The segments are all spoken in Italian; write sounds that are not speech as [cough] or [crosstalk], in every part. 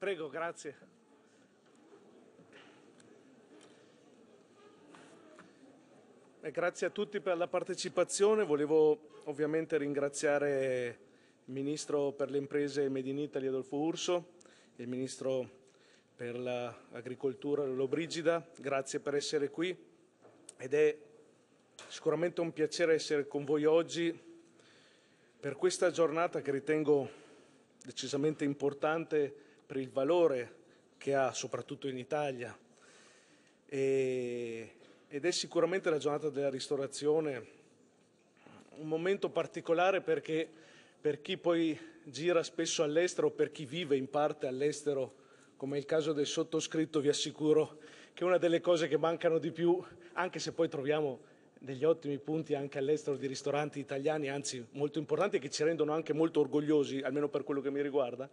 Prego, grazie. Eh, grazie a tutti per la partecipazione. Volevo ovviamente ringraziare il Ministro per le imprese Made in Italy Adolfo Urso, il Ministro per l'agricoltura Lollobrigida. Grazie per essere qui ed è sicuramente un piacere essere con voi oggi per questa giornata che ritengo decisamente importante per il valore che ha soprattutto in Italia. E ed è sicuramente la giornata della ristorazione, un momento particolare perché per chi poi gira spesso all'estero, per chi vive in parte all'estero, come è il caso del sottoscritto, vi assicuro che una delle cose che mancano di più, anche se poi troviamo degli ottimi punti anche all'estero di ristoranti italiani, anzi molto importanti e che ci rendono anche molto orgogliosi, almeno per quello che mi riguarda,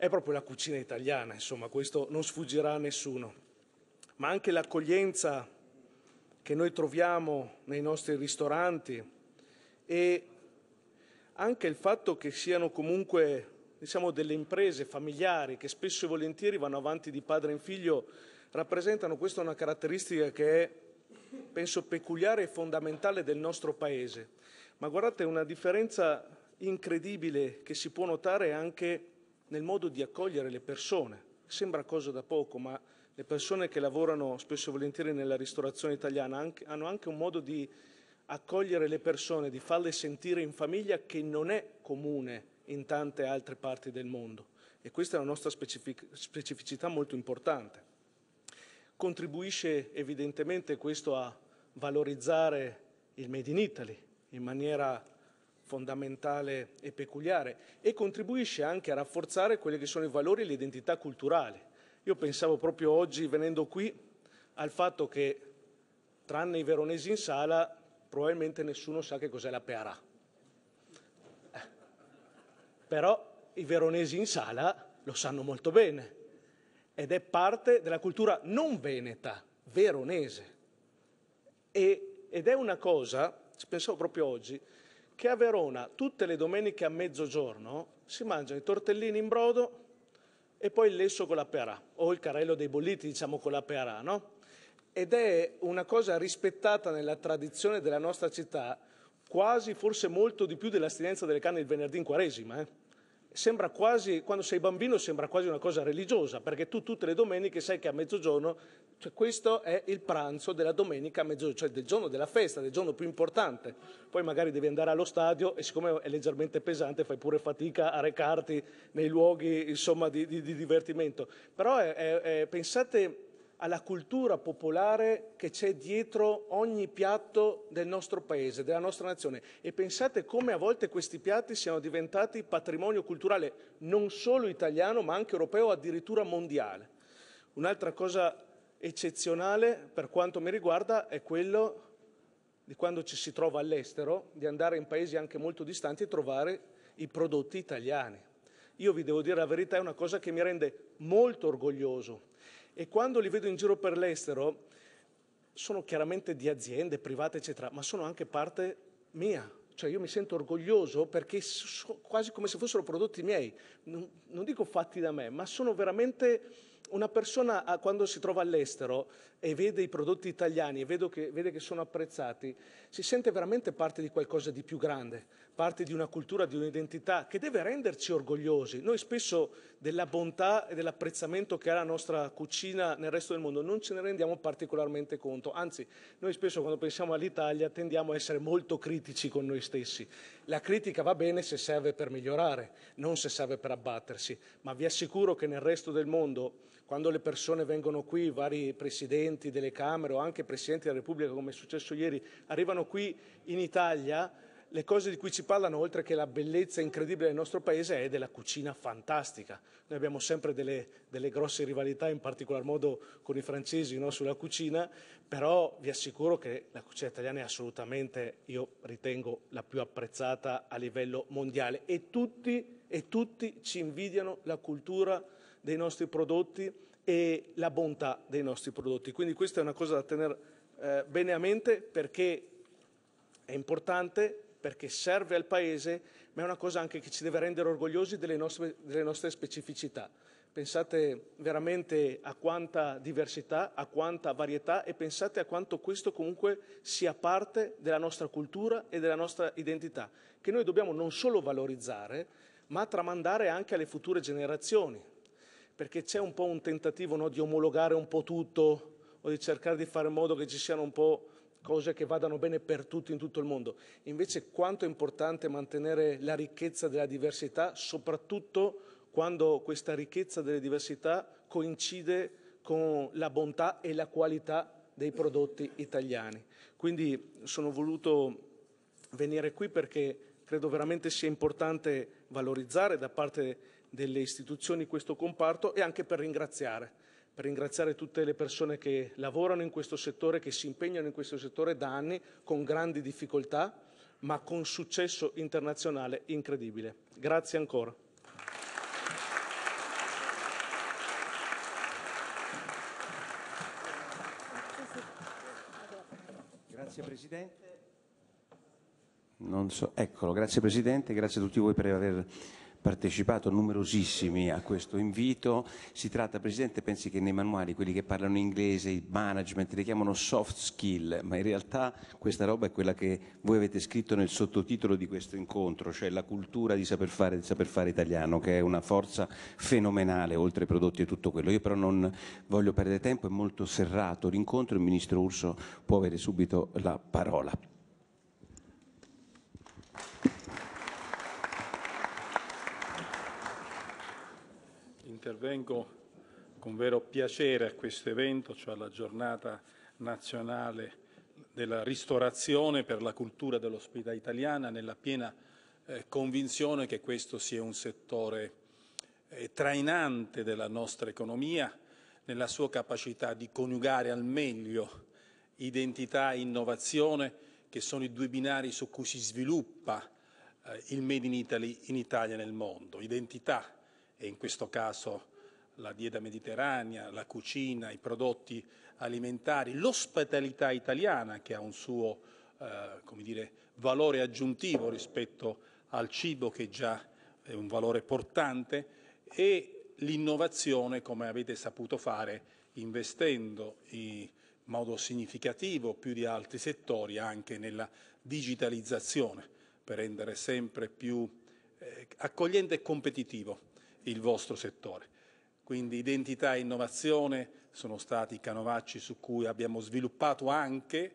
è proprio la cucina italiana, insomma, questo non sfuggirà a nessuno. Ma anche l'accoglienza che noi troviamo nei nostri ristoranti e anche il fatto che siano comunque diciamo, delle imprese familiari che spesso e volentieri vanno avanti di padre in figlio rappresentano questa una caratteristica che è, penso, peculiare e fondamentale del nostro Paese. Ma guardate, una differenza incredibile che si può notare anche nel modo di accogliere le persone. Sembra cosa da poco, ma le persone che lavorano spesso e volentieri nella ristorazione italiana hanno anche un modo di accogliere le persone, di farle sentire in famiglia che non è comune in tante altre parti del mondo. E questa è una nostra specificità molto importante. Contribuisce evidentemente questo a valorizzare il Made in Italy in maniera fondamentale e peculiare e contribuisce anche a rafforzare quelli che sono i valori e l'identità culturale. Io pensavo proprio oggi, venendo qui, al fatto che, tranne i veronesi in sala, probabilmente nessuno sa che cos'è la pearà. Eh. Però i veronesi in sala lo sanno molto bene ed è parte della cultura non veneta, veronese. E, ed è una cosa, ci pensavo proprio oggi, che a Verona tutte le domeniche a mezzogiorno si mangiano i tortellini in brodo e poi il lesso con la pearà, o il carrello dei bolliti, diciamo con la pearà, no? Ed è una cosa rispettata nella tradizione della nostra città, quasi, forse molto di più dell'astinenza delle canne il venerdì in quaresima, eh? Sembra quasi, quando sei bambino sembra quasi una cosa religiosa, perché tu tutte le domeniche sai che a mezzogiorno, cioè questo è il pranzo della domenica a mezzogiorno, cioè del giorno della festa, del giorno più importante. Poi magari devi andare allo stadio e siccome è leggermente pesante fai pure fatica a recarti nei luoghi insomma, di, di, di divertimento. Però è, è, è, pensate alla cultura popolare che c'è dietro ogni piatto del nostro paese, della nostra nazione. E pensate come a volte questi piatti siano diventati patrimonio culturale non solo italiano, ma anche europeo, addirittura mondiale. Un'altra cosa eccezionale per quanto mi riguarda è quello di quando ci si trova all'estero, di andare in paesi anche molto distanti e trovare i prodotti italiani. Io vi devo dire la verità, è una cosa che mi rende molto orgoglioso e quando li vedo in giro per l'estero sono chiaramente di aziende private, eccetera, ma sono anche parte mia. Cioè io mi sento orgoglioso perché sono quasi come se fossero prodotti miei, non, non dico fatti da me, ma sono veramente una persona quando si trova all'estero e vede i prodotti italiani e che, vede che sono apprezzati, si sente veramente parte di qualcosa di più grande, parte di una cultura, di un'identità che deve renderci orgogliosi. Noi spesso della bontà e dell'apprezzamento che ha la nostra cucina nel resto del mondo non ce ne rendiamo particolarmente conto, anzi noi spesso quando pensiamo all'Italia tendiamo a essere molto critici con noi stessi. La critica va bene se serve per migliorare, non se serve per abbattersi, ma vi assicuro che nel resto del mondo quando le persone vengono qui, vari presidenti delle Camere o anche presidenti della Repubblica, come è successo ieri, arrivano qui in Italia, le cose di cui ci parlano, oltre che la bellezza incredibile del nostro paese, è della cucina fantastica. Noi abbiamo sempre delle, delle grosse rivalità, in particolar modo con i francesi, no, sulla cucina, però vi assicuro che la cucina italiana è assolutamente, io ritengo, la più apprezzata a livello mondiale e tutti, e tutti ci invidiano la cultura dei nostri prodotti e la bontà dei nostri prodotti. Quindi questa è una cosa da tenere eh, bene a mente perché è importante, perché serve al Paese, ma è una cosa anche che ci deve rendere orgogliosi delle nostre, delle nostre specificità. Pensate veramente a quanta diversità, a quanta varietà e pensate a quanto questo comunque sia parte della nostra cultura e della nostra identità, che noi dobbiamo non solo valorizzare, ma tramandare anche alle future generazioni, perché c'è un po' un tentativo no, di omologare un po' tutto o di cercare di fare in modo che ci siano un po' cose che vadano bene per tutti in tutto il mondo. Invece quanto è importante mantenere la ricchezza della diversità, soprattutto quando questa ricchezza delle diversità coincide con la bontà e la qualità dei prodotti italiani. Quindi sono voluto venire qui perché credo veramente sia importante valorizzare da parte delle istituzioni questo comparto e anche per ringraziare, per ringraziare tutte le persone che lavorano in questo settore, che si impegnano in questo settore da anni con grandi difficoltà, ma con successo internazionale incredibile. Grazie ancora. Grazie Presidente. So, eccolo, grazie Presidente, grazie a tutti voi per aver partecipato numerosissimi a questo invito. Si tratta, Presidente, pensi che nei manuali quelli che parlano inglese, il management, li chiamano soft skill, ma in realtà questa roba è quella che voi avete scritto nel sottotitolo di questo incontro, cioè la cultura di saper fare, del saper fare italiano, che è una forza fenomenale oltre ai prodotti e tutto quello. Io però non voglio perdere tempo, è molto serrato l'incontro, il Ministro Urso può avere subito la parola. Intervengo con vero piacere a questo evento, cioè alla giornata nazionale della ristorazione per la cultura dell'ospitalità italiana, nella piena eh, convinzione che questo sia un settore eh, trainante della nostra economia, nella sua capacità di coniugare al meglio identità e innovazione, che sono i due binari su cui si sviluppa eh, il Made in Italy in Italia e nel mondo. Identità e in questo caso la dieta mediterranea, la cucina, i prodotti alimentari, l'ospitalità italiana che ha un suo eh, dire, valore aggiuntivo rispetto al cibo che già è un valore portante e l'innovazione come avete saputo fare investendo in modo significativo più di altri settori anche nella digitalizzazione per rendere sempre più eh, accogliente e competitivo il vostro settore. Quindi identità e innovazione sono stati i canovacci su cui abbiamo sviluppato anche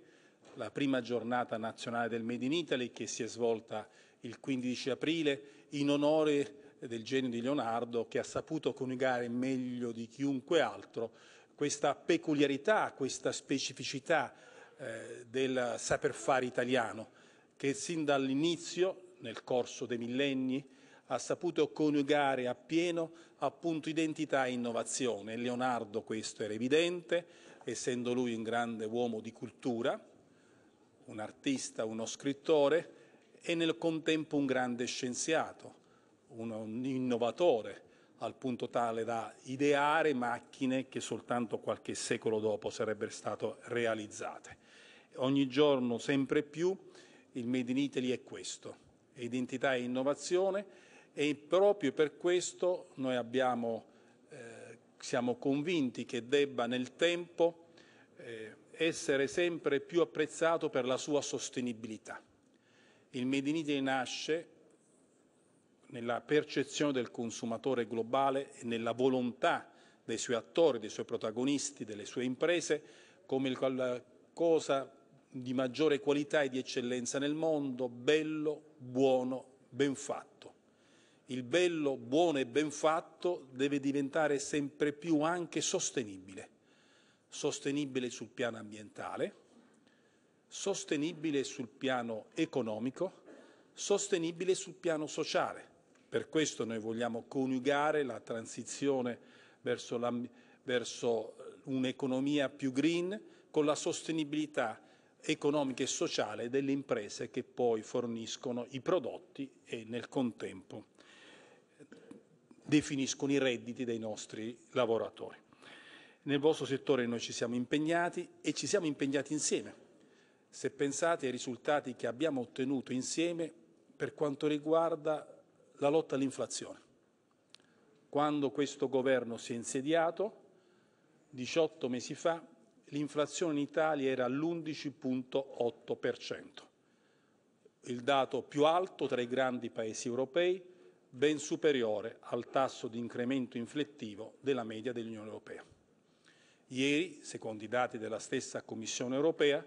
la prima giornata nazionale del Made in Italy che si è svolta il 15 aprile in onore del genio di Leonardo che ha saputo coniugare meglio di chiunque altro questa peculiarità, questa specificità eh, del saper fare italiano che sin dall'inizio, nel corso dei millenni, ha saputo coniugare appieno appunto identità e innovazione. Leonardo questo era evidente, essendo lui un grande uomo di cultura, un artista, uno scrittore e nel contempo un grande scienziato, un innovatore, al punto tale da ideare macchine che soltanto qualche secolo dopo sarebbero state realizzate. Ogni giorno sempre più il Made in Italy è questo, identità e innovazione e proprio per questo noi abbiamo, eh, siamo convinti che debba nel tempo eh, essere sempre più apprezzato per la sua sostenibilità. Il Made in Italy nasce nella percezione del consumatore globale e nella volontà dei suoi attori, dei suoi protagonisti, delle sue imprese come la cosa di maggiore qualità e di eccellenza nel mondo, bello, buono, ben fatto il bello, buono e ben fatto deve diventare sempre più anche sostenibile. Sostenibile sul piano ambientale, sostenibile sul piano economico, sostenibile sul piano sociale. Per questo noi vogliamo coniugare la transizione verso, verso un'economia più green con la sostenibilità economica e sociale delle imprese che poi forniscono i prodotti e nel contempo definiscono i redditi dei nostri lavoratori. Nel vostro settore noi ci siamo impegnati e ci siamo impegnati insieme. Se pensate ai risultati che abbiamo ottenuto insieme per quanto riguarda la lotta all'inflazione. Quando questo governo si è insediato, 18 mesi fa, l'inflazione in Italia era all'11.8%, il dato più alto tra i grandi paesi europei, ben superiore al tasso di incremento inflettivo della media dell'Unione Europea. Ieri, secondo i dati della stessa Commissione Europea,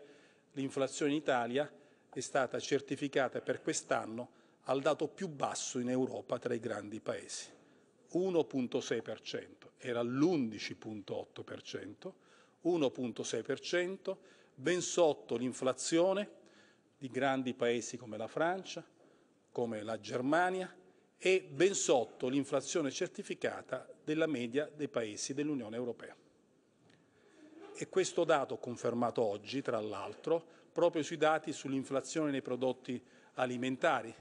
l'inflazione in Italia è stata certificata per quest'anno al dato più basso in Europa tra i grandi paesi, 1.6%, era l'11.8%, 1.6%, ben sotto l'inflazione di grandi paesi come la Francia, come la Germania e ben sotto l'inflazione certificata della media dei paesi dell'Unione Europea. E questo dato confermato oggi, tra l'altro, proprio sui dati sull'inflazione nei prodotti alimentari,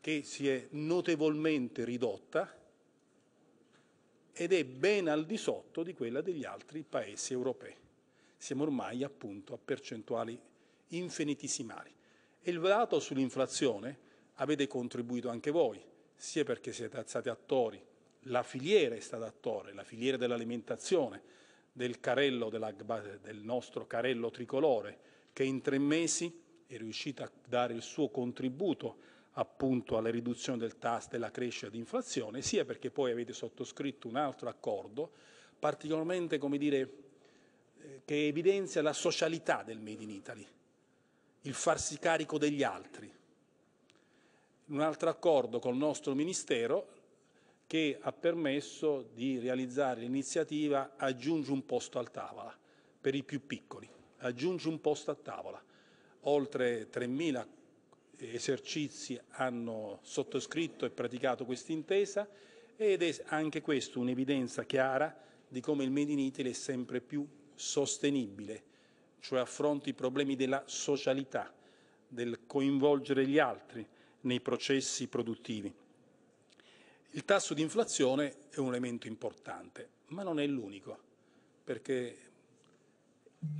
che si è notevolmente ridotta ed è ben al di sotto di quella degli altri paesi europei. Siamo ormai appunto a percentuali infinitesimali. E il dato sull'inflazione avete contribuito anche voi, sia perché siete stati attori, la filiera è stata attore, la filiera dell'alimentazione, del della, del nostro carello tricolore, che in tre mesi è riuscita a dare il suo contributo appunto alla riduzione del tasso della crescita di inflazione, sia perché poi avete sottoscritto un altro accordo particolarmente, come dire, eh, che evidenzia la socialità del Made in Italy, il farsi carico degli altri. Un altro accordo col nostro Ministero che ha permesso di realizzare l'iniziativa Aggiungi un posto a tavola per i più piccoli, aggiungi un posto a tavola. Oltre 3.000 esercizi hanno sottoscritto e praticato questa intesa ed è anche questo un'evidenza chiara di come il Made in Italy è sempre più sostenibile, cioè affronta i problemi della socialità, del coinvolgere gli altri nei processi produttivi. Il tasso di inflazione è un elemento importante, ma non è l'unico, perché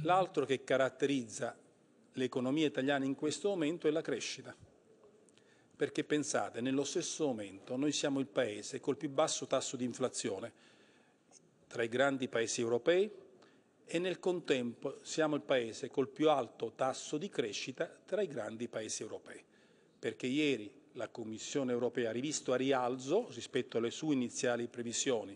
l'altro che caratterizza l'economia italiana in questo momento è la crescita. Perché pensate, nello stesso momento noi siamo il paese col più basso tasso di inflazione tra i grandi paesi europei e nel contempo siamo il paese col più alto tasso di crescita tra i grandi paesi europei. Perché ieri la Commissione europea ha rivisto a rialzo rispetto alle sue iniziali previsioni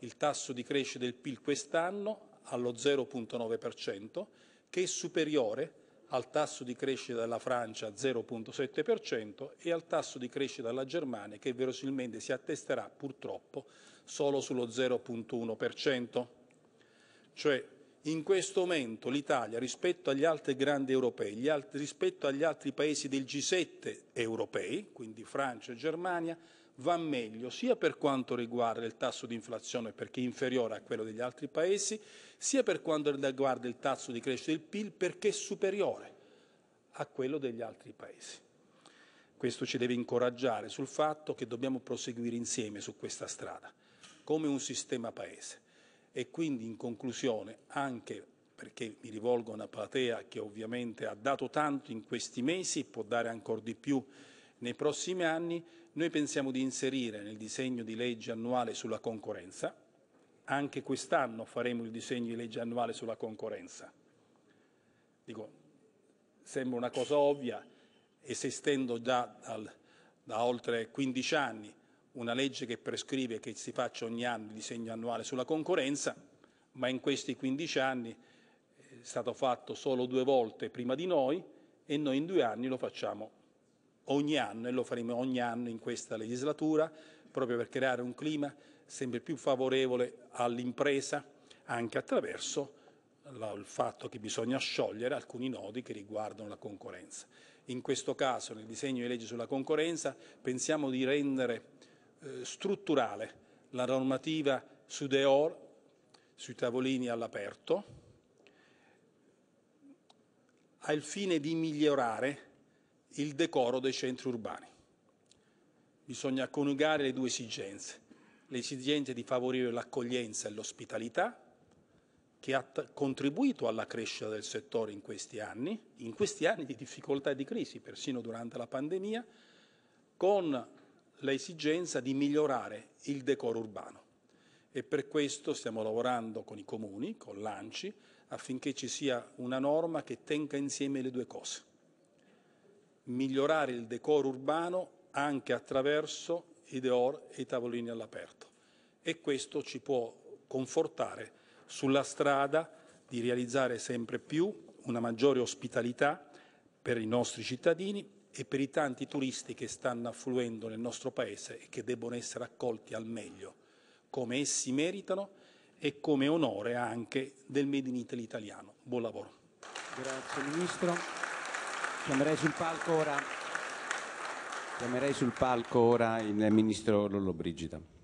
il tasso di crescita del PIL quest'anno allo 0.9%, che è superiore al tasso di crescita della Francia 0,7% e al tasso di crescita della Germania che verosimilmente si attesterà purtroppo solo sullo 0,1%. Cioè in questo momento l'Italia rispetto agli altri grandi europei, altri, rispetto agli altri paesi del G7 europei, quindi Francia e Germania, va meglio sia per quanto riguarda il tasso di inflazione perché è inferiore a quello degli altri paesi, sia per quanto riguarda il tasso di crescita del PIL perché è superiore a quello degli altri paesi. Questo ci deve incoraggiare sul fatto che dobbiamo proseguire insieme su questa strada, come un sistema paese. E quindi, in conclusione, anche perché mi rivolgo a una platea che ovviamente ha dato tanto in questi mesi e può dare ancora di più nei prossimi anni, noi pensiamo di inserire nel disegno di legge annuale sulla concorrenza, anche quest'anno faremo il disegno di legge annuale sulla concorrenza. Dico, sembra una cosa ovvia, esistendo già dal, da oltre 15 anni una legge che prescrive che si faccia ogni anno il disegno annuale sulla concorrenza, ma in questi 15 anni è stato fatto solo due volte prima di noi e noi in due anni lo facciamo ogni anno e lo faremo ogni anno in questa legislatura proprio per creare un clima sempre più favorevole all'impresa anche attraverso il fatto che bisogna sciogliere alcuni nodi che riguardano la concorrenza. In questo caso, nel disegno di legge sulla concorrenza, pensiamo di rendere eh, strutturale la normativa su DEOR, sui tavolini all'aperto, al fine di migliorare il decoro dei centri urbani. Bisogna coniugare le due esigenze, l'esigenza di favorire l'accoglienza e l'ospitalità, che ha contribuito alla crescita del settore in questi anni, in questi anni di difficoltà e di crisi, persino durante la pandemia, con l'esigenza di migliorare il decoro urbano. e per questo stiamo lavorando con i comuni, con l'ANCI, affinché ci sia una norma che tenga insieme le due cose. Migliorare il decoro urbano anche attraverso i deor e i tavolini all'aperto e questo ci può confortare sulla strada di realizzare sempre più una maggiore ospitalità per i nostri cittadini e per i tanti turisti che stanno affluendo nel nostro Paese e che debbono essere accolti al meglio, come essi meritano e come onore anche del Made in Italy italiano. Buon lavoro. Grazie Ministro. Chiamerei sul palco ora, sul palco ora il Ministro Lollobrigida.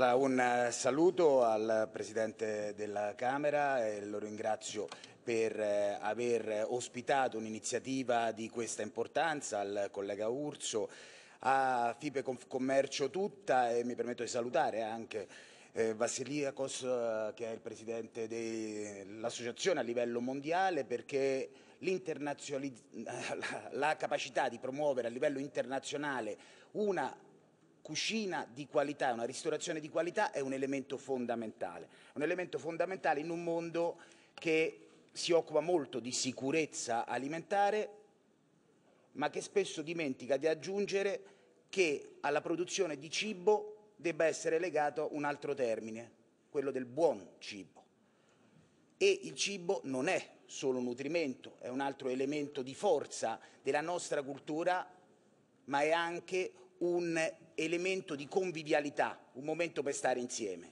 Allora, un eh, saluto al Presidente della Camera e lo ringrazio per eh, aver ospitato un'iniziativa di questa importanza, al collega Urso, a FIPE Commercio tutta e mi permetto di salutare anche eh, Vassiliakos eh, che è il Presidente dell'Associazione a livello mondiale perché [laughs] la, la capacità di promuovere a livello internazionale una cucina di qualità, una ristorazione di qualità è un elemento fondamentale, un elemento fondamentale in un mondo che si occupa molto di sicurezza alimentare, ma che spesso dimentica di aggiungere che alla produzione di cibo debba essere legato un altro termine, quello del buon cibo. E il cibo non è solo nutrimento, è un altro elemento di forza della nostra cultura, ma è anche un elemento di convivialità, un momento per stare insieme.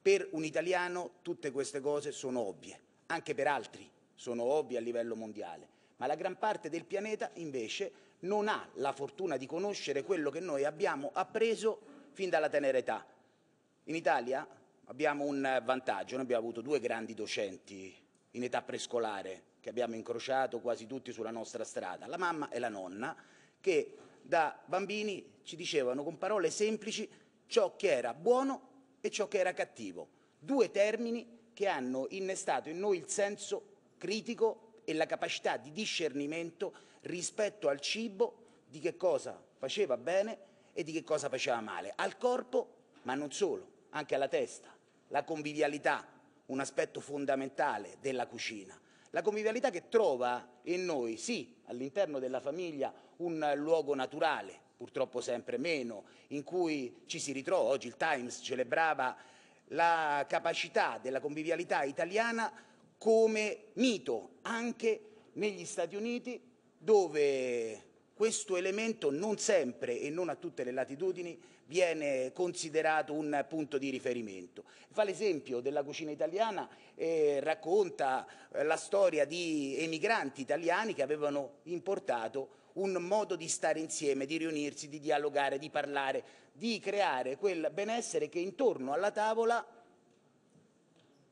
Per un italiano tutte queste cose sono ovvie, anche per altri sono ovvie a livello mondiale, ma la gran parte del pianeta invece non ha la fortuna di conoscere quello che noi abbiamo appreso fin dalla tenera età. In Italia abbiamo un vantaggio, noi abbiamo avuto due grandi docenti in età prescolare che abbiamo incrociato quasi tutti sulla nostra strada, la mamma e la nonna, che da bambini ci dicevano con parole semplici ciò che era buono e ciò che era cattivo. Due termini che hanno innestato in noi il senso critico e la capacità di discernimento rispetto al cibo, di che cosa faceva bene e di che cosa faceva male, al corpo, ma non solo, anche alla testa. La convivialità, un aspetto fondamentale della cucina. La convivialità che trova in noi, sì, all'interno della famiglia, un luogo naturale, purtroppo sempre meno, in cui ci si ritrova. Oggi il Times celebrava la capacità della convivialità italiana come mito anche negli Stati Uniti dove questo elemento non sempre e non a tutte le latitudini viene considerato un punto di riferimento. Fa l'esempio della cucina italiana e racconta eh, la storia di emigranti italiani che avevano importato un modo di stare insieme, di riunirsi, di dialogare, di parlare, di creare quel benessere che intorno alla tavola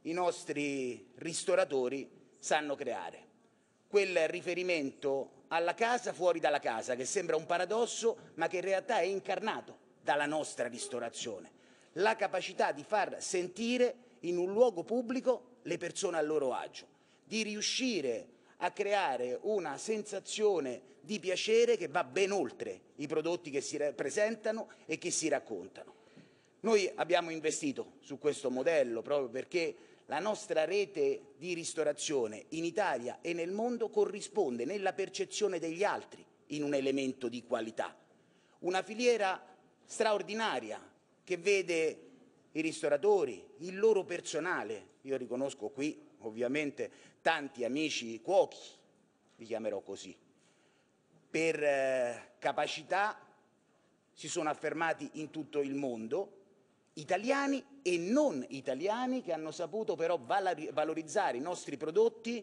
i nostri ristoratori sanno creare. Quel riferimento alla casa fuori dalla casa, che sembra un paradosso, ma che in realtà è incarnato dalla nostra ristorazione. La capacità di far sentire in un luogo pubblico le persone a loro agio, di riuscire a creare una sensazione di piacere che va ben oltre i prodotti che si presentano e che si raccontano. Noi abbiamo investito su questo modello proprio perché la nostra rete di ristorazione in Italia e nel mondo corrisponde nella percezione degli altri in un elemento di qualità. Una filiera straordinaria che vede i ristoratori, il loro personale, io riconosco qui ovviamente tanti amici cuochi, li chiamerò così, per eh, capacità si sono affermati in tutto il mondo, italiani e non italiani che hanno saputo però valorizzare i nostri prodotti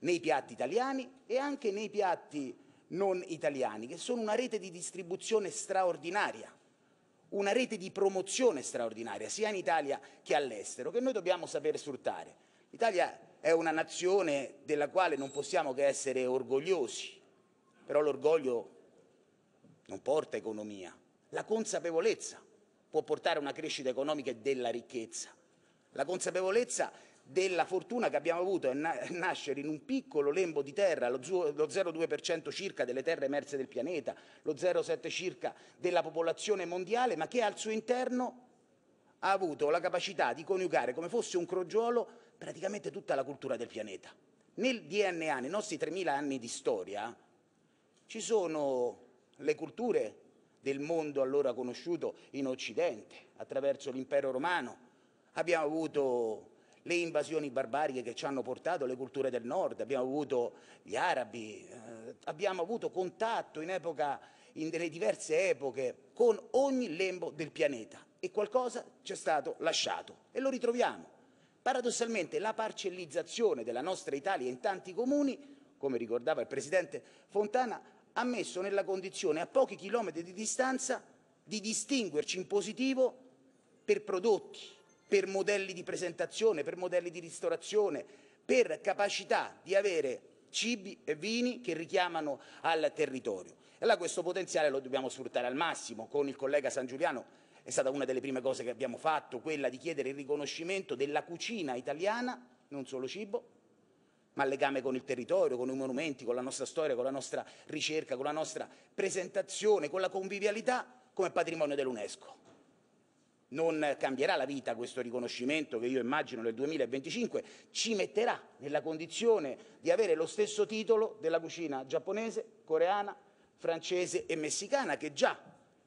nei piatti italiani e anche nei piatti non italiani, che sono una rete di distribuzione straordinaria, una rete di promozione straordinaria, sia in Italia che all'estero, che noi dobbiamo saper sfruttare. L'Italia è una nazione della quale non possiamo che essere orgogliosi, però l'orgoglio non porta economia, la consapevolezza può portare una crescita economica e della ricchezza, la consapevolezza della fortuna che abbiamo avuto a nascere in un piccolo lembo di terra, lo 0,2% circa delle terre emerse del pianeta, lo 0,7% circa della popolazione mondiale, ma che al suo interno ha avuto la capacità di coniugare come fosse un crogiolo praticamente tutta la cultura del pianeta. Nel DNA, nei nostri 3.000 anni di storia, ci sono le culture del mondo allora conosciuto in Occidente, attraverso l'impero romano. Abbiamo avuto le invasioni barbariche che ci hanno portato le culture del nord, abbiamo avuto gli arabi, eh, abbiamo avuto contatto in epoca, in delle diverse epoche con ogni lembo del pianeta e qualcosa ci è stato lasciato e lo ritroviamo. Paradossalmente la parcellizzazione della nostra Italia in tanti comuni, come ricordava il Presidente Fontana, ha messo nella condizione a pochi chilometri di distanza di distinguerci in positivo per prodotti, per modelli di presentazione, per modelli di ristorazione, per capacità di avere cibi e vini che richiamano al territorio. E allora questo potenziale lo dobbiamo sfruttare al massimo. Con il collega San Giuliano è stata una delle prime cose che abbiamo fatto, quella di chiedere il riconoscimento della cucina italiana, non solo cibo, ma legame con il territorio, con i monumenti, con la nostra storia, con la nostra ricerca, con la nostra presentazione, con la convivialità come patrimonio dell'UNESCO. Non cambierà la vita questo riconoscimento che io immagino nel 2025 ci metterà nella condizione di avere lo stesso titolo della cucina giapponese, coreana, francese e messicana che già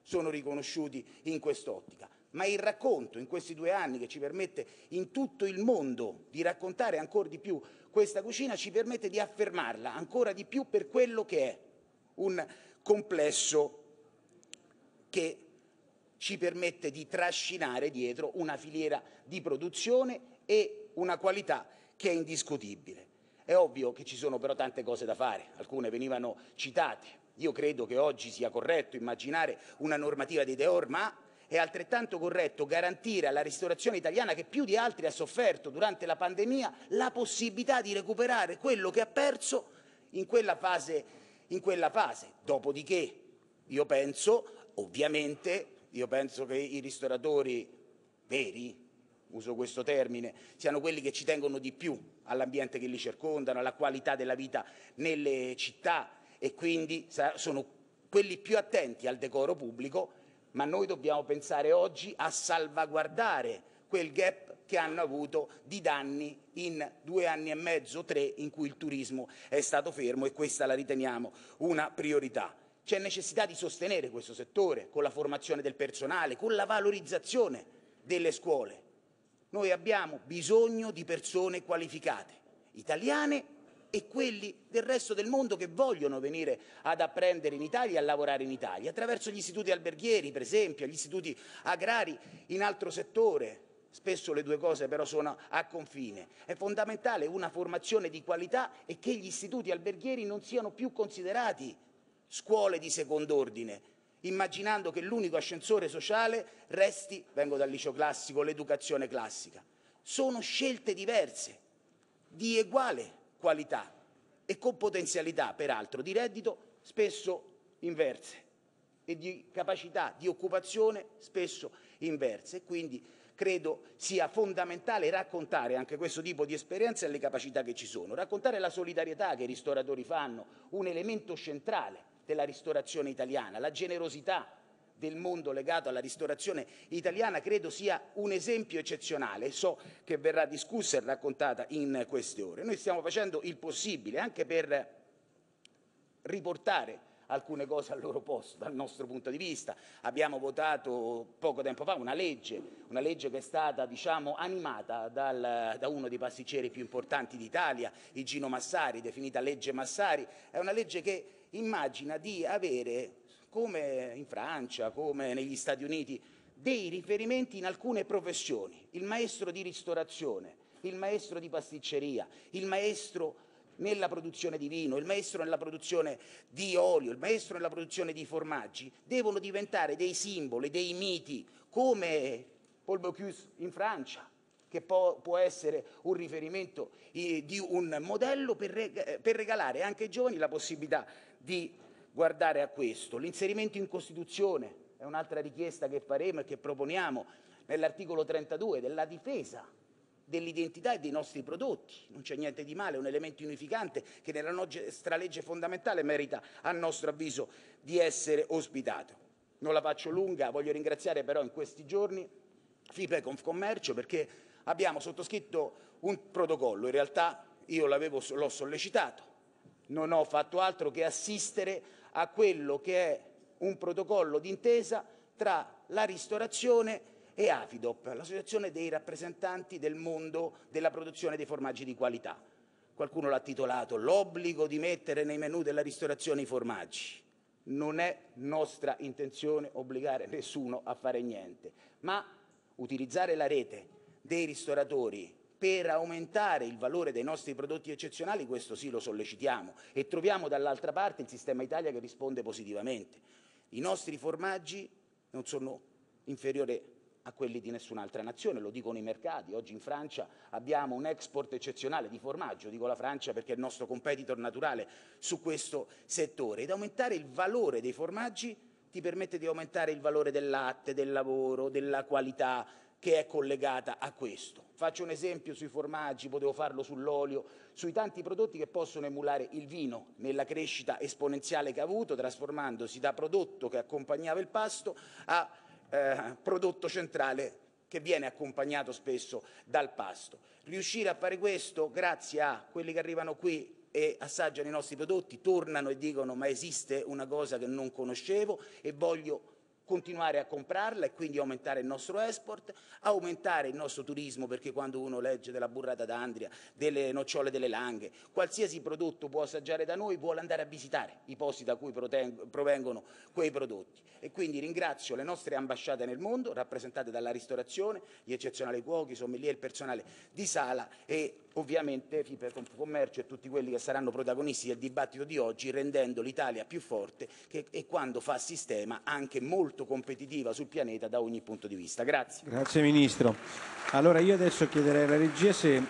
sono riconosciuti in quest'ottica. Ma il racconto in questi due anni che ci permette in tutto il mondo di raccontare ancora di più questa cucina ci permette di affermarla ancora di più per quello che è un complesso che ci permette di trascinare dietro una filiera di produzione e una qualità che è indiscutibile. È ovvio che ci sono però tante cose da fare, alcune venivano citate. Io credo che oggi sia corretto immaginare una normativa di Deor, ma è altrettanto corretto garantire alla ristorazione italiana, che più di altri ha sofferto durante la pandemia, la possibilità di recuperare quello che ha perso in quella fase. In quella fase. Dopodiché io penso, ovviamente, io penso che i ristoratori veri, uso questo termine, siano quelli che ci tengono di più all'ambiente che li circondano, alla qualità della vita nelle città e quindi sono quelli più attenti al decoro pubblico ma noi dobbiamo pensare oggi a salvaguardare quel gap che hanno avuto di danni in due anni e mezzo, tre, in cui il turismo è stato fermo e questa la riteniamo una priorità. C'è necessità di sostenere questo settore con la formazione del personale, con la valorizzazione delle scuole. Noi abbiamo bisogno di persone qualificate, italiane e quelli del resto del mondo che vogliono venire ad apprendere in Italia e a lavorare in Italia, attraverso gli istituti alberghieri, per esempio, gli istituti agrari in altro settore. Spesso le due cose però sono a confine. È fondamentale una formazione di qualità e che gli istituti alberghieri non siano più considerati scuole di secondo ordine, immaginando che l'unico ascensore sociale resti, vengo dal liceo classico, l'educazione classica. Sono scelte diverse, di uguale qualità e con potenzialità, peraltro, di reddito spesso inverse e di capacità di occupazione spesso inverse. Quindi credo sia fondamentale raccontare anche questo tipo di esperienze e le capacità che ci sono, raccontare la solidarietà che i ristoratori fanno, un elemento centrale della ristorazione italiana, la generosità del mondo legato alla ristorazione italiana credo sia un esempio eccezionale, so che verrà discussa e raccontata in queste ore. Noi stiamo facendo il possibile anche per riportare alcune cose al loro posto dal nostro punto di vista. Abbiamo votato poco tempo fa una legge, una legge che è stata diciamo, animata dal, da uno dei pasticceri più importanti d'Italia, Igino Massari, definita legge Massari. È una legge che immagina di avere come in Francia, come negli Stati Uniti, dei riferimenti in alcune professioni. Il maestro di ristorazione, il maestro di pasticceria, il maestro nella produzione di vino, il maestro nella produzione di olio, il maestro nella produzione di formaggi, devono diventare dei simboli, dei miti, come Paul Bocuse in Francia, che può, può essere un riferimento eh, di un modello per, reg per regalare anche ai giovani la possibilità di guardare a questo. L'inserimento in Costituzione è un'altra richiesta che faremo e che proponiamo nell'articolo 32 della difesa dell'identità e dei nostri prodotti. Non c'è niente di male, è un elemento unificante che nella nostra legge fondamentale merita, a nostro avviso, di essere ospitato. Non la faccio lunga, voglio ringraziare però in questi giorni FIPE Confcommercio perché abbiamo sottoscritto un protocollo, in realtà io l'ho sollecitato, non ho fatto altro che assistere a quello che è un protocollo d'intesa tra la ristorazione e Afidop, l'associazione dei rappresentanti del mondo della produzione dei formaggi di qualità. Qualcuno l'ha titolato l'obbligo di mettere nei menù della ristorazione i formaggi. Non è nostra intenzione obbligare nessuno a fare niente, ma utilizzare la rete dei ristoratori per aumentare il valore dei nostri prodotti eccezionali, questo sì lo sollecitiamo e troviamo dall'altra parte il sistema Italia che risponde positivamente. I nostri formaggi non sono inferiori a quelli di nessun'altra nazione, lo dicono i mercati. Oggi in Francia abbiamo un export eccezionale di formaggio, dico la Francia perché è il nostro competitor naturale su questo settore, ed aumentare il valore dei formaggi ti permette di aumentare il valore del latte, del lavoro, della qualità, che è collegata a questo. Faccio un esempio sui formaggi, potevo farlo sull'olio, sui tanti prodotti che possono emulare il vino nella crescita esponenziale che ha avuto, trasformandosi da prodotto che accompagnava il pasto a eh, prodotto centrale che viene accompagnato spesso dal pasto. Riuscire a fare questo grazie a quelli che arrivano qui e assaggiano i nostri prodotti, tornano e dicono ma esiste una cosa che non conoscevo e voglio continuare a comprarla e quindi aumentare il nostro export, aumentare il nostro turismo perché quando uno legge della burrata d'Andria, delle nocciole delle langhe, qualsiasi prodotto può assaggiare da noi vuole andare a visitare i posti da cui provengono quei prodotti. E quindi ringrazio le nostre ambasciate nel mondo, rappresentate dalla ristorazione, gli eccezionali cuochi, sommelier, il personale di sala e ovviamente FIPE Commercio e tutti quelli che saranno protagonisti del dibattito di oggi, rendendo l'Italia più forte che, e quando fa sistema anche molto competitiva sul pianeta da ogni punto di vista. Grazie. Grazie Ministro. Allora io adesso chiederei alla regia se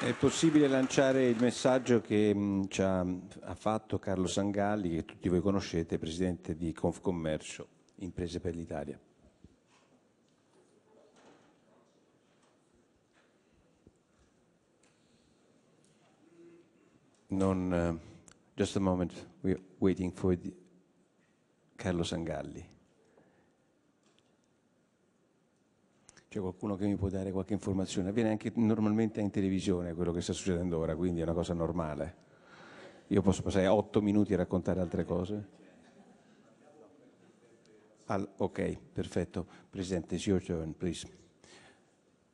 è possibile lanciare il messaggio che ci ha, ha, fatto Carlo Sangalli, che tutti voi conoscete, Presidente di Confcommercio, Imprese per l'Italia. Non, uh, just a moment, we're waiting for the, Carlo Sangalli. C'è qualcuno che mi può dare qualche informazione? Avviene anche normalmente in televisione quello che sta succedendo ora, quindi è una cosa normale. Io posso passare otto minuti a raccontare altre cose? Al, ok, perfetto. Presidente, it's your turn, please.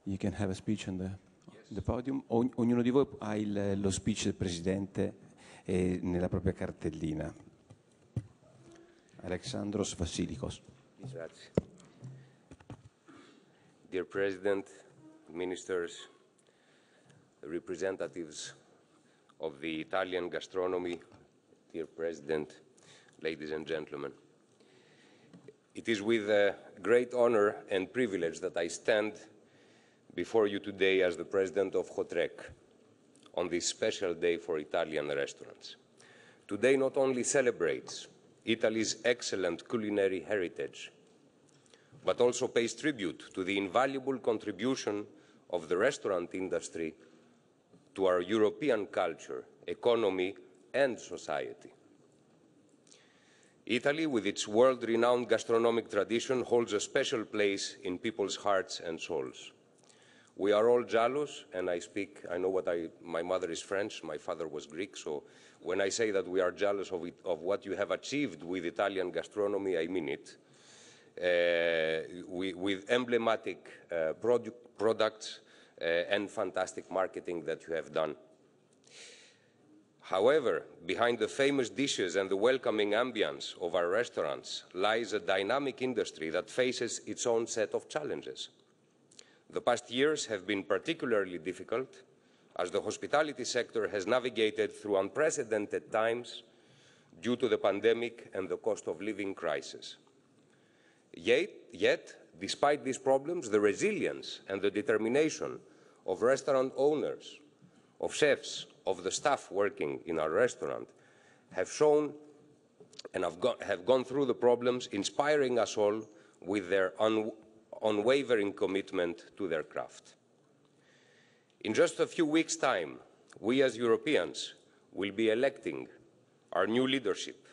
You can have a speech on the the podium. Og ognuno di voi ha il, lo speech del Presidente eh, nella propria cartellina. Alexandros Vassilikos. Grazie. Dear President, Ministers, representatives of the Italian gastronomy, dear President, ladies and gentlemen. It is with uh, great honor and privilege that I stand before you today as the president of Hotrec on this special day for Italian restaurants. Today not only celebrates Italy's excellent culinary heritage, but also pays tribute to the invaluable contribution of the restaurant industry to our European culture, economy, and society. Italy, with its world-renowned gastronomic tradition, holds a special place in people's hearts and souls. We are all jealous, and I speak, I know what I, my mother is French, my father was Greek, so when I say that we are jealous of, it, of what you have achieved with Italian gastronomy, I mean it. Uh, we, with emblematic uh, produ products uh, and fantastic marketing that you have done. However, behind the famous dishes and the welcoming ambience of our restaurants lies a dynamic industry that faces its own set of challenges. The past years have been particularly difficult as the hospitality sector has navigated through unprecedented times due to the pandemic and the cost of living crisis. Yet, yet, despite these problems, the resilience and the determination of restaurant owners, of chefs, of the staff working in our restaurant have shown and have, have gone through the problems, inspiring us all with their unwavering commitment to their craft. In just a few weeks' time, we as Europeans will be electing our new leadership.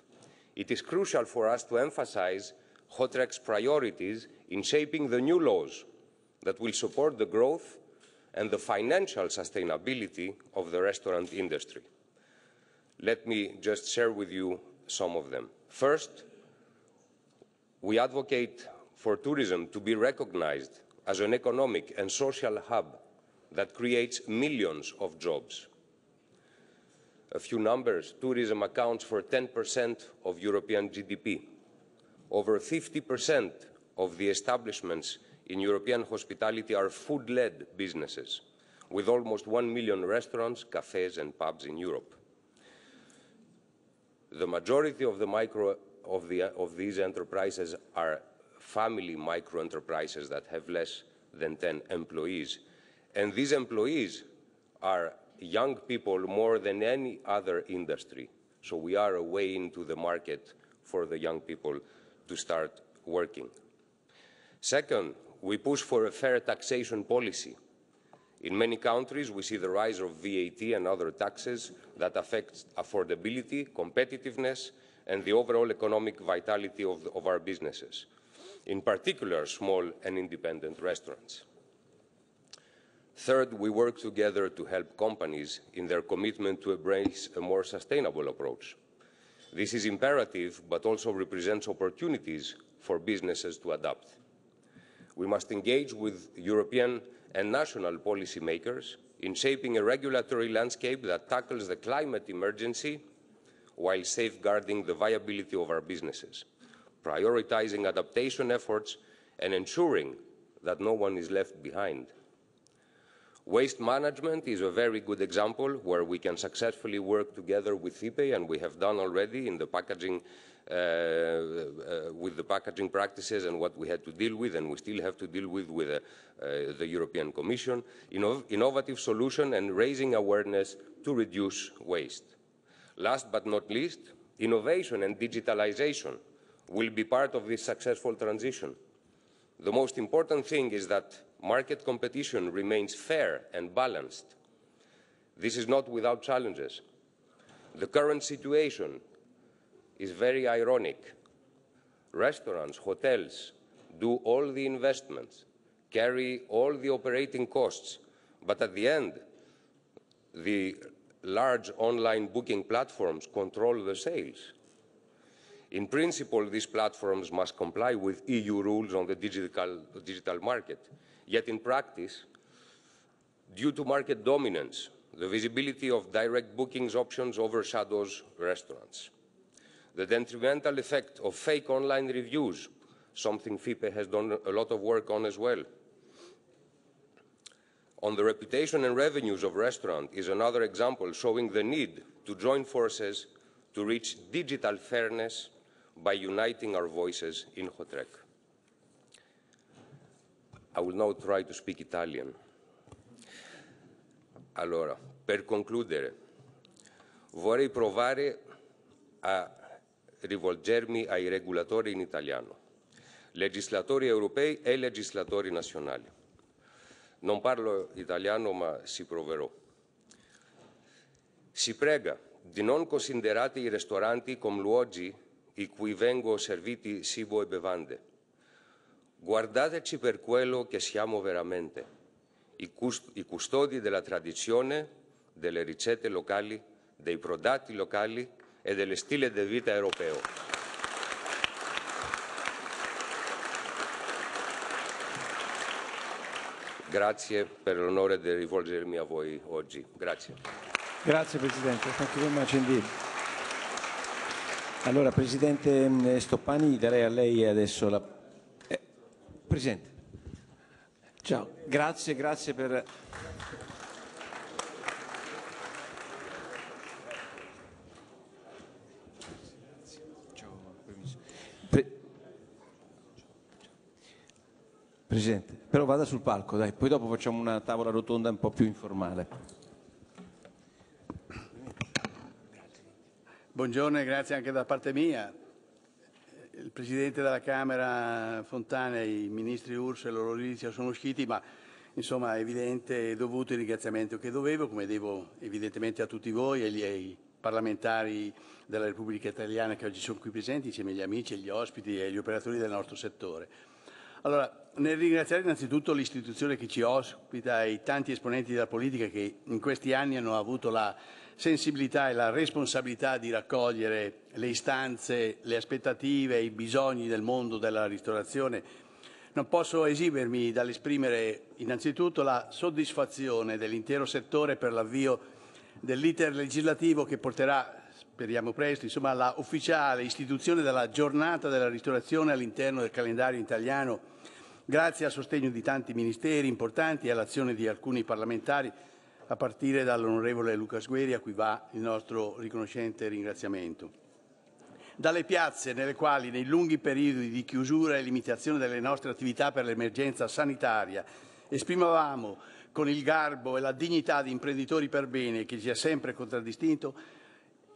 It is crucial for us to emphasize HOTREC's priorities in shaping the new laws that will support the growth and the financial sustainability of the restaurant industry. Let me just share with you some of them. First, we advocate for tourism to be recognized as an economic and social hub that creates millions of jobs. A few numbers. Tourism accounts for 10% of European GDP. Over 50% of the establishments in European hospitality are food-led businesses, with almost 1 million restaurants, cafes and pubs in Europe. The majority of, the micro, of, the, of these enterprises are family micro-enterprises that have less than 10 employees. And these employees are young people more than any other industry. So we are a way into the market for the young people to start working. Second, we push for a fair taxation policy. In many countries, we see the rise of VAT and other taxes that affect affordability, competitiveness, and the overall economic vitality of, the, of our businesses, in particular small and independent restaurants. Third, we work together to help companies in their commitment to embrace a more sustainable approach. This is imperative, but also represents opportunities for businesses to adapt. We must engage with European and national policymakers in shaping a regulatory landscape that tackles the climate emergency while safeguarding the viability of our businesses, prioritizing adaptation efforts and ensuring that no one is left behind. Waste management is a very good example where we can successfully work together with FIPE, and we have done already in the packaging, uh, uh, with the packaging practices and what we had to deal with, and we still have to deal with with uh, the European Commission, Inno innovative solution and raising awareness to reduce waste. Last but not least, innovation and digitalization will be part of this successful transition. The most important thing is that market competition remains fair and balanced. This is not without challenges. The current situation is very ironic. Restaurants, hotels do all the investments, carry all the operating costs, but at the end, the large online booking platforms control the sales. In principle, these platforms must comply with EU rules on the digital, digital market. Yet in practice, due to market dominance, the visibility of direct bookings options overshadows restaurants. The detrimental effect of fake online reviews, something FIPE has done a lot of work on as well, on the reputation and revenues of restaurants is another example showing the need to join forces to reach digital fairness by uniting our voices in HOTREC. I will now try to speak Italian. Allora, per concludere, vorrei provare a rivolgermi ai regolatori in italiano, legislatori europei e legislatori nazionali. Non parlo italiano, ma ci proverò. Si prega di non considerare i ristoranti come luoghi in cui vengono serviti cibo e bevande, Guardateci per quello che siamo veramente, i custodi della tradizione, delle ricette locali, dei prodotti locali e dello stile di vita europeo. Grazie per l'onore di rivolgermi a voi oggi. Grazie. Grazie Presidente, thank you very much indeed. Allora Presidente Stoppani, darei a lei adesso la Presidente. Ciao, grazie, grazie per... Pre... Presidente, però vada sul palco, dai, poi dopo facciamo una tavola rotonda un po' più informale. Buongiorno e grazie anche da parte mia il Presidente della Camera Fontana e i ministri Urso e Loro Lizia sono usciti, ma insomma è evidente e dovuto il ringraziamento che dovevo, come devo evidentemente a tutti voi e ai parlamentari della Repubblica Italiana che oggi sono qui presenti, insieme agli amici, agli ospiti e agli operatori del nostro settore. Allora, nel ringraziare innanzitutto l'istituzione che ci ospita e i tanti esponenti della politica che in questi anni hanno avuto la sensibilità e la responsabilità di raccogliere le istanze, le aspettative e i bisogni del mondo della ristorazione, non posso esimermi dall'esprimere innanzitutto la soddisfazione dell'intero settore per l'avvio dell'iter legislativo che porterà, speriamo presto, insomma, alla ufficiale istituzione della giornata della ristorazione all'interno del calendario italiano, grazie al sostegno di tanti ministeri importanti e all'azione di alcuni parlamentari, a partire dall'onorevole Luca Sgueri, a cui va il nostro riconoscente ringraziamento. Dalle piazze nelle quali nei lunghi periodi di chiusura e limitazione delle nostre attività per l'emergenza sanitaria esprimevamo con il garbo e la dignità di imprenditori per bene che ci ha sempre contraddistinto,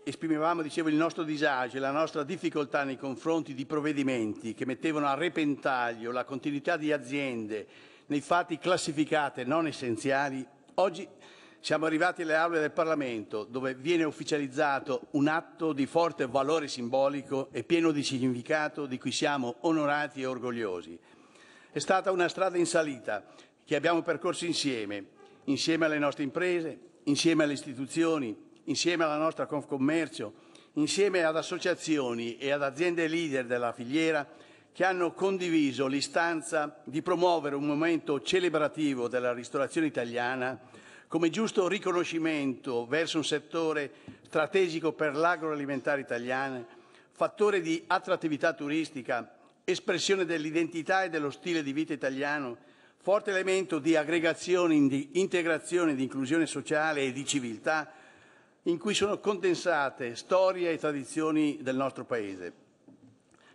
esprimevamo, dicevo, il nostro disagio e la nostra difficoltà nei confronti di provvedimenti che mettevano a repentaglio la continuità di aziende nei fatti classificate non essenziali, oggi siamo arrivati alle aule del Parlamento dove viene ufficializzato un atto di forte valore simbolico e pieno di significato di cui siamo onorati e orgogliosi. È stata una strada in salita che abbiamo percorso insieme, insieme alle nostre imprese, insieme alle istituzioni, insieme alla nostra Confcommercio, insieme ad associazioni e ad aziende leader della filiera che hanno condiviso l'istanza di promuovere un momento celebrativo della ristorazione italiana come giusto riconoscimento verso un settore strategico per l'agroalimentare italiano, fattore di attrattività turistica, espressione dell'identità e dello stile di vita italiano forte elemento di aggregazione, di integrazione, di inclusione sociale e di civiltà in cui sono condensate storie e tradizioni del nostro Paese.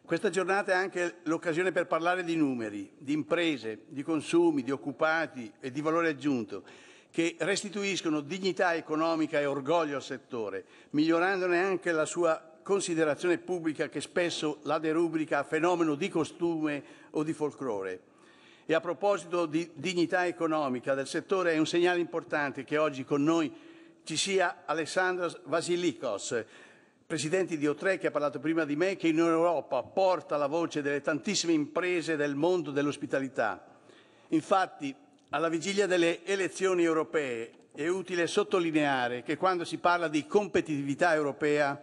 Questa giornata è anche l'occasione per parlare di numeri, di imprese, di consumi, di occupati e di valore aggiunto che restituiscono dignità economica e orgoglio al settore, migliorandone anche la sua considerazione pubblica che spesso la derubrica a fenomeno di costume o di folklore. E a proposito di dignità economica del settore, è un segnale importante che oggi con noi ci sia Alessandros Vasilikos, presidente di O3 che ha parlato prima di me, che in Europa porta la voce delle tantissime imprese del mondo dell'ospitalità. Infatti, alla vigilia delle elezioni europee è utile sottolineare che quando si parla di competitività europea,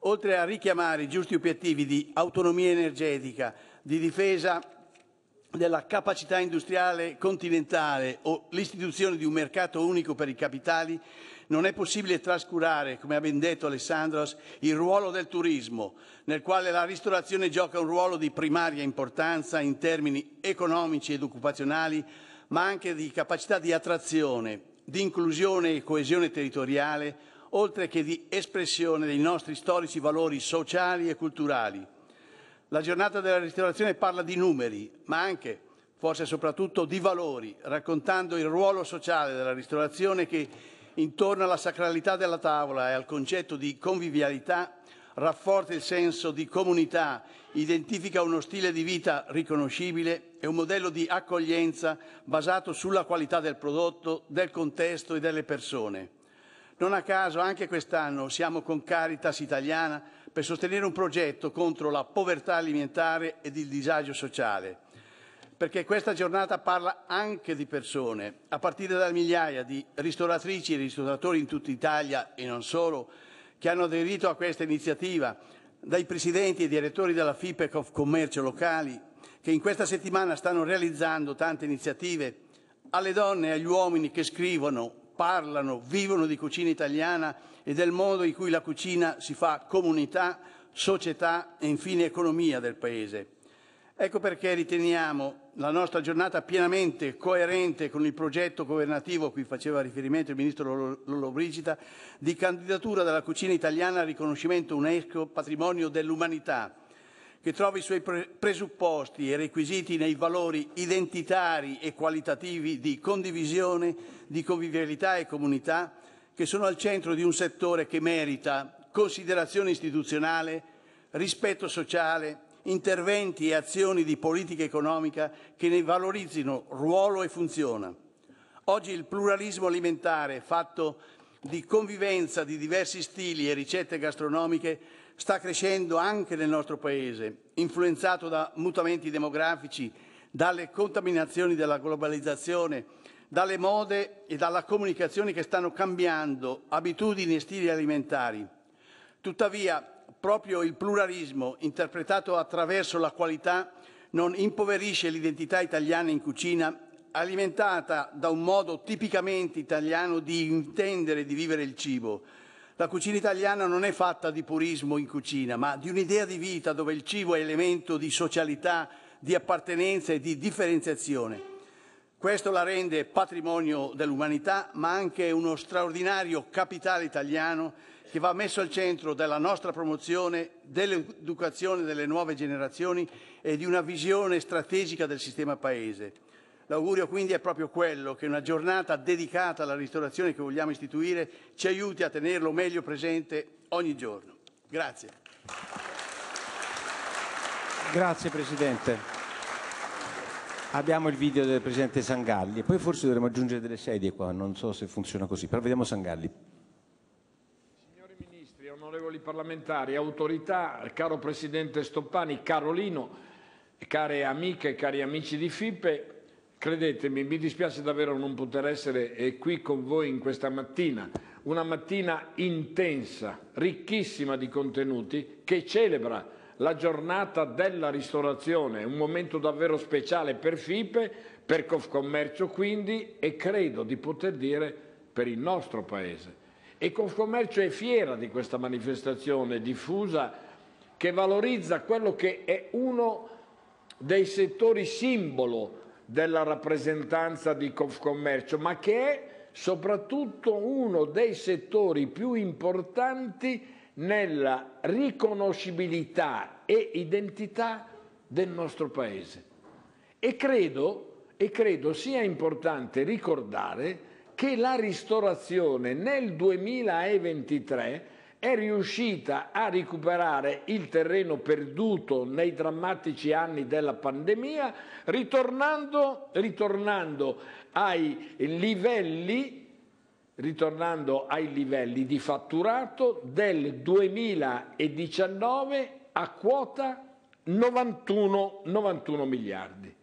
oltre a richiamare i giusti obiettivi di autonomia energetica, di difesa della capacità industriale continentale o l'istituzione di un mercato unico per i capitali, non è possibile trascurare, come ha ben detto Alessandros, il ruolo del turismo, nel quale la ristorazione gioca un ruolo di primaria importanza in termini economici ed occupazionali, ma anche di capacità di attrazione, di inclusione e coesione territoriale, oltre che di espressione dei nostri storici valori sociali e culturali. La giornata della ristorazione parla di numeri, ma anche, forse soprattutto, di valori, raccontando il ruolo sociale della ristorazione che, intorno alla sacralità della tavola e al concetto di convivialità, rafforza il senso di comunità, identifica uno stile di vita riconoscibile e un modello di accoglienza basato sulla qualità del prodotto, del contesto e delle persone. Non a caso anche quest'anno siamo con Caritas Italiana per sostenere un progetto contro la povertà alimentare ed il disagio sociale, perché questa giornata parla anche di persone, a partire da migliaia di ristoratrici e ristoratori in tutta Italia e non solo, che hanno aderito a questa iniziativa, dai presidenti e direttori della FIPEC Commercio locali, che in questa settimana stanno realizzando tante iniziative, alle donne e agli uomini che scrivono, parlano, vivono di cucina italiana e del modo in cui la cucina si fa comunità, società e infine economia del Paese. Ecco perché riteniamo la nostra giornata pienamente coerente con il progetto governativo a cui faceva riferimento il Ministro Lollobrigida di candidatura della cucina italiana al riconoscimento UNESCO patrimonio dell'umanità, che trova i suoi presupposti e requisiti nei valori identitari e qualitativi di condivisione, di convivialità e comunità, che sono al centro di un settore che merita considerazione istituzionale, rispetto sociale, interventi e azioni di politica economica che ne valorizzino ruolo e funzione. Oggi il pluralismo alimentare, fatto di convivenza di diversi stili e ricette gastronomiche, sta crescendo anche nel nostro Paese, influenzato da mutamenti demografici, dalle contaminazioni della globalizzazione, dalle mode e dalla comunicazione che stanno cambiando abitudini e stili alimentari. Tuttavia, proprio il pluralismo, interpretato attraverso la qualità, non impoverisce l'identità italiana in cucina, alimentata da un modo tipicamente italiano di intendere e di vivere il cibo. La cucina italiana non è fatta di purismo in cucina, ma di un'idea di vita dove il cibo è elemento di socialità, di appartenenza e di differenziazione. Questo la rende patrimonio dell'umanità, ma anche uno straordinario capitale italiano che va messo al centro della nostra promozione, dell'educazione delle nuove generazioni e di una visione strategica del sistema Paese. L'augurio quindi è proprio quello che una giornata dedicata alla ristorazione che vogliamo istituire ci aiuti a tenerlo meglio presente ogni giorno. Grazie. Grazie Presidente. Abbiamo il video del Presidente Sangalli e poi forse dovremmo aggiungere delle sedie qua, non so se funziona così, però vediamo Sangalli. Signori Ministri, onorevoli parlamentari, autorità, caro Presidente Stoppani, Carolino, care amiche e cari amici di FIPE, credetemi, mi dispiace davvero non poter essere qui con voi in questa mattina, una mattina intensa, ricchissima di contenuti, che celebra la giornata della ristorazione, un momento davvero speciale per FIPE, per Confcommercio quindi e credo di poter dire per il nostro Paese. E Confcommercio è fiera di questa manifestazione diffusa che valorizza quello che è uno dei settori simbolo della rappresentanza di Confcommercio, ma che è soprattutto uno dei settori più importanti nella riconoscibilità e identità del nostro Paese. E credo, e credo sia importante ricordare che la ristorazione nel 2023 è riuscita a recuperare il terreno perduto nei drammatici anni della pandemia, ritornando, ritornando ai livelli ritornando ai livelli di fatturato del 2019 a quota 91, 91 miliardi.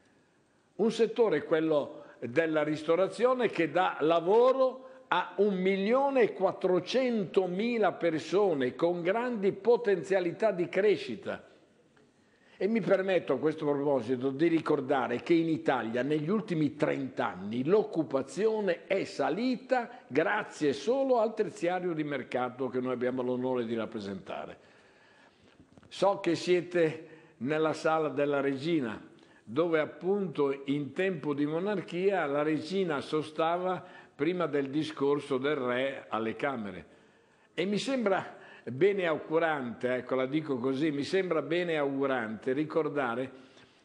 Un settore, quello della ristorazione, che dà lavoro a 1 milione e 400 mila persone con grandi potenzialità di crescita e mi permetto a questo proposito di ricordare che in Italia negli ultimi 30 anni l'occupazione è salita grazie solo al terziario di mercato che noi abbiamo l'onore di rappresentare. So che siete nella sala della regina, dove appunto in tempo di monarchia la regina sostava prima del discorso del re alle Camere. E mi sembra bene augurante, ecco la dico così, mi sembra bene augurante ricordare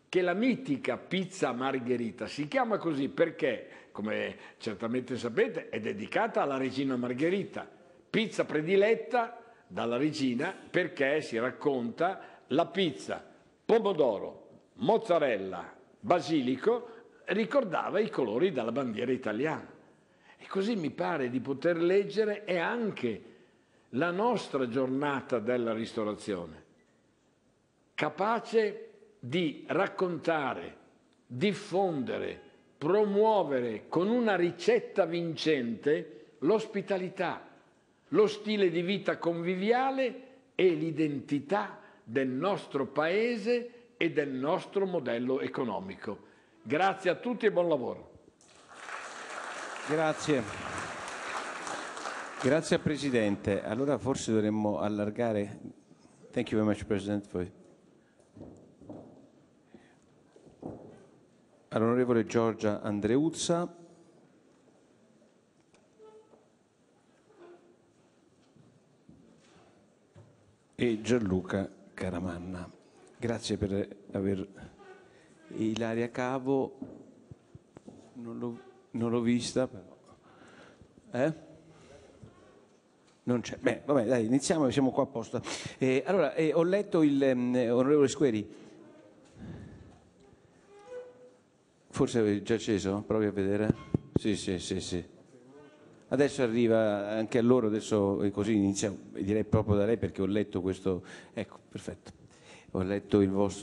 che la mitica pizza margherita si chiama così perché, come certamente sapete, è dedicata alla regina Margherita, pizza prediletta dalla regina perché si racconta la pizza, pomodoro, mozzarella, basilico, ricordava i colori della bandiera italiana. E così mi pare di poter leggere e anche la nostra giornata della ristorazione, capace di raccontare, diffondere, promuovere con una ricetta vincente l'ospitalità, lo stile di vita conviviale e l'identità del nostro paese e del nostro modello economico. Grazie a tutti e buon lavoro. Grazie. Grazie Presidente. Allora forse dovremmo allargare. Thank you very much President. For... All'onorevole Giorgia Andreuzza. E Gianluca Caramanna. Grazie per aver... Ilaria Cavo, non l'ho, non l'ho vista però. Eh? Non c'è. Beh, vabbè, dai, iniziamo, siamo qua apposta. Eh, allora, eh, ho letto il um, onorevole Squeri. Forse è già acceso? Provi a vedere. Sì, sì, sì, sì. Adesso arriva anche a loro, adesso così inizia, direi proprio da lei perché ho letto questo, ecco, perfetto ho letto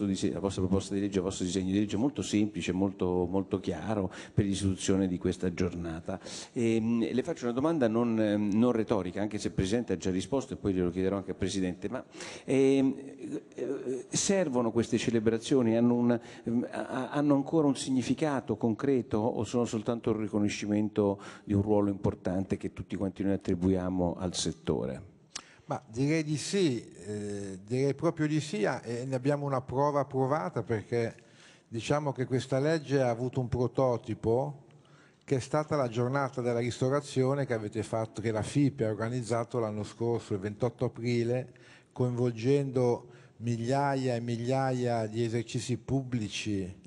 disegno, la vostra proposta di legge, il vostro disegno di legge molto semplice, molto, molto chiaro per l'istituzione di questa giornata. E, ehm, le faccio una domanda non, ehm, non, retorica, anche se il Presidente ha già risposto e poi glielo chiederò anche al Presidente, ma eh, servono queste celebrazioni, hanno, un, hanno ancora un significato concreto o sono soltanto un riconoscimento di un ruolo importante che tutti quanti noi attribuiamo al settore? Ma direi di sì, eh, direi proprio di sì e ne abbiamo una prova provata perché diciamo che questa legge ha avuto un prototipo che è stata la giornata della ristorazione che avete fatto, che la FIPE ha organizzato l'anno scorso, il 28 aprile, coinvolgendo migliaia e migliaia di esercizi pubblici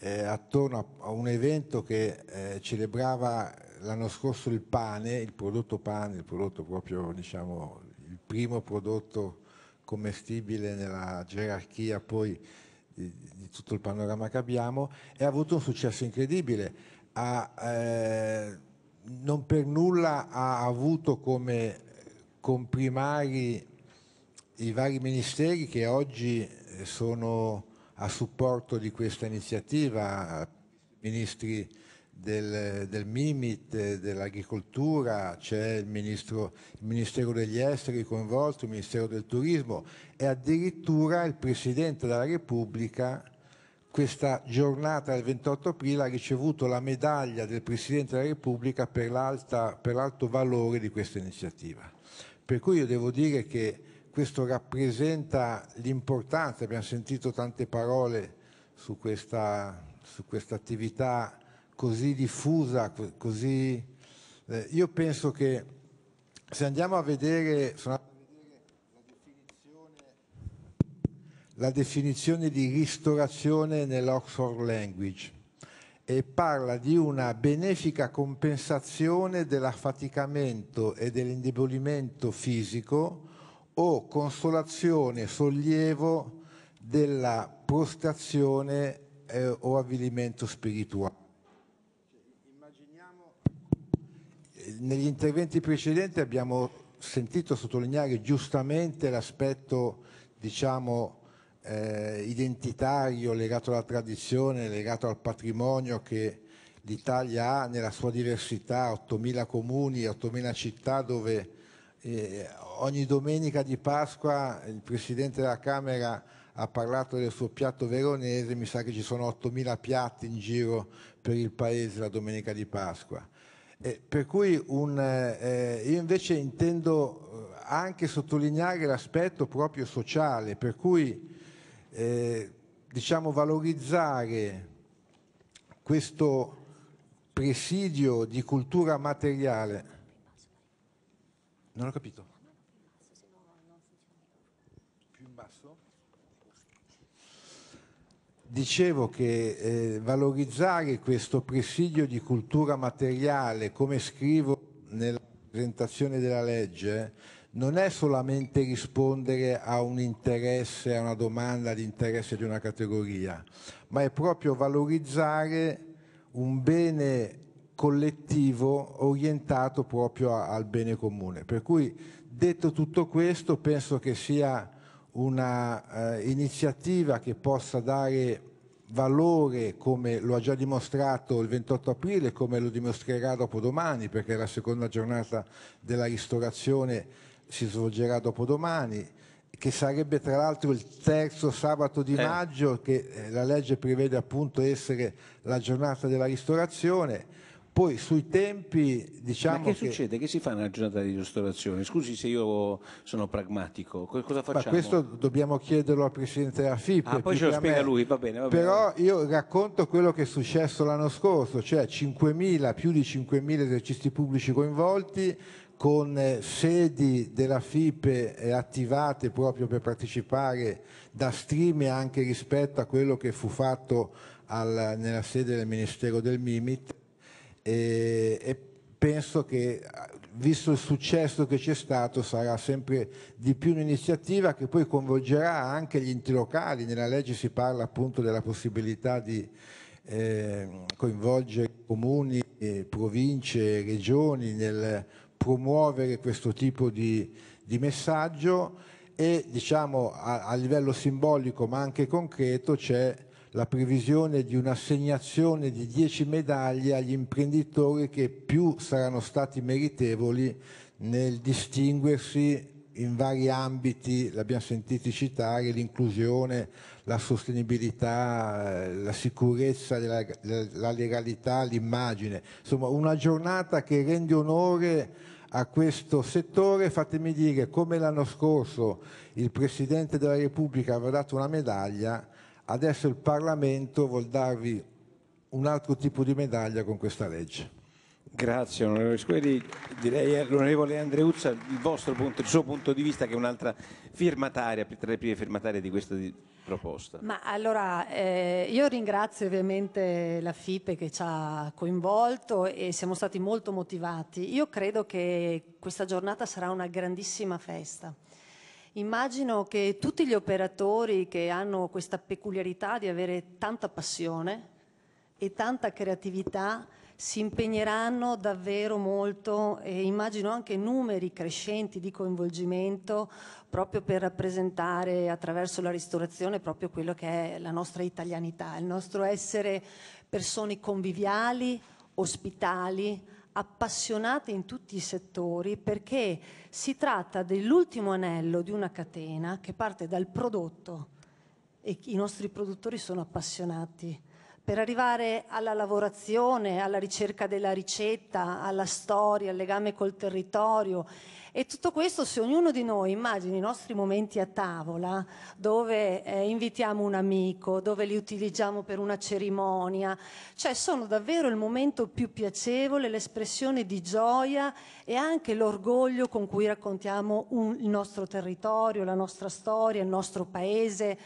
eh, attorno a, a, un evento che eh, celebrava l'anno scorso il pane, il prodotto pane, il prodotto proprio diciamo primo prodotto commestibile nella gerarchia poi di, di, tutto il panorama che abbiamo e ha avuto un successo incredibile. Ha, eh, non per nulla ha avuto come comprimari i vari ministeri che oggi sono a supporto di questa iniziativa, ministri del, del MIMIT, dell'agricoltura, c'è il, il, Ministero degli Esteri coinvolto, il Ministero del Turismo e addirittura il Presidente della Repubblica questa giornata del 28 aprile ha ricevuto la medaglia del Presidente della Repubblica per, per l'alto valore di questa iniziativa. Per cui io devo dire che questo rappresenta l'importanza, abbiamo sentito tante parole su questa, su questa attività così diffusa, così... Eh, io penso che se andiamo a vedere, a vedere la, definizione, la definizione di ristorazione nell'Oxford Language e parla di una benefica compensazione dell'affaticamento e dell'indebolimento fisico o consolazione, sollievo della prostrazione eh, o avvilimento spirituale. Negli interventi precedenti abbiamo sentito sottolineare giustamente l'aspetto diciamo, eh, identitario legato alla tradizione, legato al patrimonio che l'Italia ha nella sua diversità, 8.000 comuni, 8.000 città dove eh, ogni domenica di Pasqua il Presidente della Camera ha parlato del suo piatto veronese, mi sa che ci sono 8.000 piatti in giro per il paese la domenica di Pasqua. Eh, per cui un, eh, io invece intendo eh, anche sottolineare l'aspetto proprio sociale, per cui eh, diciamo valorizzare questo presidio di cultura materiale. Non ho capito. Dicevo che eh, valorizzare questo presidio di cultura materiale, come scrivo nella presentazione della legge, non è solamente rispondere a un interesse, a una domanda di interesse di una categoria, ma è proprio valorizzare un bene collettivo orientato proprio al bene comune. Per cui, detto tutto questo, penso che sia una eh, iniziativa che possa dare valore come lo ha già dimostrato il 28 aprile come lo dimostrerà dopodomani perché la seconda giornata della ristorazione si svolgerà dopodomani che sarebbe tra l'altro il terzo sabato di eh. maggio che eh, la legge prevede appunto essere la giornata della ristorazione poi sui tempi diciamo Ma che, che, succede? Che si fa nella giornata di ristorazione? Scusi se io sono pragmatico, cosa facciamo? Ma questo dobbiamo chiederlo al Presidente della FIP. Ah, poi ce lo spiega lui, va bene, va bene. Però io racconto quello che è successo l'anno scorso, cioè 5.000, più di 5.000 esercizi pubblici coinvolti, con eh, sedi della FIPE eh, attivate proprio per partecipare da stream anche rispetto a quello che fu fatto al, nella sede del Ministero del Mimit e, e penso che visto il successo che c'è stato sarà sempre di più un'iniziativa che poi coinvolgerà anche gli enti locali, nella legge si parla appunto della possibilità di eh, coinvolgere comuni, eh, province regioni nel promuovere questo tipo di, di messaggio e diciamo a, a livello simbolico ma anche concreto c'è la previsione di un'assegnazione di 10 medaglie agli imprenditori che più saranno stati meritevoli nel distinguersi in vari ambiti, l'abbiamo sentito citare, l'inclusione, la sostenibilità, eh, la sicurezza, la legalità, l'immagine. Insomma, una giornata che rende onore a questo settore. Fatemi dire, come l'anno scorso il Presidente della Repubblica aveva dato una medaglia, adesso il Parlamento vuol darvi un altro tipo di medaglia con questa legge. Grazie onorevole Squeri, direi all'onorevole Andreuzza il, vostro punto, il suo punto di vista che è un'altra firmataria, tra le prime firmatarie di questa proposta. Ma allora eh, io ringrazio ovviamente la FIPE che ci ha coinvolto e siamo stati molto motivati. Io credo che questa giornata sarà una grandissima festa. Immagino che tutti gli operatori che hanno questa peculiarità di avere tanta passione e tanta creatività si impegneranno davvero molto e immagino anche numeri crescenti di coinvolgimento proprio per rappresentare attraverso la ristorazione proprio quello che è la nostra italianità, il nostro essere persone conviviali, ospitali, appassionate in tutti i settori perché si tratta dell'ultimo anello di una catena che parte dal prodotto e i nostri produttori sono appassionati per arrivare alla lavorazione, alla ricerca della ricetta, alla storia, al legame col territorio. E tutto questo se ognuno di noi immagina i nostri momenti a tavola, dove eh, invitiamo un amico, dove li utilizziamo per una cerimonia, cioè sono davvero il momento più piacevole, l'espressione di gioia e anche l'orgoglio con cui raccontiamo un, il nostro territorio, la nostra storia, il nostro paese.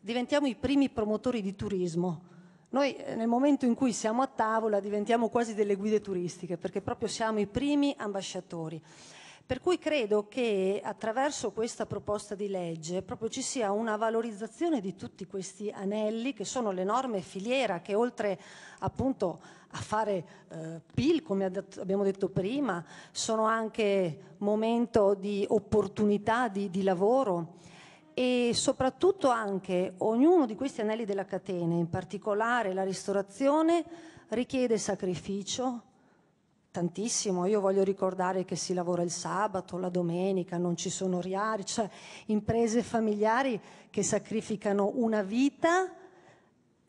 Diventiamo i primi promotori di turismo noi eh, nel momento in cui siamo a tavola diventiamo quasi delle guide turistiche perché proprio siamo i primi ambasciatori. Per cui credo che attraverso questa proposta di legge proprio ci sia una valorizzazione di tutti questi anelli che sono le norme filiera che oltre appunto a fare eh, PIL, come abbiamo detto prima, sono anche momento di opportunità di, di lavoro e soprattutto anche ognuno di questi anelli della catena, in particolare la ristorazione, richiede sacrificio, tantissimo. Io voglio ricordare che si lavora il sabato, la domenica, non ci sono orari, cioè imprese familiari che sacrificano una vita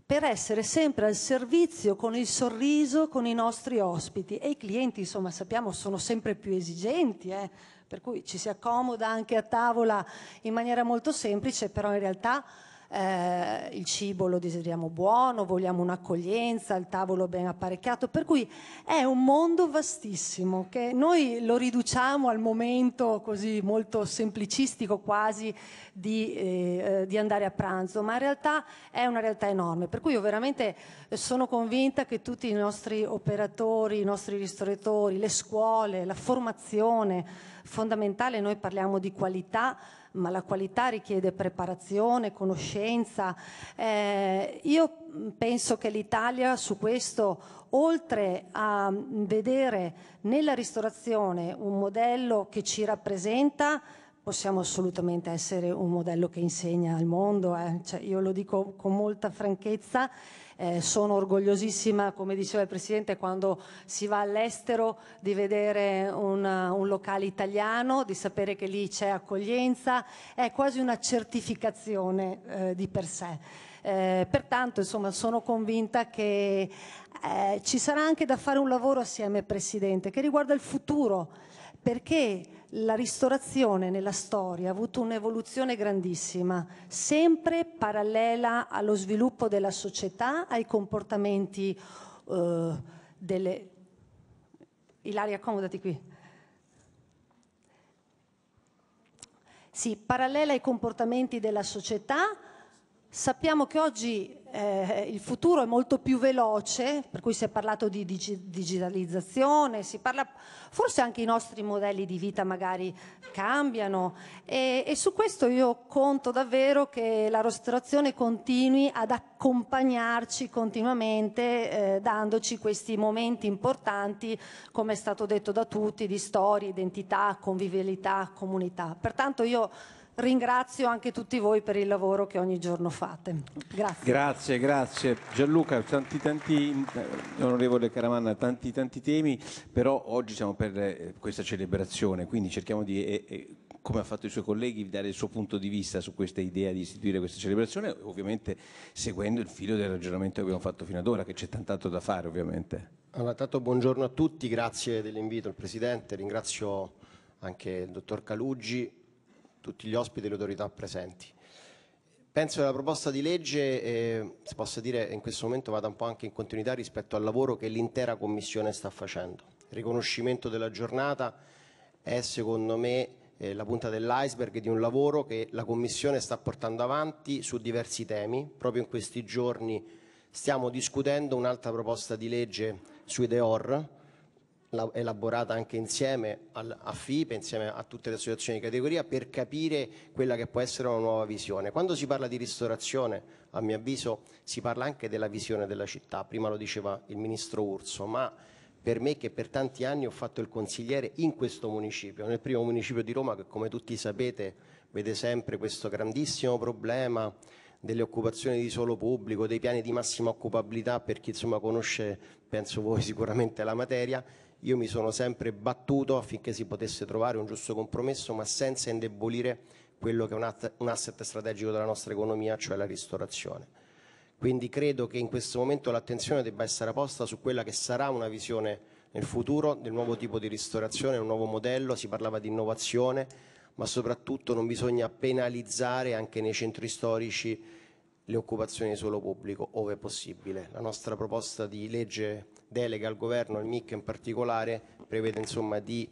per essere sempre al servizio con il sorriso con i nostri ospiti e i clienti, insomma, sappiamo sono sempre più esigenti, eh? per cui ci si accomoda anche a tavola in maniera molto semplice, però in realtà eh, il cibo lo desideriamo buono, vogliamo un'accoglienza, il tavolo ben apparecchiato, per cui è un mondo vastissimo che noi lo riduciamo al momento così molto semplicistico quasi di, eh, di andare a pranzo, ma in realtà è una realtà enorme, per cui io veramente sono convinta che tutti i nostri operatori, i nostri ristoratori, le scuole, la formazione fondamentale, noi parliamo di qualità, ma la qualità richiede preparazione, conoscenza. Eh, io penso che l'Italia su questo, oltre a vedere nella ristorazione un modello che ci rappresenta, possiamo assolutamente essere un modello che insegna al mondo, eh. cioè, io lo dico con molta franchezza eh, sono orgogliosissima, come diceva il Presidente, quando si va all'estero di vedere una, un locale italiano, di sapere che lì c'è accoglienza, è quasi una certificazione eh, di per sé. Eh, pertanto insomma, sono convinta che eh, ci sarà anche da fare un lavoro assieme, Presidente, che riguarda il futuro, perché la ristorazione nella storia ha avuto un'evoluzione grandissima, sempre parallela allo sviluppo della società, ai comportamenti eh, delle... Ilaria, accomodati qui. Sì, parallela ai comportamenti della società, Sappiamo che oggi eh, il futuro è molto più veloce, per cui si è parlato di digi digitalizzazione, si parla, forse anche i nostri modelli di vita magari cambiano e, e su questo io conto davvero che la ristorazione continui ad accompagnarci continuamente eh, dandoci questi momenti importanti, come è stato detto da tutti, di storia, identità, convivialità, comunità. Pertanto io ringrazio anche tutti voi per il lavoro che ogni giorno fate. Grazie. Grazie, grazie. Gianluca, tanti, tanti, eh, onorevole Caramanna, tanti, tanti temi, però oggi siamo per eh, questa celebrazione, quindi cerchiamo di, eh, eh, come ha fatto i suoi colleghi, dare il suo punto di vista su questa idea di istituire questa celebrazione, ovviamente seguendo il filo del ragionamento che abbiamo fatto fino ad ora, che c'è tant'altro da fare ovviamente. Allora, tanto buongiorno a tutti, grazie dell'invito al Presidente, ringrazio anche il dottor Calugi, tutti gli ospiti e le autorità presenti. Penso che la proposta di legge, eh, si possa dire in questo momento, vada un po' anche in continuità rispetto al lavoro che l'intera Commissione sta facendo. Il riconoscimento della giornata è secondo me eh, la punta dell'iceberg di un lavoro che la Commissione sta portando avanti su diversi temi. Proprio in questi giorni stiamo discutendo un'altra proposta di legge sui DEOR, elaborata anche insieme a FIPE, insieme a tutte le associazioni di categoria, per capire quella che può essere una nuova visione. Quando si parla di ristorazione, a mio avviso, si parla anche della visione della città, prima lo diceva il Ministro Urso, ma per me che per tanti anni ho fatto il consigliere in questo municipio, nel primo municipio di Roma che come tutti sapete vede sempre questo grandissimo problema delle occupazioni di solo pubblico, dei piani di massima occupabilità per chi insomma conosce, penso voi sicuramente la materia, io mi sono sempre battuto affinché si potesse trovare un giusto compromesso, ma senza indebolire quello che è un asset strategico della nostra economia, cioè la ristorazione. Quindi credo che in questo momento l'attenzione debba essere posta su quella che sarà una visione nel futuro del nuovo tipo di ristorazione, un nuovo modello, si parlava di innovazione, ma soprattutto non bisogna penalizzare anche nei centri storici le occupazioni di suolo pubblico, ove possibile. La nostra proposta di legge delega al governo, il MIC in particolare, prevede insomma di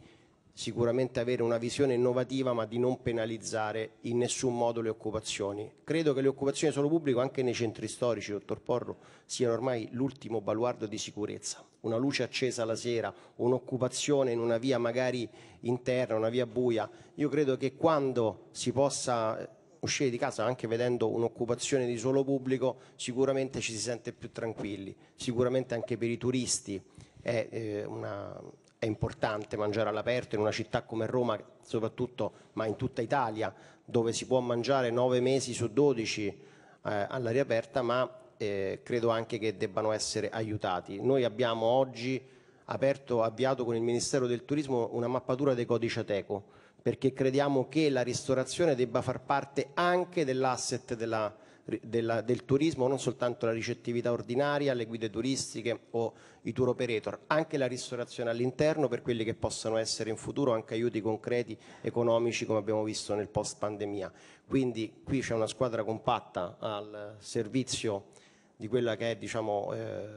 sicuramente avere una visione innovativa ma di non penalizzare in nessun modo le occupazioni. Credo che le occupazioni di suolo pubblico anche nei centri storici, dottor Porro, siano ormai l'ultimo baluardo di sicurezza. Una luce accesa la sera, un'occupazione in una via magari interna, una via buia. Io credo che quando si possa uscire di casa anche vedendo un'occupazione di suolo pubblico sicuramente ci si sente più tranquilli, sicuramente anche per i turisti è, eh, una, è importante mangiare all'aperto in una città come Roma soprattutto ma in tutta Italia dove si può mangiare nove mesi su 12 eh, all'aria aperta ma eh, credo anche che debbano essere aiutati. Noi abbiamo oggi aperto, avviato con il Ministero del Turismo una mappatura dei codici Ateco perché crediamo che la ristorazione debba far parte anche dell'asset della, della, del turismo, non soltanto la ricettività ordinaria, le guide turistiche o i tour operator, anche la ristorazione all'interno per quelli che possano essere in futuro anche aiuti concreti economici come abbiamo visto nel post pandemia. Quindi qui c'è una squadra compatta al servizio di quella che è diciamo, eh,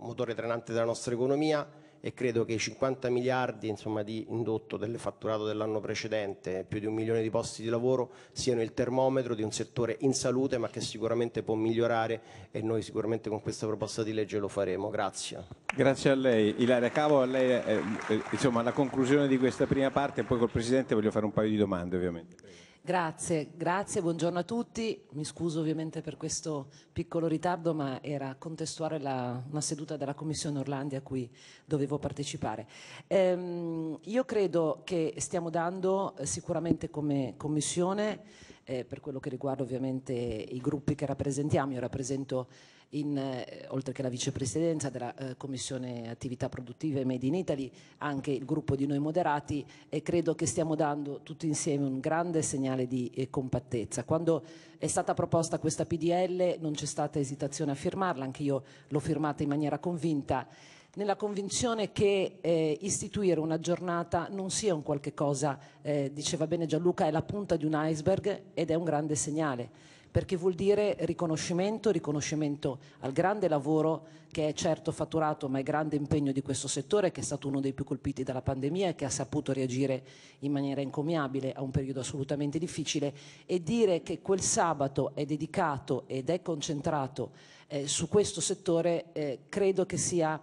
motore trainante della nostra economia e credo che i 50 miliardi insomma, di indotto del fatturato dell'anno precedente, più di un milione di posti di lavoro, siano il termometro di un settore in salute ma che sicuramente può migliorare e noi sicuramente con questa proposta di legge lo faremo. Grazie. Grazie a lei. Ilaria Cavo, a lei eh, eh, insomma, la conclusione di questa prima parte e poi col Presidente voglio fare un paio di domande ovviamente. Grazie, grazie, buongiorno a tutti. Mi scuso ovviamente per questo piccolo ritardo, ma era contestuale la, una seduta della Commissione Orlandi a cui dovevo partecipare. Ehm, io credo che stiamo dando eh, sicuramente come Commissione, eh, per quello che riguarda ovviamente i gruppi che rappresentiamo, io rappresento in, eh, oltre che la vicepresidenza della eh, Commissione Attività Produttive Made in Italy, anche il gruppo di noi moderati e credo che stiamo dando tutti insieme un grande segnale di eh, compattezza. Quando è stata proposta questa PDL non c'è stata esitazione a firmarla, anche io l'ho firmata in maniera convinta nella convinzione che eh, istituire una giornata non sia un qualche cosa, eh, diceva bene Gianluca, è la punta di un iceberg ed è un grande segnale perché vuol dire riconoscimento, riconoscimento al grande lavoro che è certo fatturato, ma è grande impegno di questo settore, che è stato uno dei più colpiti dalla pandemia e che ha saputo reagire in maniera encomiabile a un periodo assolutamente difficile, e dire che quel sabato è dedicato ed è concentrato eh, su questo settore eh, credo che sia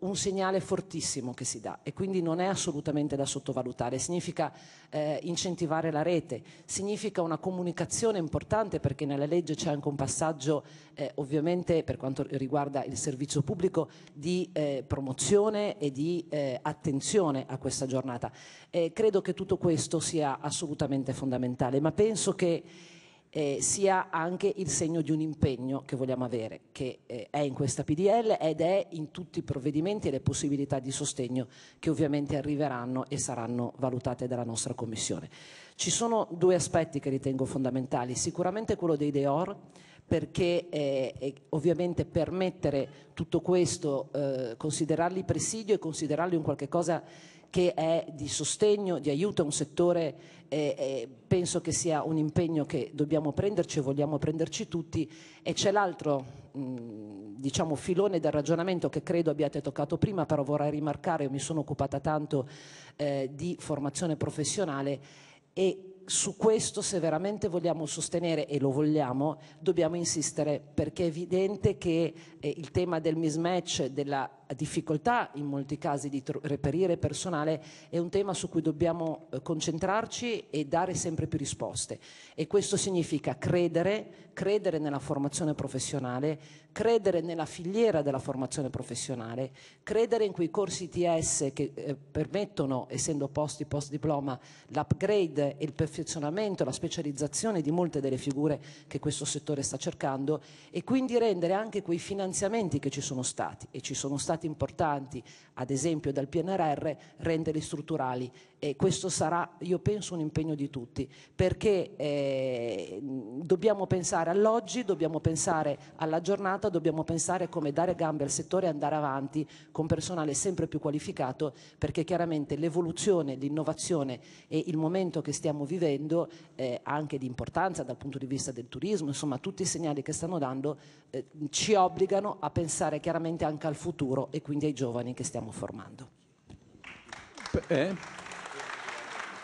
un, segnale fortissimo che si dà e quindi non è assolutamente da sottovalutare. Significa eh, incentivare la rete, significa una comunicazione importante perché nella legge c'è anche un passaggio eh, ovviamente per quanto riguarda il servizio pubblico di eh, promozione e di eh, attenzione a questa giornata. credo che tutto questo sia assolutamente fondamentale, ma penso che eh, sia anche il segno di un impegno che vogliamo avere, che eh, è in questa PDL ed è in tutti i provvedimenti e le possibilità di sostegno che ovviamente arriveranno e saranno valutate dalla nostra Commissione. Ci sono due aspetti che ritengo fondamentali, sicuramente quello dei DEOR, perché eh, ovviamente permettere tutto questo, eh, considerarli presidio e considerarli un qualche cosa che è di sostegno, di aiuto a un settore, eh, penso che sia un impegno che dobbiamo prenderci e vogliamo prenderci tutti. E c'è l'altro diciamo, filone del ragionamento che credo abbiate toccato prima, però vorrei rimarcare, io mi sono occupata tanto eh, di formazione professionale e su questo se veramente vogliamo sostenere e lo vogliamo dobbiamo insistere perché è evidente che eh, il tema del mismatch, della difficoltà in molti casi di reperire personale è un tema su cui dobbiamo eh, concentrarci e dare sempre più risposte. E questo significa credere, credere nella formazione professionale, credere nella filiera della formazione professionale, credere in quei corsi ITS che eh, permettono, essendo posti post diploma, l'upgrade e il perfezionamento, la specializzazione di molte delle figure che questo settore sta cercando e quindi rendere anche quei finanziamenti che ci sono stati e ci sono stati importanti, ad esempio dal PNRR, renderli strutturali e questo sarà, io penso, un impegno di tutti, perché eh, dobbiamo pensare all'oggi, dobbiamo pensare alla giornata, dobbiamo pensare come dare gambe al settore e andare avanti con personale sempre più qualificato, perché chiaramente l'evoluzione, l'innovazione e il momento che stiamo vivendo, eh, anche di importanza dal punto di vista del turismo, insomma tutti i segnali che stanno dando, eh, ci obbligano a pensare chiaramente anche al futuro e quindi ai giovani che stiamo formando. Eh?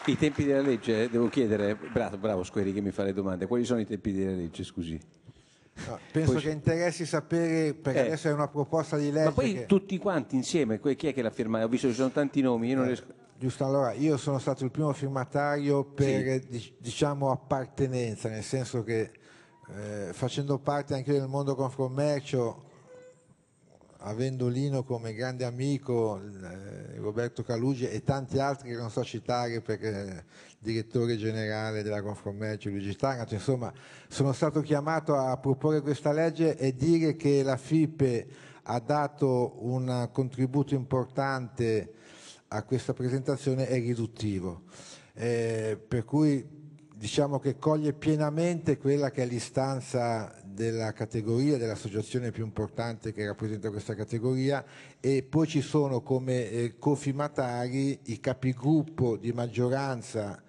I tempi della legge, devo chiedere, bravo, bravo Squeri che mi fa le domande, quali sono i tempi della legge, scusi? No, penso poi, che interessi sapere, perché eh, adesso è una proposta di legge. Ma poi che... tutti quanti insieme, chi è che l'ha firmato? Ho visto che ci sono tanti nomi, io non eh, riesco... Giusto, allora io sono stato il primo firmatario per sì. diciamo appartenenza, nel senso che eh, facendo parte anche del mondo Confcommercio avendo Lino come grande amico, eh, Roberto Calugi e tanti altri che non so citare perché direttore generale della Confcommercio Luigi Tanato, insomma sono stato chiamato a proporre questa legge e dire che la FIPE ha dato un contributo importante a questa presentazione è riduttivo, eh, per cui diciamo che coglie pienamente quella che è l'istanza della categoria, dell'associazione più importante che rappresenta questa categoria e poi ci sono come eh, cofirmatari i capigruppo di maggioranza,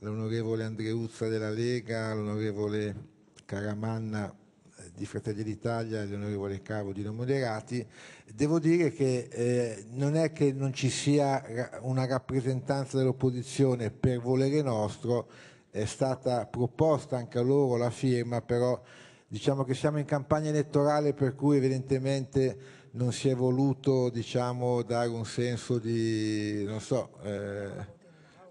l'onorevole Andreuzza della Lega, l'onorevole Caramanna eh, di Fratelli d'Italia e l'onorevole Cavo di Non Moderati, devo dire che eh, non è che non ci sia una rappresentanza dell'opposizione per volere nostro, è stata proposta anche a loro la firma, però diciamo che siamo in campagna elettorale per cui evidentemente non si è voluto diciamo, dare un senso di, non so, eh,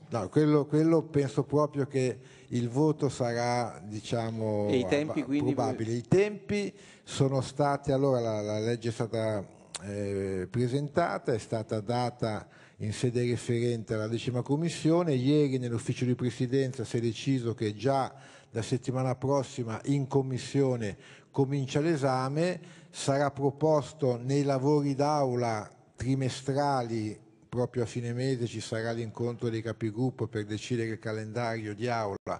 no, quello, quello, penso proprio che il voto sarà diciamo, e i tempi, probabile. I tempi sono stati, allora la, la legge è stata eh, presentata, è stata data in sede referente alla decima commissione, ieri nell'ufficio di presidenza si è deciso che già la settimana prossima in commissione comincia l'esame, sarà proposto nei lavori d'aula trimestrali proprio a fine mese ci sarà l'incontro dei capigruppo per decidere il calendario di aula,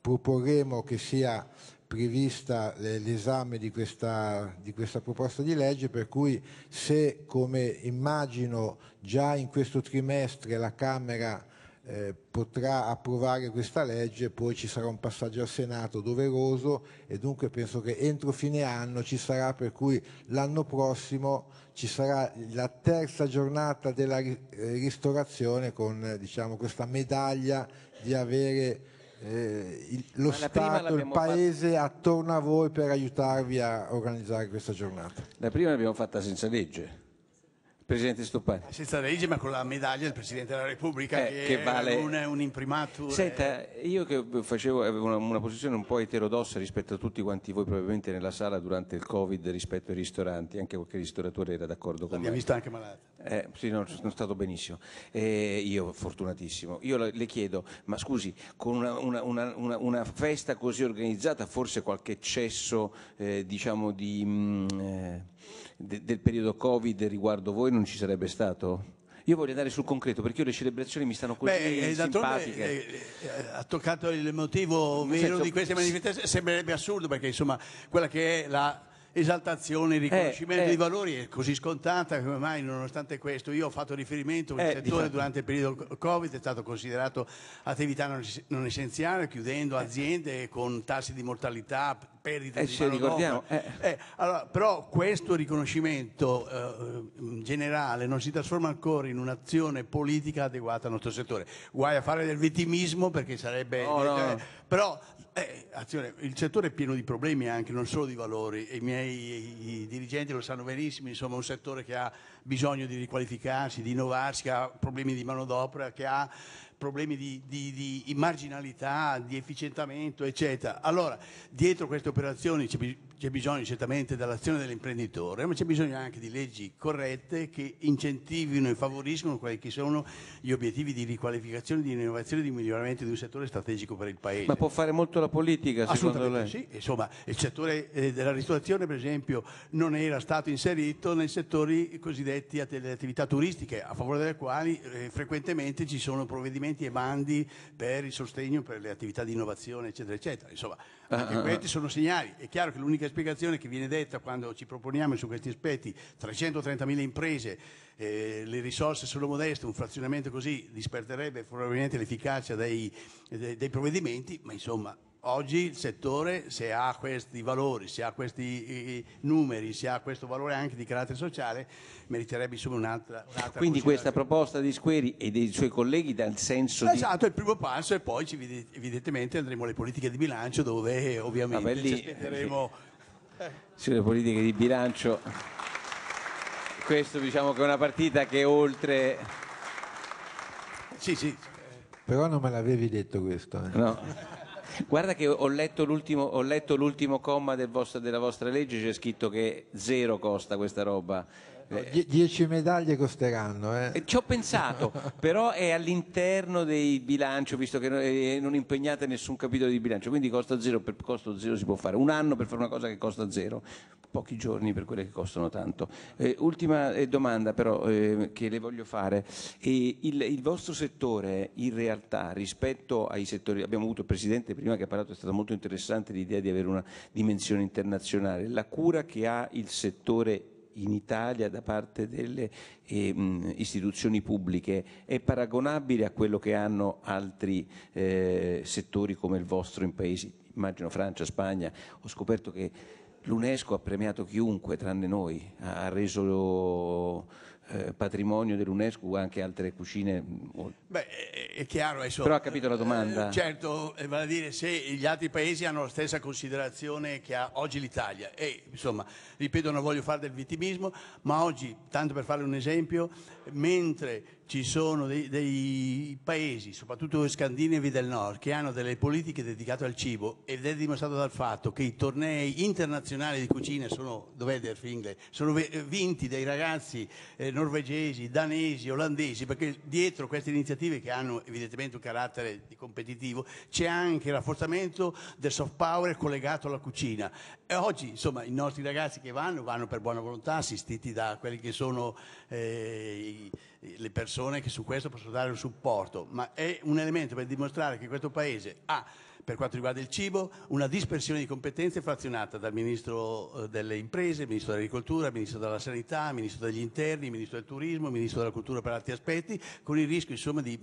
proporremo che sia prevista l'esame di questa, di questa proposta di legge per cui se come immagino già in questo trimestre la Camera eh, potrà approvare questa legge, poi ci sarà un passaggio al Senato doveroso e dunque penso che entro fine anno ci sarà, per cui l'anno prossimo ci sarà la terza giornata della ri- eh, ristorazione con eh, diciamo, questa medaglia di avere eh, il- lo Stato, il l'abbiamo fatta- Paese attorno a voi per aiutarvi a organizzare questa giornata. La prima l'abbiamo fatta senza legge. Presidente Stoppani. Senza legge, ma con la medaglia del Presidente della Repubblica, Eh, che, che vale- un, un imprimatur. Senta, io che facevo, avevo una, una posizione un po' eterodossa rispetto a tutti quanti voi probabilmente nella sala durante il Covid rispetto ai ristoranti, anche qualche ristoratore era d'accordo con L'abbiamo me. visto anche malato. Eh, sì, no, sono stato benissimo. Eh, io fortunatissimo. Io le chiedo, ma scusi, con una, una- una- festa così organizzata, forse qualche eccesso eh, diciamo di, mm, eh, de- del periodo Covid riguardo voi non ci sarebbe stato? Io voglio andare sul concreto perché io le celebrazioni mi stanno così Beh, eh, simpatiche. eh, eh, ha toccato il motivo vero senso- di queste manifestazioni, sembrerebbe assurdo perché insomma quella che è la esaltazione, il riconoscimento eh. dei valori è così scontata come mai nonostante questo io ho fatto riferimento al Eh, settore difatti. durante il periodo Covid è stato considerato attività non, non essenziale chiudendo aziende con tassi di mortalità perdite Eh, di ricordiamo, eh. Eh, allora, però questo riconoscimento eh, generale non si trasforma ancora in un'azione politica adeguata al nostro settore. Guai a fare del vittimismo perché sarebbe... No, no, eh, però eh, attenzione, il settore è pieno di problemi anche, non solo di valori. I miei i dirigenti lo sanno benissimo, insomma è un settore che ha bisogno di riqualificarsi, di innovarsi, che ha problemi di manodopera, che ha problemi di, di- di marginalità, di efficientamento, eccetera. Allora, dietro queste operazioni c'è, c'è bisogno certamente dell'azione dell'imprenditore, ma c'è bisogno anche di leggi corrette che incentivino e favoriscono quelli che sono gli obiettivi di riqualificazione, di innovazione di miglioramento di un settore strategico per il Paese. Ma può fare molto la politica secondo lei? sì, insomma il settore eh, della ristorazione per esempio non era stato inserito nei settori cosiddetti delle attività turistiche a favore delle quali eh, frequentemente ci sono provvedimenti e bandi per il sostegno per le attività di innovazione eccetera eccetera. Insomma anche Ah, ah, questi sono segnali. È chiaro che l'unica spiegazione che viene detta quando ci proponiamo su questi aspetti 330.000 imprese eh, le risorse sono modeste, un frazionamento così disperderebbe probabilmente l'efficacia dei, dei- dei provvedimenti, ma insomma oggi il settore se ha questi valori, se ha questi eh, numeri, se ha questo valore anche di carattere sociale, meriterebbe insomma un'altra, un'altra Quindi questa proposta di Squeri e dei suoi colleghi dà il senso di... Esatto, è il primo passo e poi evidentemente andremo alle politiche di bilancio dove eh, ovviamente Vabbè, lì- ci aspetteremo... [laughs] sulle politiche di bilancio. Questo diciamo che è una partita che oltre... Sì, sì. Però non me l'avevi detto questo. eh. No. Guarda che ho letto l'ultimo, ho letto l'ultimo comma del vostro- della vostra legge, c'è scritto che zero costa questa roba. Eh, Die- dieci medaglie costeranno. eh. eh, Ci ho pensato, [laughs] però è all'interno dei bilanci, visto che eh, non impegnate nessun capitolo di bilancio, quindi costa zero, per costo zero si può fare. Un anno per fare una cosa che costa zero, pochi giorni per quelle che costano tanto. Eh, ultima domanda però eh, che le voglio fare. Il, il vostro settore in realtà rispetto ai settori, abbiamo avuto il Presidente prima che ha parlato, è stata molto interessante l'idea di avere una dimensione internazionale, la cura che ha il settore in Italia da parte delle eh, istituzioni pubbliche è paragonabile a quello che hanno altri eh, settori come il vostro in paesi, immagino Francia, Spagna. Ho scoperto che l'UNESCO ha premiato chiunque tranne noi, ha reso patrimonio dell'UNESCO anche altre cucine. mh, Beh, è, è chiaro adesso. Però ha capito la domanda? Eh, certo, eh, vale a dire se gli altri paesi hanno la stessa considerazione che ha oggi l'Italia. E insomma, ripeto, non voglio fare del vittimismo, ma oggi, tanto per fare un esempio, mentre ci sono dei, dei paesi, soprattutto scandinavi del nord, che hanno delle politiche dedicate al cibo ed è dimostrato dal fatto che i tornei internazionali di cucina sono, Fingle? sono vinti dai ragazzi eh, norvegesi, danesi, olandesi, perché dietro queste iniziative che hanno evidentemente un carattere di competitivo c'è anche il rafforzamento del soft power collegato alla cucina. E oggi, insomma, i nostri ragazzi che vanno, vanno per buona volontà, assistiti da quelli che sono eh, le persone che su questo possono dare un supporto, ma è un elemento per dimostrare che questo Paese ha per quanto riguarda il cibo, una dispersione di competenze frazionata dal Ministro eh, delle Imprese, Ministro dell'Agricoltura, Ministro della Sanità, Ministro degli Interni, Ministro del Turismo, Ministro della Cultura per altri aspetti, con il rischio insomma, di,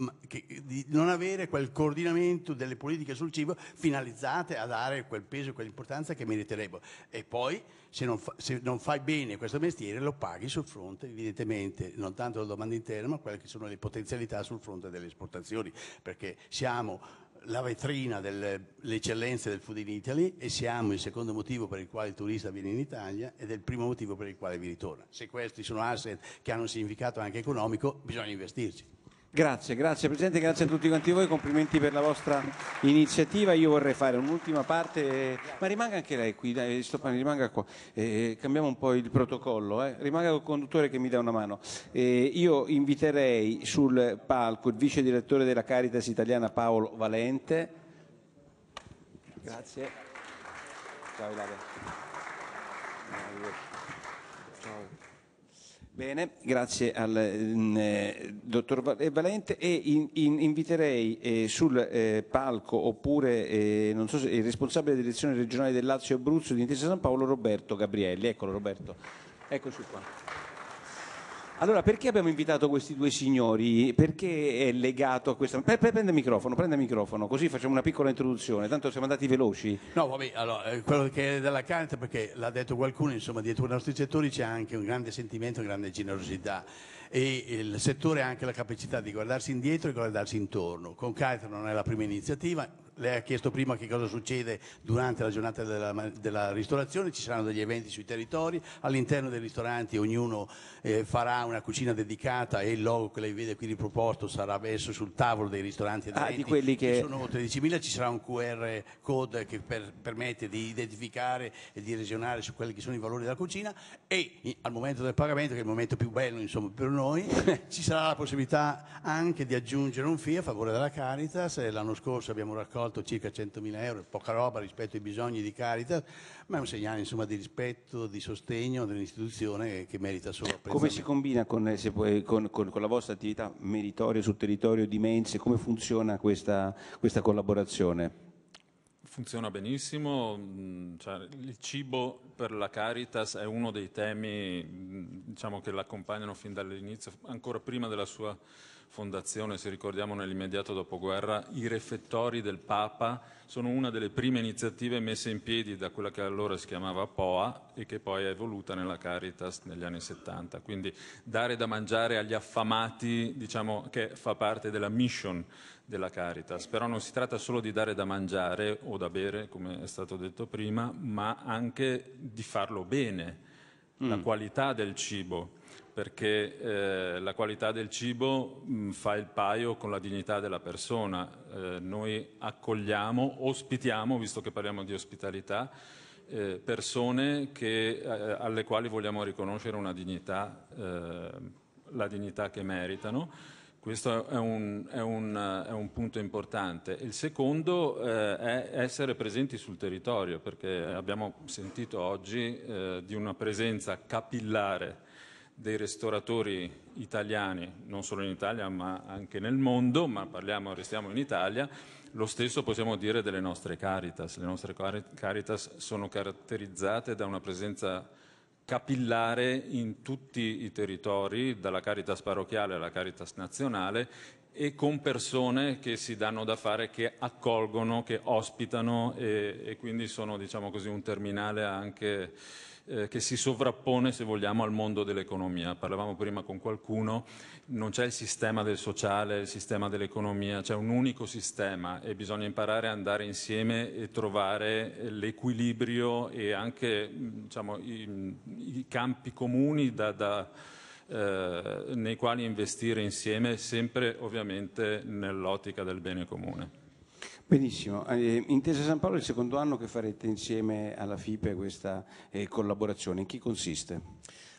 di non avere quel coordinamento delle politiche sul cibo finalizzate a dare quel peso e quell'importanza che meriterebbero. E poi se non, fa, se non, fai bene questo mestiere lo paghi sul fronte evidentemente non tanto della domanda interna ma quelle che sono le potenzialità sul fronte delle esportazioni perché siamo la vetrina delle eccellenze del Food in Italy e siamo il secondo motivo per il quale il turista viene in Italia ed è il primo motivo per il quale vi ritorna. Se questi sono asset che hanno un significato anche economico bisogna investirci. Grazie, grazie Presidente, grazie a tutti quanti voi, complimenti per la vostra iniziativa. Io vorrei fare un'ultima parte, ma rimanga anche lei qui, dai, Stoppani, rimanga qua. Eh, cambiamo un po' il protocollo, eh. rimanga col conduttore che mi dà una mano. Eh, io inviterei sul palco il vice direttore della Caritas italiana Paolo Valente. Grazie. Ciao Ilaria. Bene, grazie al mm, eh, dottor eh, Valente e in, in, inviterei eh, sul eh, palco oppure eh, so se, il responsabile della direzione regionale del Lazio e Abruzzo di Intesa San Paolo Roberto Gabrielli. Eccolo Roberto, eccoci qua. Allora, perché abbiamo invitato questi due signori? Perché è legato a questa... Prende il microfono, prende il microfono, così facciamo una piccola introduzione, tanto siamo andati veloci. No, vabbè, allora, eh, quello che è della carta, perché l'ha detto qualcuno, insomma, dietro i nostri settori c'è anche un grande sentimento, una grande generosità e il settore ha anche la capacità di guardarsi indietro e guardarsi intorno. Con Caritas non è la prima iniziativa, lei ha chiesto prima che cosa succede durante la giornata della, della ristorazione, ci saranno degli eventi sui territori, all'interno dei ristoranti ognuno eh, farà una cucina dedicata e il logo che lei vede qui riproposto sarà messo sul tavolo dei ristoranti ed ah, eventi, di quelli che... sono 13.000, ci sarà un QR code che per, permette di identificare e di regionare su quelli che sono i valori della cucina e al momento del pagamento, che è il momento più bello insomma, per noi, [laughs] ci sarà la possibilità anche di aggiungere un fee a favore della Caritas, l'anno scorso abbiamo raccolto raccolto circa 100.000 euro, poca roba rispetto ai bisogni di Caritas, ma è un segnale insomma, di rispetto, di sostegno dell'istituzione che merita solo apprezzamento. Come si combina con, puoi, con, con, con, la vostra attività meritoria sul territorio di Mense? Come funziona questa, questa collaborazione? Funziona benissimo, mm, cioè, il cibo per la Caritas è uno dei temi mm, diciamo, che l'accompagnano fin dall'inizio, ancora prima della sua fondazione, se ricordiamo nell'immediato dopoguerra, i refettori del Papa sono una delle prime iniziative messe in piedi da quella che allora si chiamava POA e che poi è evoluta nella Caritas negli anni 70. Quindi dare da mangiare agli affamati, diciamo che fa parte della mission della Caritas, però non si tratta solo di dare da mangiare o da bere, come è stato detto prima, ma anche di farlo bene, mm. la qualità del cibo perché eh, la qualità del cibo mh, fa il paio con la dignità della persona. Eh, noi accogliamo, ospitiamo, visto che parliamo di ospitalità, eh, persone che, eh, alle quali vogliamo riconoscere una dignità, eh, la dignità che meritano. Questo è un, è un, è un punto importante. Il secondo eh, è essere presenti sul territorio, perché abbiamo sentito oggi di una presenza capillare dei ristoratori italiani, non solo in Italia ma anche nel mondo, ma parliamo, restiamo in Italia, lo stesso possiamo dire delle nostre Caritas. Le nostre Caritas sono caratterizzate da una presenza capillare in tutti i territori, dalla Caritas parrocchiale alla Caritas nazionale e con persone che si danno da fare, che accolgono, che ospitano e, e quindi sono diciamo così, un terminale anche eh, che si sovrappone, se vogliamo, al mondo dell'economia. Parlavamo prima con qualcuno, non c'è il sistema del sociale, il sistema dell'economia, c'è un unico sistema e bisogna imparare ad andare insieme e trovare l'equilibrio e anche diciamo, i, i, campi comuni da, da eh, nei quali investire insieme, sempre ovviamente nell'ottica del bene comune. Benissimo, eh, Intesa San Paolo è il secondo anno che farete insieme alla FIPE questa eh, collaborazione, in chi consiste?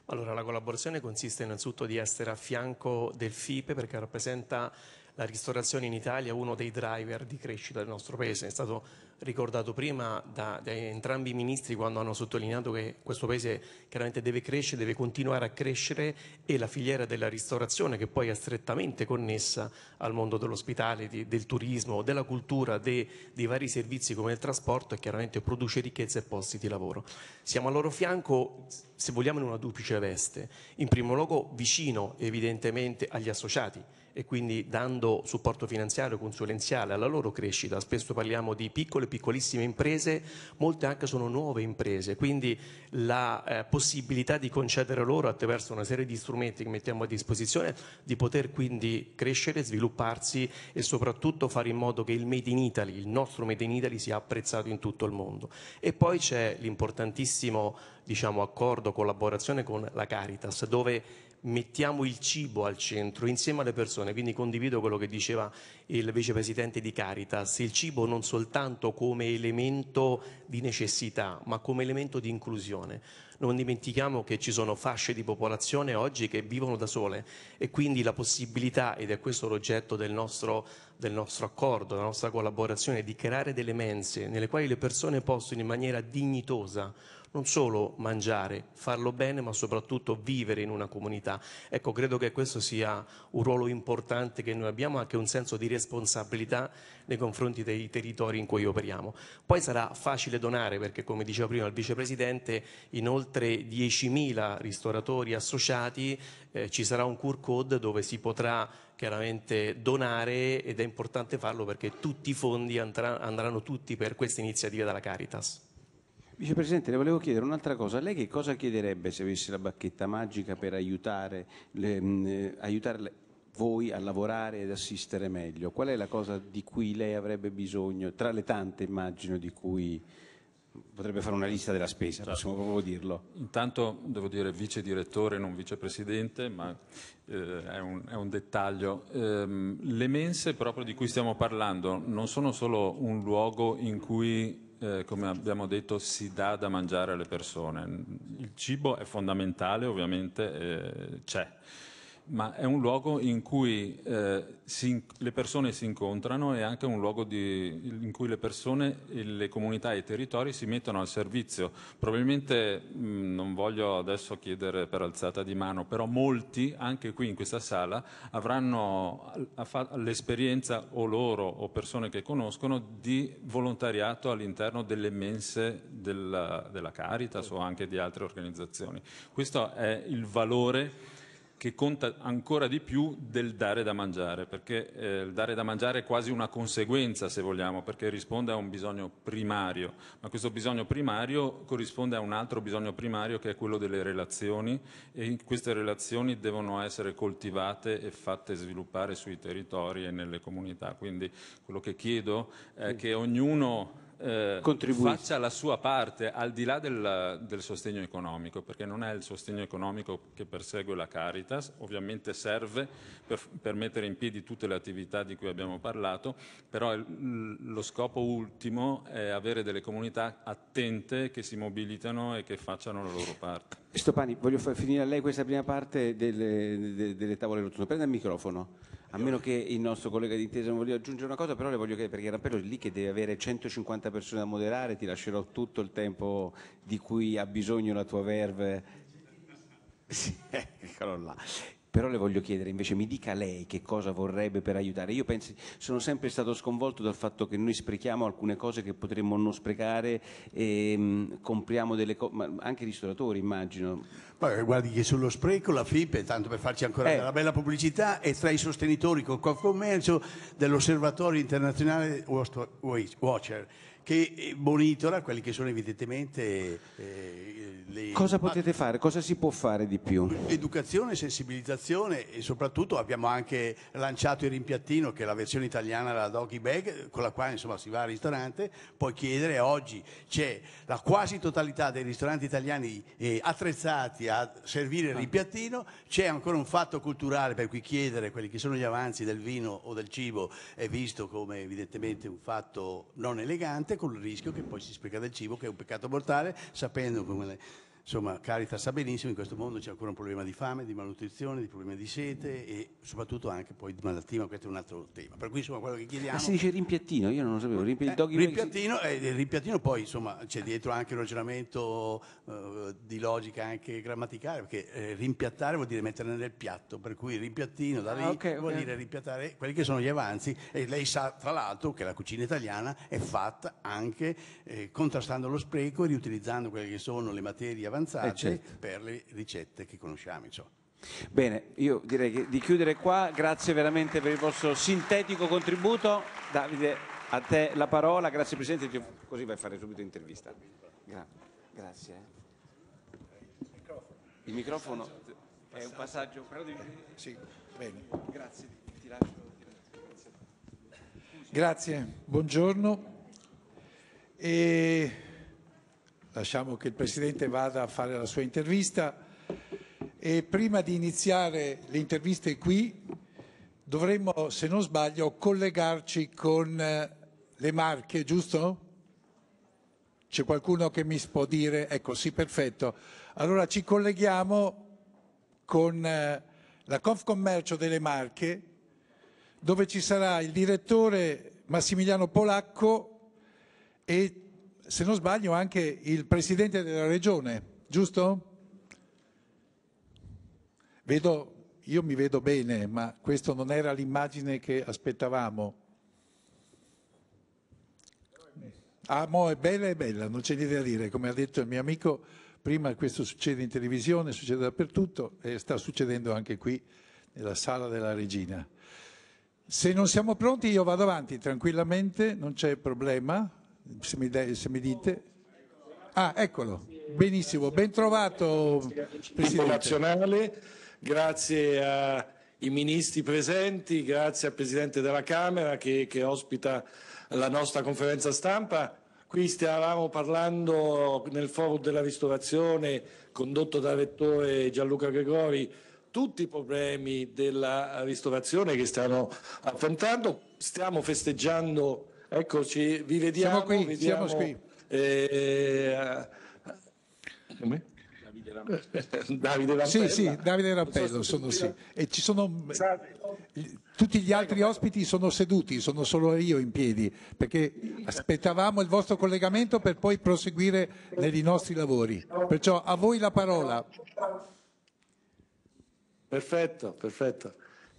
Allora, la collaborazione consiste innanzitutto di essere a fianco del FIPE perché rappresenta la ristorazione in Italia uno dei driver di crescita del nostro Paese. È stato ricordato prima da, da, entrambi i ministri quando hanno sottolineato che questo Paese chiaramente deve crescere, deve continuare a crescere e la filiera della ristorazione che poi è strettamente connessa al mondo dell'ospitale, del turismo, della cultura, dei, dei vari servizi come il trasporto e chiaramente produce ricchezza e posti di lavoro. Siamo al loro fianco, se vogliamo, in una duplice veste. In primo luogo vicino evidentemente agli associati e quindi dando supporto finanziario, consulenziale alla loro crescita. Spesso parliamo di piccole e piccolissime imprese, molte anche sono nuove imprese, quindi la eh, possibilità di concedere loro attraverso una serie di strumenti che mettiamo a disposizione di poter quindi crescere, svilupparsi e soprattutto fare in modo che il Made in Italy, il nostro Made in Italy sia apprezzato in tutto il mondo. E poi c'è l'importantissimo diciamo, accordo, collaborazione con la Caritas, dove mettiamo il cibo al centro insieme alle persone, quindi condivido quello che diceva il vicepresidente di Caritas, il cibo non soltanto come elemento di necessità, ma come elemento di inclusione. Non dimentichiamo che ci sono fasce di popolazione oggi che vivono da sole e quindi la possibilità, ed è questo l'oggetto del nostro, del nostro accordo, della nostra collaborazione, di creare delle mense nelle quali le persone possono in maniera dignitosa non solo mangiare, farlo bene, ma soprattutto vivere in una comunità. Ecco, credo che questo sia un ruolo importante che noi abbiamo, anche un senso di responsabilità nei confronti dei territori in cui operiamo. Poi sarà facile donare perché, come diceva prima il Vicepresidente, in oltre 10.000 ristoratori associati eh, ci sarà un QR code dove si potrà chiaramente donare ed è importante farlo perché tutti i fondi andranno tutti per queste iniziative dalla Caritas. Vicepresidente, le volevo chiedere un'altra cosa. Lei che cosa chiederebbe se avesse la bacchetta magica per aiutare, le, mh, mm, eh, aiutare voi a lavorare ed assistere meglio? Qual è la cosa di cui lei avrebbe bisogno, tra le tante immagino di cui potrebbe fare una lista della spesa, possiamo proprio dirlo. Intanto devo dire vice direttore, non vicepresidente, ma eh, è, un, è, un, dettaglio. Eh, le mense proprio di cui stiamo parlando non sono solo un luogo in cui eh, come abbiamo detto, si dà da mangiare alle persone. Il cibo è fondamentale, ovviamente eh, c'è ma è un luogo in cui eh, si, le persone si incontrano e anche un luogo di, in cui le persone, le comunità e i territori si mettono al servizio. Probabilmente mh, non voglio adesso chiedere per alzata di mano, però molti, anche qui in questa sala, avranno l'esperienza o loro o persone che conoscono di volontariato all'interno delle mense della, della Caritas o anche di altre organizzazioni. Questo è il valore che conta ancora di più del dare da mangiare, perché eh, il dare da mangiare è quasi una conseguenza, se vogliamo, perché risponde a un bisogno primario, ma questo bisogno primario corrisponde a un altro bisogno primario che è quello delle relazioni e queste relazioni devono essere coltivate e fatte sviluppare sui territori e nelle comunità. Quindi quello che chiedo è che ognuno eh, faccia la sua parte al di là del, del, sostegno economico, perché non è il sostegno economico che persegue la Caritas, ovviamente serve per, per mettere in piedi tutte le attività di cui abbiamo parlato, però il, lo scopo ultimo è avere delle comunità attente che si mobilitano e che facciano la loro parte. Stopani, voglio far finire a lei questa prima parte delle, delle, delle tavole rotonde. Prenda il microfono. A meno che il nostro collega di intesa non voglia aggiungere una cosa, però le voglio chiedere, perché Rampello è lì che deve avere 150 persone da moderare, ti lascerò tutto il tempo di cui ha bisogno la tua verve. [laughs] Sì, eccolo là però le voglio chiedere invece mi dica lei che cosa vorrebbe per aiutare. Io penso, sono sempre stato sconvolto dal fatto che noi sprechiamo alcune cose che potremmo non sprecare e mh, mm, compriamo delle cose, anche i ristoratori immagino. Ma guardi che sullo spreco la FIP, tanto per farci ancora eh. bella pubblicità, è tra i sostenitori con Confcommercio dell'Osservatorio internazionale Watcher che monitora quelli che sono evidentemente eh, le... Cosa potete fare? Cosa si può fare di più? Educazione, sensibilizzazione e soprattutto abbiamo anche lanciato il rimpiattino che è la versione italiana della doggy bag con la quale insomma si va al ristorante, puoi chiedere, oggi c'è la quasi totalità dei ristoranti italiani eh, attrezzati a servire il ah. rimpiattino, c'è ancora un fatto culturale per cui chiedere quelli che sono gli avanzi del vino o del cibo è visto come evidentemente un fatto non elegante con il rischio che poi si spreca del cibo che è un peccato mortale sapendo come insomma Caritas sa benissimo in questo mondo c'è ancora un problema di fame, di malnutrizione, di problemi di sete e soprattutto anche poi di malattia, ma questo è un altro tema. Per cui insomma quello che chiediamo... Ma si dice rimpiattino, io non lo sapevo, rimpi- Eh, rimpiattino, e il rimpiattino poi insomma c'è dietro anche un ragionamento eh, di logica anche grammaticale, perché eh, rimpiattare vuol dire mettere nel piatto, per cui rimpiattino da lì Ah, ok, vuol ok. dire rimpiattare quelli che sono gli avanzi e lei sa tra l'altro che la cucina italiana è fatta anche eh, contrastando lo spreco e riutilizzando quelle che sono le materie avanzate Eh, certo. per le ricette che conosciamo. Insomma. Bene, io direi che di chiudere qua, grazie veramente per il vostro sintetico contributo. Davide, a te la parola, grazie Presidente, così vai a fare subito intervista. Gra- grazie. eh. Il microfono è un passaggio, però devi... Sì, bene. Grazie, ti lascio. Grazie. Grazie, buongiorno. E lasciamo che il Presidente vada a fare la sua intervista e prima di iniziare le interviste qui dovremmo, se non sbaglio, collegarci con eh, le Marche, giusto? C'è qualcuno che mi può dire? Ecco, sì, perfetto. Allora ci colleghiamo con eh, la Confcommercio delle Marche dove ci sarà il direttore Massimiliano Polacco e, se non sbaglio, anche il presidente della regione, giusto? Vedo, io mi vedo bene, ma questa non era l'immagine che aspettavamo. Ah, mo è bella, è bella, non c'è niente da dire. Come ha detto il mio amico, prima questo succede in televisione, succede dappertutto e sta succedendo anche qui nella sala della regina. Se non siamo pronti io vado avanti tranquillamente, non c'è problema, se mi, de- se mi dite. Ah, eccolo, benissimo, ben trovato Presidente. nazionale, grazie ai ministri presenti, grazie al Presidente della Camera che, che ospita la nostra conferenza stampa. Qui stavamo parlando nel forum della ristorazione condotto dal rettore Gianluca Gregori tutti i problemi della ristorazione che stanno affrontando. Stiamo festeggiando, eccoci, vi vediamo. Siamo qui, vediamo, siamo qui. eh, come? Davide [laughs] Lampella. Sì, sì, Davide Rampello, sono sì. E ci sono tutti gli altri ospiti sono seduti, sono solo io in piedi, perché aspettavamo il vostro collegamento per poi proseguire nei nostri lavori. Perciò a voi la parola. Perfetto, perfetto.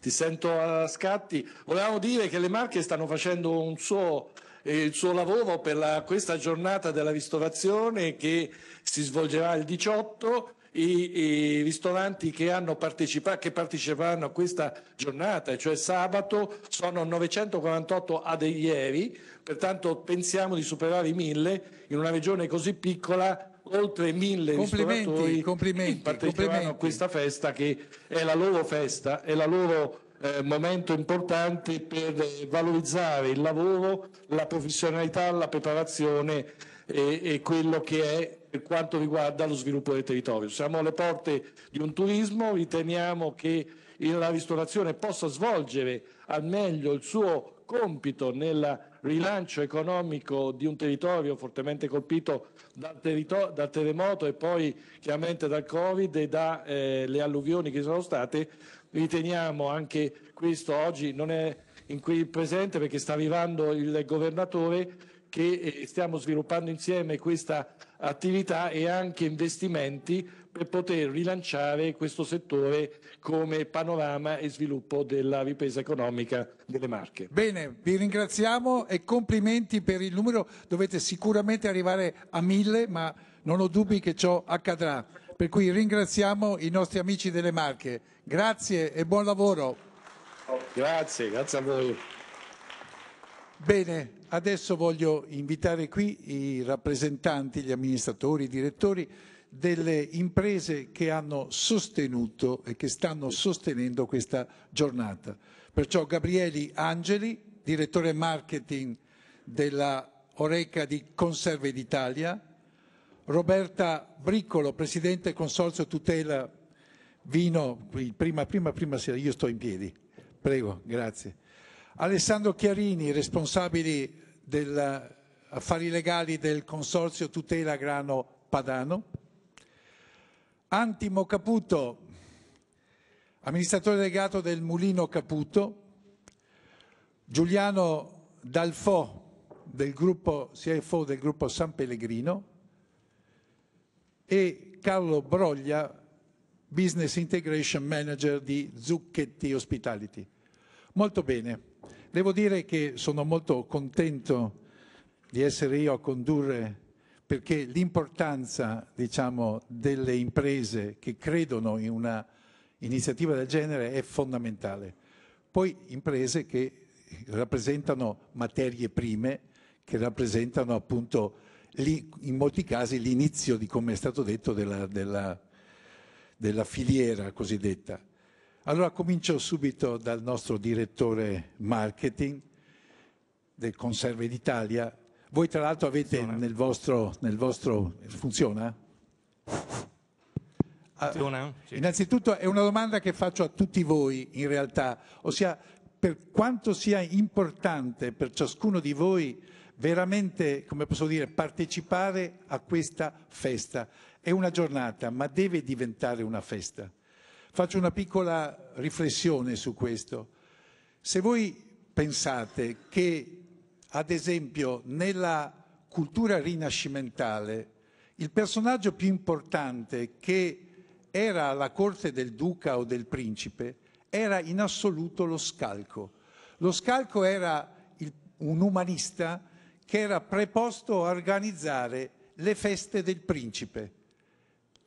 Ti sento a scatti. Volevamo dire che le Marche stanno facendo un suo, eh, il suo lavoro per la- questa giornata della ristorazione che si svolgerà il 18. I, i ristoranti che, partecipa- che parteciperanno a questa giornata, cioè sabato, sono 948 aderieri, pertanto pensiamo di superare i 1000 in una regione così piccola oltre mille Complimenti, complimenti, [laughs] parteciperanno a complimenti. questa festa che è la loro festa, è la loro eh, momento importante per eh, valorizzare il lavoro, la professionalità, la preparazione e, e quello che è per quanto riguarda lo sviluppo del territorio. Siamo alle porte di un turismo, riteniamo che la ristorazione possa svolgere al meglio il suo compito nel rilancio economico di un territorio fortemente colpito dal, territo- dal terremoto e poi chiaramente dal Covid e dalle alluvioni che sono state. Riteniamo anche questo oggi non è in qui presente perché sta arrivando il governatore che eh, stiamo sviluppando insieme questa attività e anche investimenti per poter rilanciare questo settore come panorama e sviluppo della ripresa economica delle Marche. Bene, vi ringraziamo e complimenti per il numero. Dovete sicuramente arrivare a mille, ma non ho dubbi che ciò accadrà. Per cui ringraziamo i nostri amici delle Marche. Grazie e buon lavoro. Grazie, grazie a voi. Bene, adesso voglio invitare qui i rappresentanti, gli amministratori, i direttori delle imprese che hanno sostenuto e che stanno sostenendo questa giornata. Perciò Gabrieli Angeli, direttore marketing della Oreca di Conserve d'Italia, Roberta Briccolo, presidente consorzio tutela vino, prima, prima, prima, io sto in piedi, prego, grazie. Alessandro Chiarini, responsabile degli affari legali del Consorzio Tutela Grano Padano, Antimo Caputo, amministratore delegato del Mulino Caputo, Giuliano Dalfò del gruppo CFO del gruppo San Pellegrino e Carlo Broglia, Business Integration Manager di Zucchetti Hospitality. Molto bene. Devo dire che sono molto contento di essere io a condurre perché l'importanza diciamo, delle imprese che credono in una iniziativa del genere è fondamentale. Poi imprese che rappresentano materie prime, che rappresentano appunto in molti casi l'inizio di, come è stato detto, della, della, della filiera cosiddetta. Allora comincio subito dal nostro direttore marketing del Conserve d'Italia. Voi tra l'altro avete nel vostro, nel vostro... Funziona? Funziona? Sì. Innanzitutto è una domanda che faccio a tutti voi in realtà, ossia per quanto sia importante per ciascuno di voi veramente, come posso dire, partecipare a questa festa. È una giornata, ma deve diventare una festa. Faccio una piccola riflessione su questo. Se voi pensate che, ad esempio, nella cultura rinascimentale, il personaggio più importante che era alla corte del duca o del principe era in assoluto lo scalco. Lo scalco era il, un umanista che era preposto a organizzare le feste del principe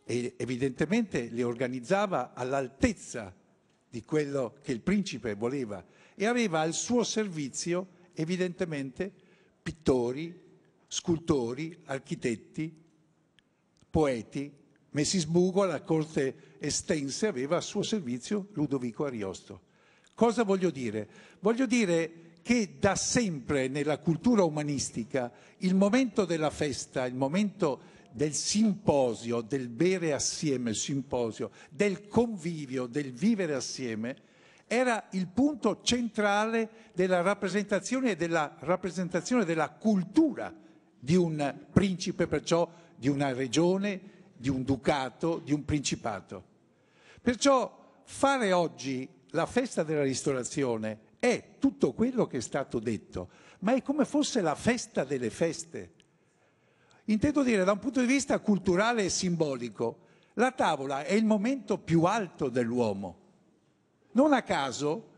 e evidentemente le organizzava all'altezza di quello che il principe voleva e aveva al suo servizio evidentemente pittori, scultori, architetti, poeti. Messis Bugo alla corte estense aveva a suo servizio Ludovico Ariosto. Cosa voglio dire? Voglio dire che da sempre nella cultura umanistica il momento della festa, il momento del simposio, del bere assieme, simposio, del convivio, del vivere assieme, era il punto centrale della rappresentazione e della rappresentazione della cultura di un principe, perciò di una regione, di un ducato, di un principato. Perciò fare oggi la festa della ristorazione è tutto quello che è stato detto, ma è come fosse la festa delle feste. Intendo dire, da un punto di vista culturale e simbolico, la tavola è il momento più alto dell'uomo. Non a caso,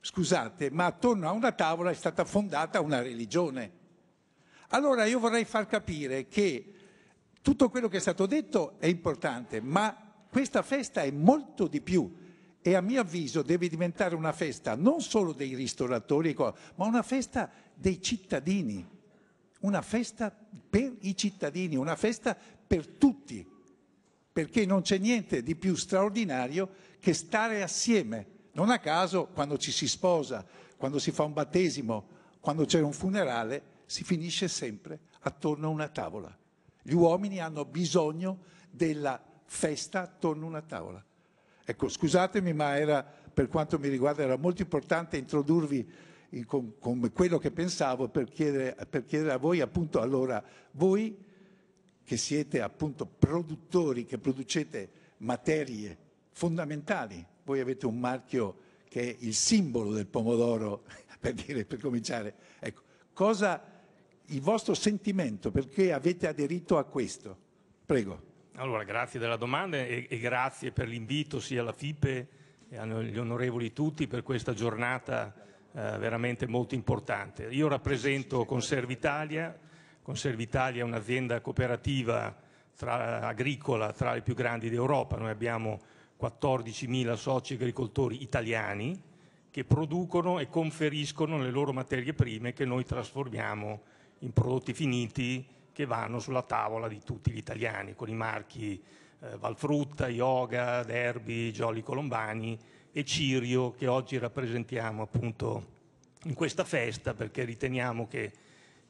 scusate, ma attorno a una tavola è stata fondata una religione. Allora io vorrei far capire che tutto quello che è stato detto è importante, ma questa festa è molto di più e a mio avviso deve diventare una festa non solo dei ristoratori, ma una festa dei cittadini, una festa per i cittadini, una festa per tutti, perché non c'è niente di più straordinario che stare assieme. Non a caso, quando ci si sposa, quando si fa un battesimo, quando c'è un funerale, si finisce sempre attorno a una tavola. Gli uomini hanno bisogno della festa attorno a una tavola. Ecco, scusatemi, ma era, per quanto mi riguarda era molto importante introdurvi con, con, quello che pensavo per chiedere, per chiedere a voi appunto allora, voi che siete appunto produttori, che producete materie fondamentali, voi avete un marchio che è il simbolo del pomodoro, [laughs] per dire, per cominciare. Ecco, cosa il vostro sentimento, perché avete aderito a questo? Prego. Allora, grazie della domanda e, e grazie per l'invito sia alla FIPE e agli onorevoli tutti per questa giornata eh, veramente molto importante. Io rappresento Conservitalia, Conservitalia è un'azienda cooperativa tra, agricola tra le più grandi d'Europa, noi abbiamo 14.000 soci agricoltori italiani che producono e conferiscono le loro materie prime che noi trasformiamo in prodotti finiti che vanno sulla tavola di tutti gli italiani, con i marchi eh, Valfrutta, Yoga, Derby, Jolly Colombani e Cirio che oggi rappresentiamo appunto in questa festa perché riteniamo che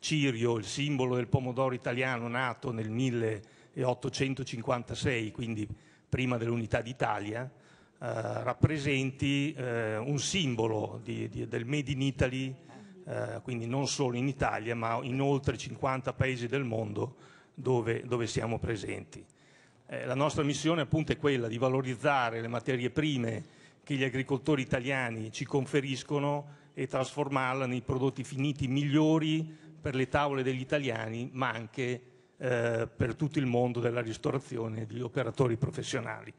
Cirio, il simbolo del pomodoro italiano nato nel 1856, quindi prima dell'unità d'Italia, eh, rappresenti eh, un simbolo di, di, del Made in Italy eh, quindi non solo in Italia, ma in oltre 50 paesi del mondo dove, dove siamo presenti. Eh, la nostra missione appunto è quella di valorizzare le materie prime che gli agricoltori italiani ci conferiscono e trasformarla nei prodotti finiti migliori per le tavole degli italiani, ma anche eh, per tutto il mondo della ristorazione e degli operatori professionali.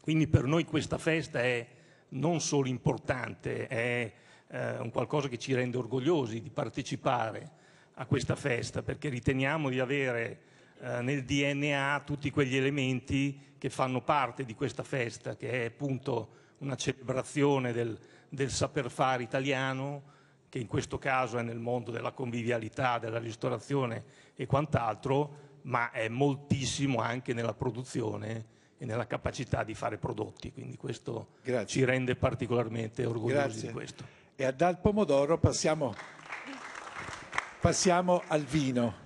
Quindi per noi questa festa è non solo importante, è eh, un qualcosa che ci rende orgogliosi di partecipare a questa festa, perché riteniamo di avere eh, nel DNA tutti quegli elementi che fanno parte di questa festa, che è appunto una celebrazione del, del saper fare italiano, che in questo caso è nel mondo della convivialità, della ristorazione e quant'altro, ma è moltissimo anche nella produzione e nella capacità di fare prodotti, quindi questo Grazie. ci rende particolarmente orgogliosi Grazie. di questo. E dal pomodoro passiamo, passiamo al vino.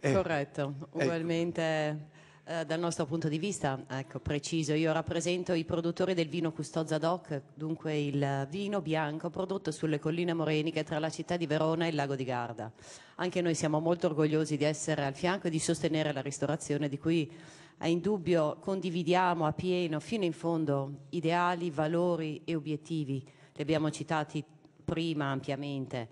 Corretto, eh, ugualmente ecco. Eh, dal nostro punto di vista, ecco, preciso, io rappresento i produttori del vino Custoza Doc, dunque il vino bianco prodotto sulle colline moreniche tra la città di Verona e il lago di Garda. Anche noi siamo molto orgogliosi di essere al fianco e di sostenere la ristorazione di cui è indubbio condividiamo a pieno fino in fondo ideali, valori e obiettivi. Li abbiamo citati prima ampiamente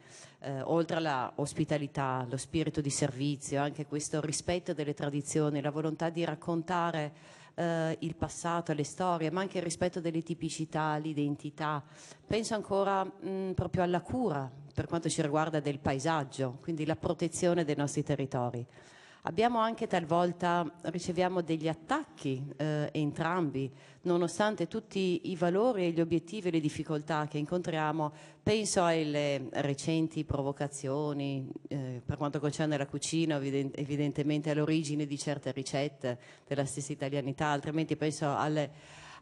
eh, oltre alla ospitalità, lo spirito di servizio, anche questo rispetto delle tradizioni, la volontà di raccontare eh, il passato, le storie, ma anche il rispetto delle tipicità, l'identità. Penso ancora mh, proprio alla cura per quanto ci riguarda del paesaggio, quindi la protezione dei nostri territori. Abbiamo anche talvolta, riceviamo degli attacchi eh, entrambi, nonostante tutti i valori e gli obiettivi e le difficoltà che incontriamo, penso alle recenti provocazioni eh, per quanto concerne la cucina, evidentemente all'origine di certe ricette della stessa italianità, altrimenti penso alle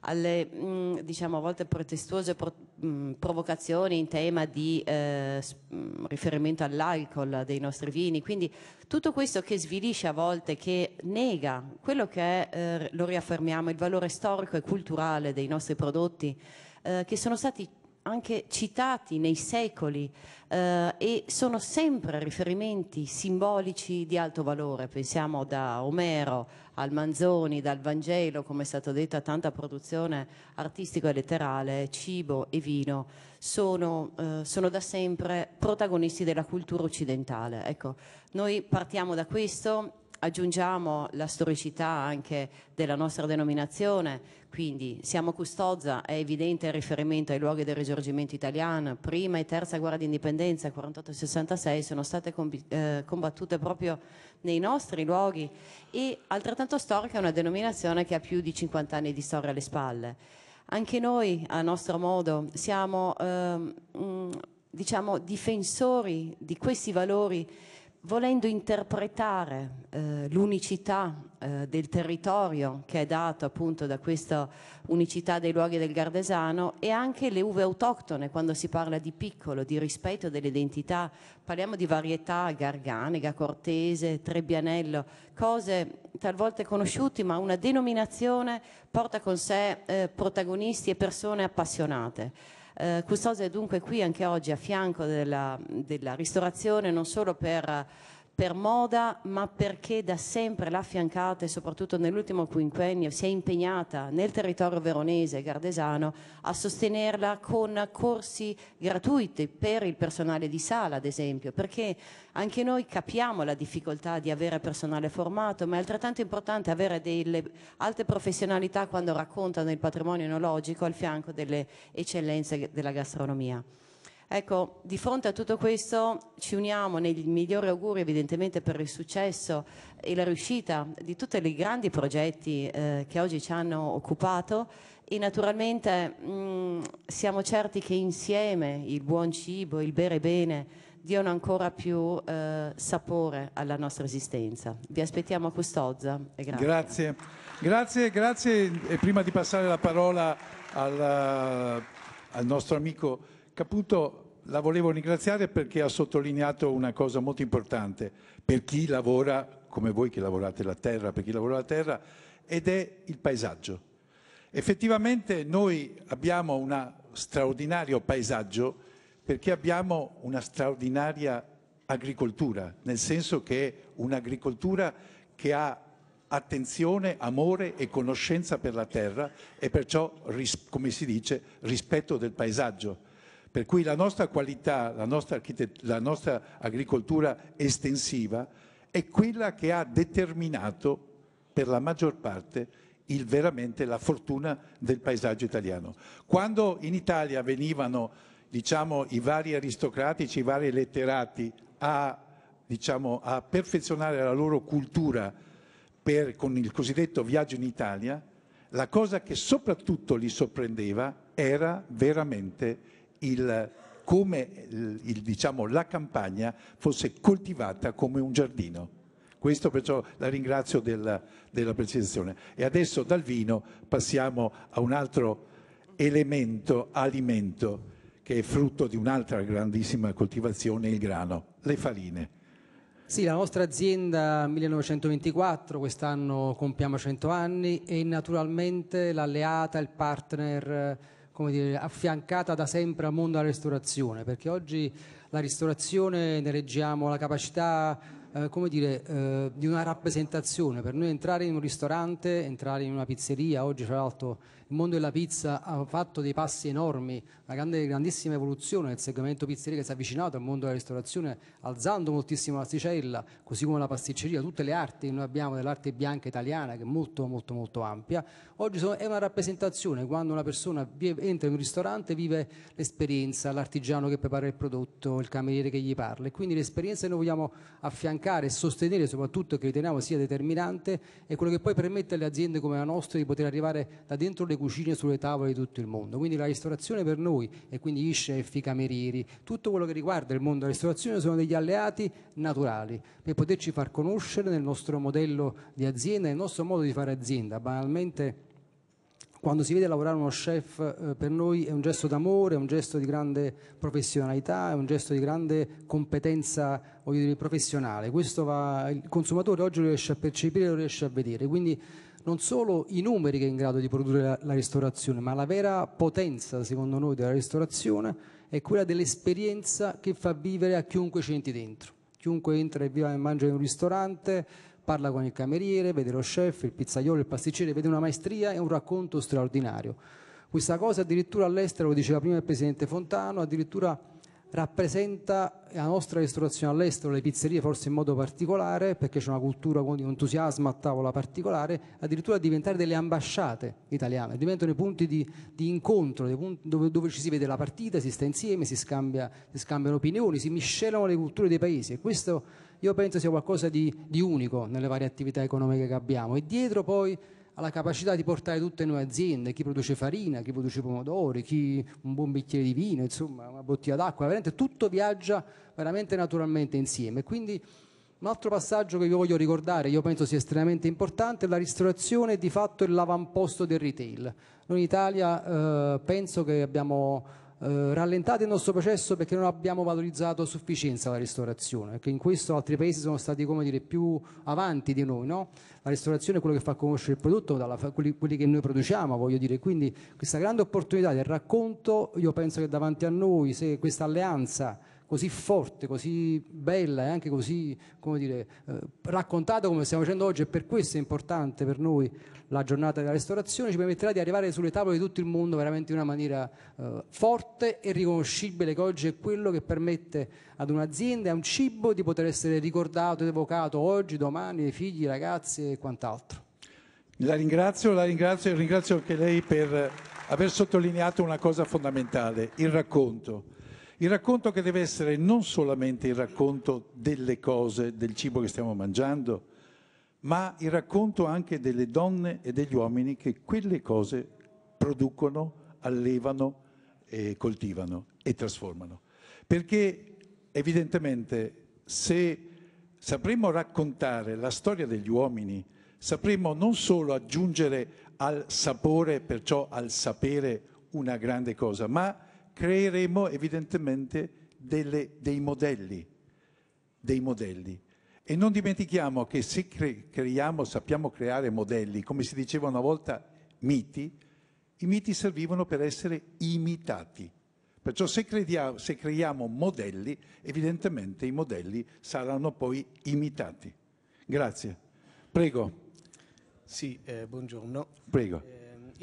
alle mh, mm, diciamo a volte pretestuose pro, mh, mm, provocazioni in tema di eh, mh, mm, riferimento all'alcol dei nostri vini. Quindi tutto questo che svilisce a volte, che nega quello che è, eh, lo riaffermiamo, il valore storico e culturale dei nostri prodotti, eh, che sono stati anche citati nei secoli eh, e sono sempre riferimenti simbolici di alto valore. Pensiamo da Omero al Manzoni, dal Vangelo, come è stato detto, a tanta produzione artistica e letterale, cibo e vino sono, eh, sono da sempre protagonisti della cultura occidentale. Ecco, noi partiamo da questo aggiungiamo la storicità anche della nostra denominazione, quindi siamo Custozza, è evidente il riferimento ai luoghi del risorgimento italiano, prima e terza guerra di indipendenza, 48-66, sono state eh, combattute proprio nei nostri luoghi e altrettanto storica è una denominazione che ha più di 50 anni di storia alle spalle. Anche noi, a nostro modo, siamo eh, diciamo, difensori di questi valori volendo interpretare eh, l'unicità eh, del territorio che è dato appunto da questa unicità dei luoghi del Gardesano e anche le uve autoctone quando si parla di piccolo, di rispetto delle identità, parliamo di varietà garganega, cortese, trebbianello, cose talvolta conosciute ma una denominazione porta con sé eh, protagonisti e persone appassionate. Eh, Custosa è dunque qui anche oggi a fianco della, della ristorazione non solo per per moda, ma perché da sempre l'ha affiancata e soprattutto nell'ultimo quinquennio si è impegnata nel territorio veronese e gardesano a sostenerla con corsi gratuiti per il personale di sala, ad esempio, perché anche noi capiamo la difficoltà di avere personale formato, ma è altrettanto importante avere delle alte professionalità quando raccontano il patrimonio enologico al fianco delle eccellenze della gastronomia. Ecco, di fronte a tutto questo ci uniamo nei migliori auguri evidentemente per il successo e la riuscita di tutti i grandi progetti eh, che oggi ci hanno occupato e naturalmente mh, mm, siamo certi che insieme il buon cibo, il bere bene diano ancora più eh, sapore alla nostra esistenza. Vi aspettiamo a Custozza e grazie. Grazie, grazie, grazie. E prima di passare la parola al, al nostro amico Caputo la volevo ringraziare perché ha sottolineato una cosa molto importante per chi lavora, come voi che lavorate la terra, per chi lavora la terra, ed è il paesaggio. Effettivamente noi abbiamo un straordinario paesaggio perché abbiamo una straordinaria agricoltura, nel senso che è un'agricoltura che ha attenzione, amore e conoscenza per la terra e perciò, come si dice, rispetto del paesaggio. Per cui la nostra qualità, la nostra, la nostra agricoltura estensiva è quella che ha determinato per la maggior parte il, veramente la fortuna del paesaggio italiano. Quando in Italia venivano diciamo, i vari aristocratici, i vari letterati a, diciamo, a perfezionare la loro cultura per, con il cosiddetto viaggio in Italia, la cosa che soprattutto li sorprendeva era veramente il, come il, diciamo, la campagna fosse coltivata come un giardino. Questo perciò la ringrazio della, della precisazione. E adesso dal vino passiamo a un altro elemento, alimento, che è frutto di un'altra grandissima coltivazione, il grano, le farine. Sì, la nostra azienda 1924, quest'anno compiamo 100 anni e naturalmente l'alleata, il partner come dire, affiancata da sempre al mondo della ristorazione, perché oggi la ristorazione ne reggiamo la capacità eh, come dire, eh, di una rappresentazione. Per noi entrare in un ristorante, entrare in una pizzeria, oggi tra l'altro il mondo della pizza ha fatto dei passi enormi, una grande, grandissima evoluzione. Nel segmento pizzeria che si è avvicinato al mondo della ristorazione alzando moltissimo l'asticella, così come la pasticceria, tutte le arti che noi abbiamo dell'arte bianca italiana che è molto molto molto ampia. Oggi sono, è una rappresentazione, quando una persona entra in un ristorante vive l'esperienza, l'artigiano che prepara il prodotto, il cameriere che gli parla. E quindi l'esperienza che noi vogliamo affiancare e sostenere soprattutto che riteniamo sia determinante è quello che poi permette alle aziende come la nostra di poter arrivare da dentro le le cucine sulle tavole di tutto il mondo. Quindi la ristorazione per noi e quindi gli chef, i camerieri, tutto quello che riguarda il mondo della ristorazione sono degli alleati naturali per poterci far conoscere nel nostro modello di azienda, nel nostro modo di fare azienda. Banalmente quando si vede lavorare uno chef eh, per noi è un gesto d'amore, è un gesto di grande professionalità, è un gesto di grande competenza dire, professionale. Questo va, il consumatore oggi lo riesce a percepire, lo riesce a vedere. Quindi non solo i numeri che è in grado di produrre la, la ristorazione, ma la vera potenza, secondo noi, della ristorazione è quella dell'esperienza che fa vivere a chiunque ci entri dentro. Chiunque entra e viva e mangia in un ristorante, parla con il cameriere, vede lo chef, il pizzaiolo, il pasticcere, vede una maestria e un racconto straordinario. Questa cosa addirittura all'estero, lo diceva prima il Presidente Fontano, addirittura rappresenta la nostra ristorazione all'estero, le pizzerie forse in modo particolare, perché c'è una cultura di entusiasmo a tavola particolare, addirittura diventare delle ambasciate italiane, diventano i punti di, di incontro, punti dove, dove, ci si vede la partita, si sta insieme, si, scambia, si, scambiano opinioni, si miscelano le culture dei paesi. E questo io penso sia qualcosa di, di unico nelle varie attività economiche che abbiamo. E dietro poi ha la capacità di portare tutte nuove aziende, chi produce farina, chi produce pomodori, chi un buon bicchiere di vino, insomma una bottiglia d'acqua, veramente tutto viaggia veramente naturalmente insieme. Quindi un altro passaggio che io voglio ricordare, io penso sia estremamente importante, la ristorazione è di fatto l'avamposto del retail. Noi in Italia eh, penso che abbiamo eh, rallentato il nostro processo perché non abbiamo valorizzato a sufficienza la ristorazione, perché in questo altri paesi sono stati dire, più avanti di noi. No? La ristorazione è quello che fa conoscere il prodotto, dalla, quelli, quelli, che noi produciamo, voglio dire. Quindi questa grande opportunità del racconto, io penso che davanti a noi, se questa alleanza così forte, così bella e anche così come dire, eh, raccontata come stiamo facendo oggi e per questo è importante per noi la giornata della ristorazione, ci permetterà di arrivare sulle tavole di tutto il mondo veramente in una maniera eh, forte e riconoscibile che oggi è quello che permette ad un'azienda, a un cibo di poter essere ricordato ed evocato oggi, domani, ai figli, ragazzi e quant'altro. La ringrazio, la ringrazio e ringrazio anche lei per aver sottolineato una cosa fondamentale, il racconto. Il racconto che deve essere non solamente il racconto delle cose, del cibo che stiamo mangiando, ma il racconto anche delle donne e degli uomini che quelle cose producono, allevano, e coltivano e trasformano. Perché evidentemente se sapremo raccontare la storia degli uomini, sapremo non solo aggiungere al sapore, perciò al sapere, una grande cosa, ma creeremo evidentemente delle, dei modelli, dei modelli. E non dimentichiamo che se cre creiamo, sappiamo creare modelli, come si diceva una volta, miti, i miti servivano per essere imitati. Perciò se, se creiamo modelli, evidentemente i modelli saranno poi imitati. Grazie. Prego. Sì, eh, buongiorno. Prego.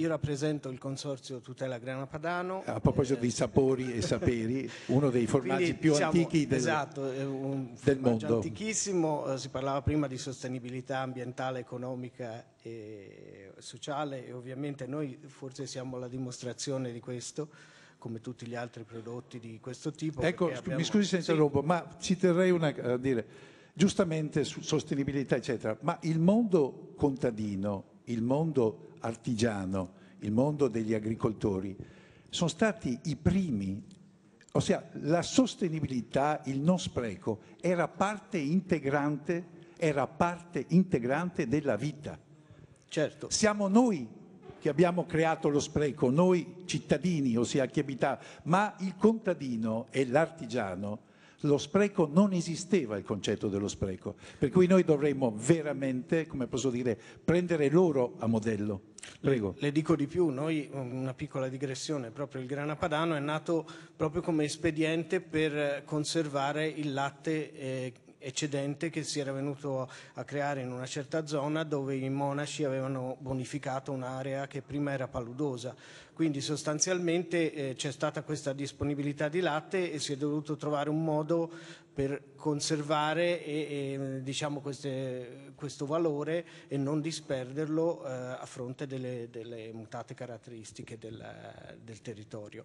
Eh, io rappresento il Consorzio Tutela Grana Padano. A proposito di sapori e saperi, [laughs] uno dei formaggi Quindi, più diciamo, antichi del, esatto, è un del formaggio mondo. antichissimo, eh, si parlava prima di sostenibilità ambientale, economica e sociale e ovviamente noi forse siamo la dimostrazione di questo come tutti gli altri prodotti di questo tipo. Ecco, abbiamo- mi scusi se Sì. interrompo, ma ci terrei una, a dire, giustamente su sostenibilità, eccetera, ma il mondo contadino, il mondo artigiano, il mondo degli agricoltori, sono stati i primi, ossia la sostenibilità, il non spreco, era parte integrante, era parte integrante della vita. Certo. Siamo noi che abbiamo creato lo spreco, noi cittadini, ossia chi abita, ma il contadino e l'artigiano, lo spreco non esisteva il concetto dello spreco, per cui noi dovremmo veramente, come posso dire, prendere loro a modello. Prego. Le dico di più, noi, una piccola digressione, proprio il grana padano è nato proprio come espediente per conservare il latte eh, eccedente che si era venuto a creare in una certa zona dove i monaci avevano bonificato un'area che prima era paludosa. Quindi sostanzialmente eh, c'è stata questa disponibilità di latte e si è dovuto trovare un modo per conservare e, e, diciamo queste- questo valore e non disperderlo eh, a fronte delle, delle mutate caratteristiche del, del territorio.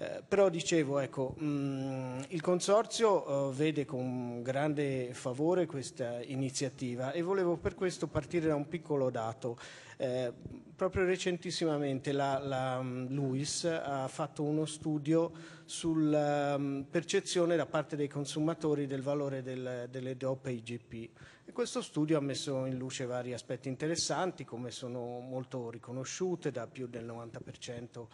Eh, però dicevo, ecco, mh, il Consorzio eh, vede con grande favore questa iniziativa e volevo per questo partire da un piccolo dato. Eh, proprio recentissimamente la, la, mh, LUIS ha fatto uno studio sulla mh, percezione da parte dei consumatori del valore del- delle DOP IGP. E questo studio ha messo in luce vari aspetti interessanti, come sono molto riconosciute da più del 90%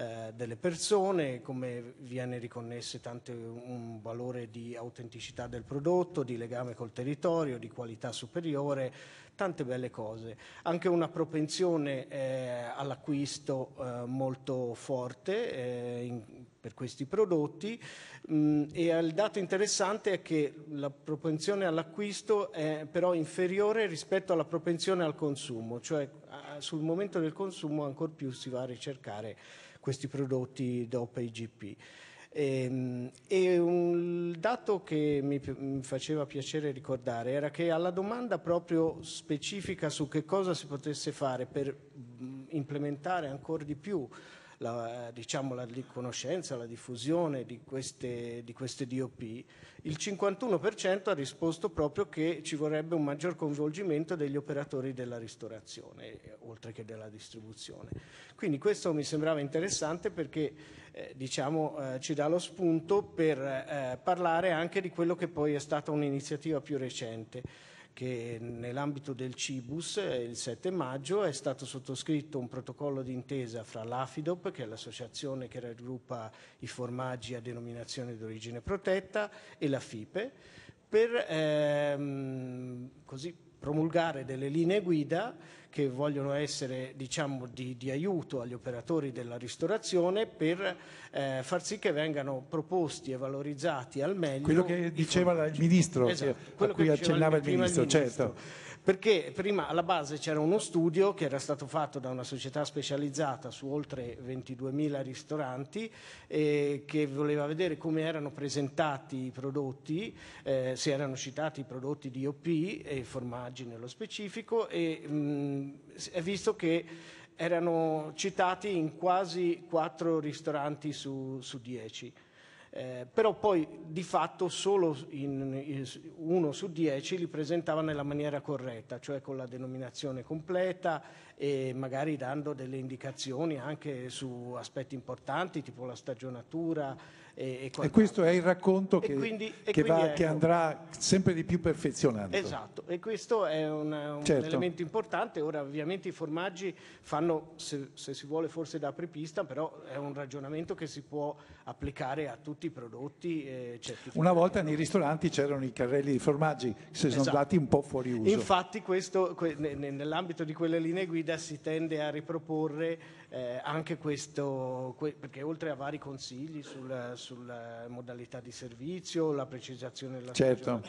eh, delle persone, come viene riconnesso tanto un valore di autenticità del prodotto, di legame col territorio, di qualità superiore, tante belle cose. Anche una propensione eh, all'acquisto eh, molto forte eh, in- per questi prodotti mh, e il dato interessante è che la propensione all'acquisto è però inferiore rispetto alla propensione al consumo, cioè sul momento del consumo ancor più si va a ricercare questi prodotti DOP IGP. Ehm, E, un dato che mi, mi faceva piacere ricordare era che alla domanda proprio specifica su che cosa si potesse fare per implementare ancora di più la, diciamo, la di- conoscenza, la diffusione di queste, di queste DOP, il 51% ha risposto proprio che ci vorrebbe un maggior coinvolgimento degli operatori della ristorazione, eh, oltre che della distribuzione. Quindi questo mi sembrava interessante perché eh, diciamo, eh, ci dà lo spunto per eh, parlare anche di quello che poi è stata un'iniziativa più recente che nell'ambito del CIBUS eh, il 7 maggio è stato sottoscritto un protocollo d'intesa fra l'AFIDOP, che è l'associazione che raggruppa i formaggi a denominazione d'origine protetta, e la FIPE, per ehm, così promulgare delle linee guida che vogliono essere diciamo, di, di aiuto agli operatori della ristorazione per eh, far sì che vengano proposti e valorizzati al meglio Quello che diceva il ministro, Esatto, a quello cui accennava il prima ministro, certo. Perché prima alla base c'era uno studio che era stato fatto da una società specializzata su oltre 22.000 ristoranti eh, che voleva vedere come erano presentati i prodotti, eh, se erano citati i prodotti di OP e formaggi nello specifico e mh, è visto che erano citati in quasi 4 ristoranti su, su 10. Eh, però poi di fatto solo in, in- uno su dieci li presentava nella maniera corretta, cioè con la denominazione completa e magari dando delle indicazioni anche su aspetti importanti tipo la stagionatura e, e E questo è il racconto che, quindi- che va- quindi che ecco. andrà sempre di più perfezionando. Esatto, e questo è un, un Certo. elemento importante. Ora, ovviamente, i formaggi fanno, se, se si vuole, forse da apripista, però è un ragionamento che si può applicare a tutti i prodotti eh. Una volta nei ristoranti c'erano i carrelli di formaggi, si sono Esatto. andati un po' fuori uso. Infatti, questo, que- ne- ne- nell'ambito di quelle linee guida si tende a riproporre eh, anche questo, que- perché oltre a vari consigli sul, sulle modalità di servizio, la precisazione della Certo.